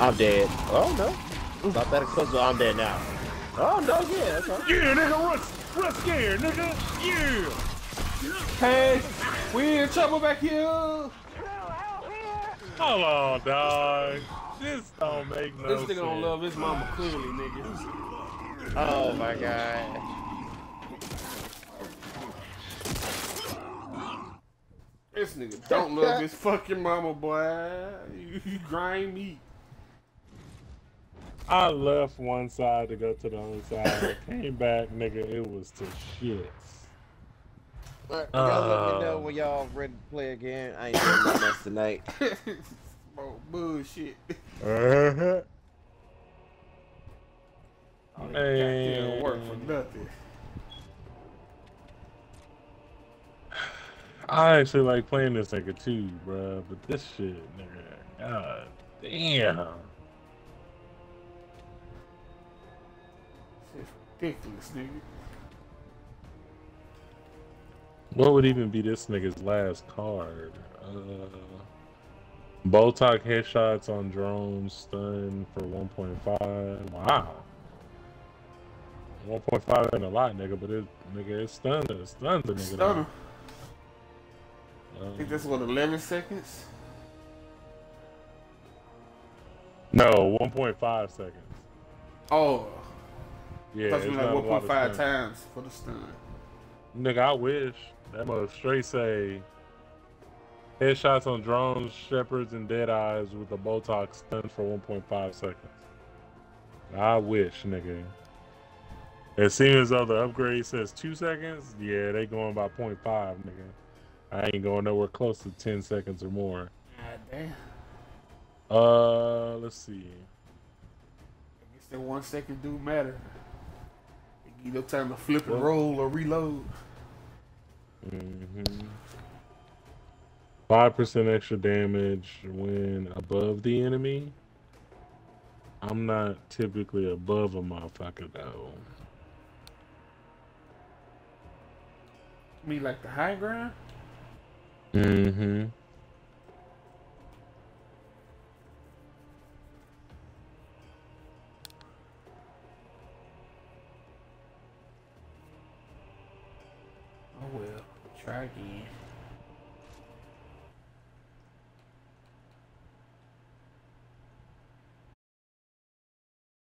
I'm dead. Oh no. Not that close, but I'm dead now. Oh no, yeah, okay. Yeah, nigga, Russ, Russ scared, nigga. Yeah. Hey, we in trouble back here. True, help here! Hold on, dog. This don't make no sense. This sense. nigga don't love his mama clearly, nigga. Oh my god. This nigga don't love his [laughs] fucking mama, boy. You, you grind me. I left one side to go to the other side. I Came back, nigga. It was to shit. Alright, y'all let me know Uh. when y'all ready to play again. I ain't doing nothing else tonight. [laughs] oh, bullshit. Uh-huh. Oh, that goddamn Man. work for nothing. I actually like playing this nigga too, bro. But this shit, nigga. God damn. It's ridiculous, nigga. What would even be this nigga's last card? Uh, Boltok headshots on drones, stun for 1.5. Wow. 1.5 ain't a lot, nigga, but it, nigga, it's stun, it stuns a nigga. Stunner. Though. I think Um, that's what 11 seconds. no, 1.5 seconds. Oh, Yeah, that's it's like not a lot of 1.5 times for the stun. Nigga, I wish. That mother straight say headshots on drones, shepherds, and dead eyes with a Boltok stun for 1.5 seconds. I wish, nigga. It seems as though the upgrade says two seconds. Yeah, they going by 0.5, nigga. I ain't going nowhere close to 10 seconds or more. God damn. Uh, let's see. I guess that one second do matter. You time to flip and roll or reload. Mm-hmm. Five percent extra damage when above the enemy. I'm not typically above a motherfucker though. Me like the high ground? Mm-hmm. Oh well. Try again.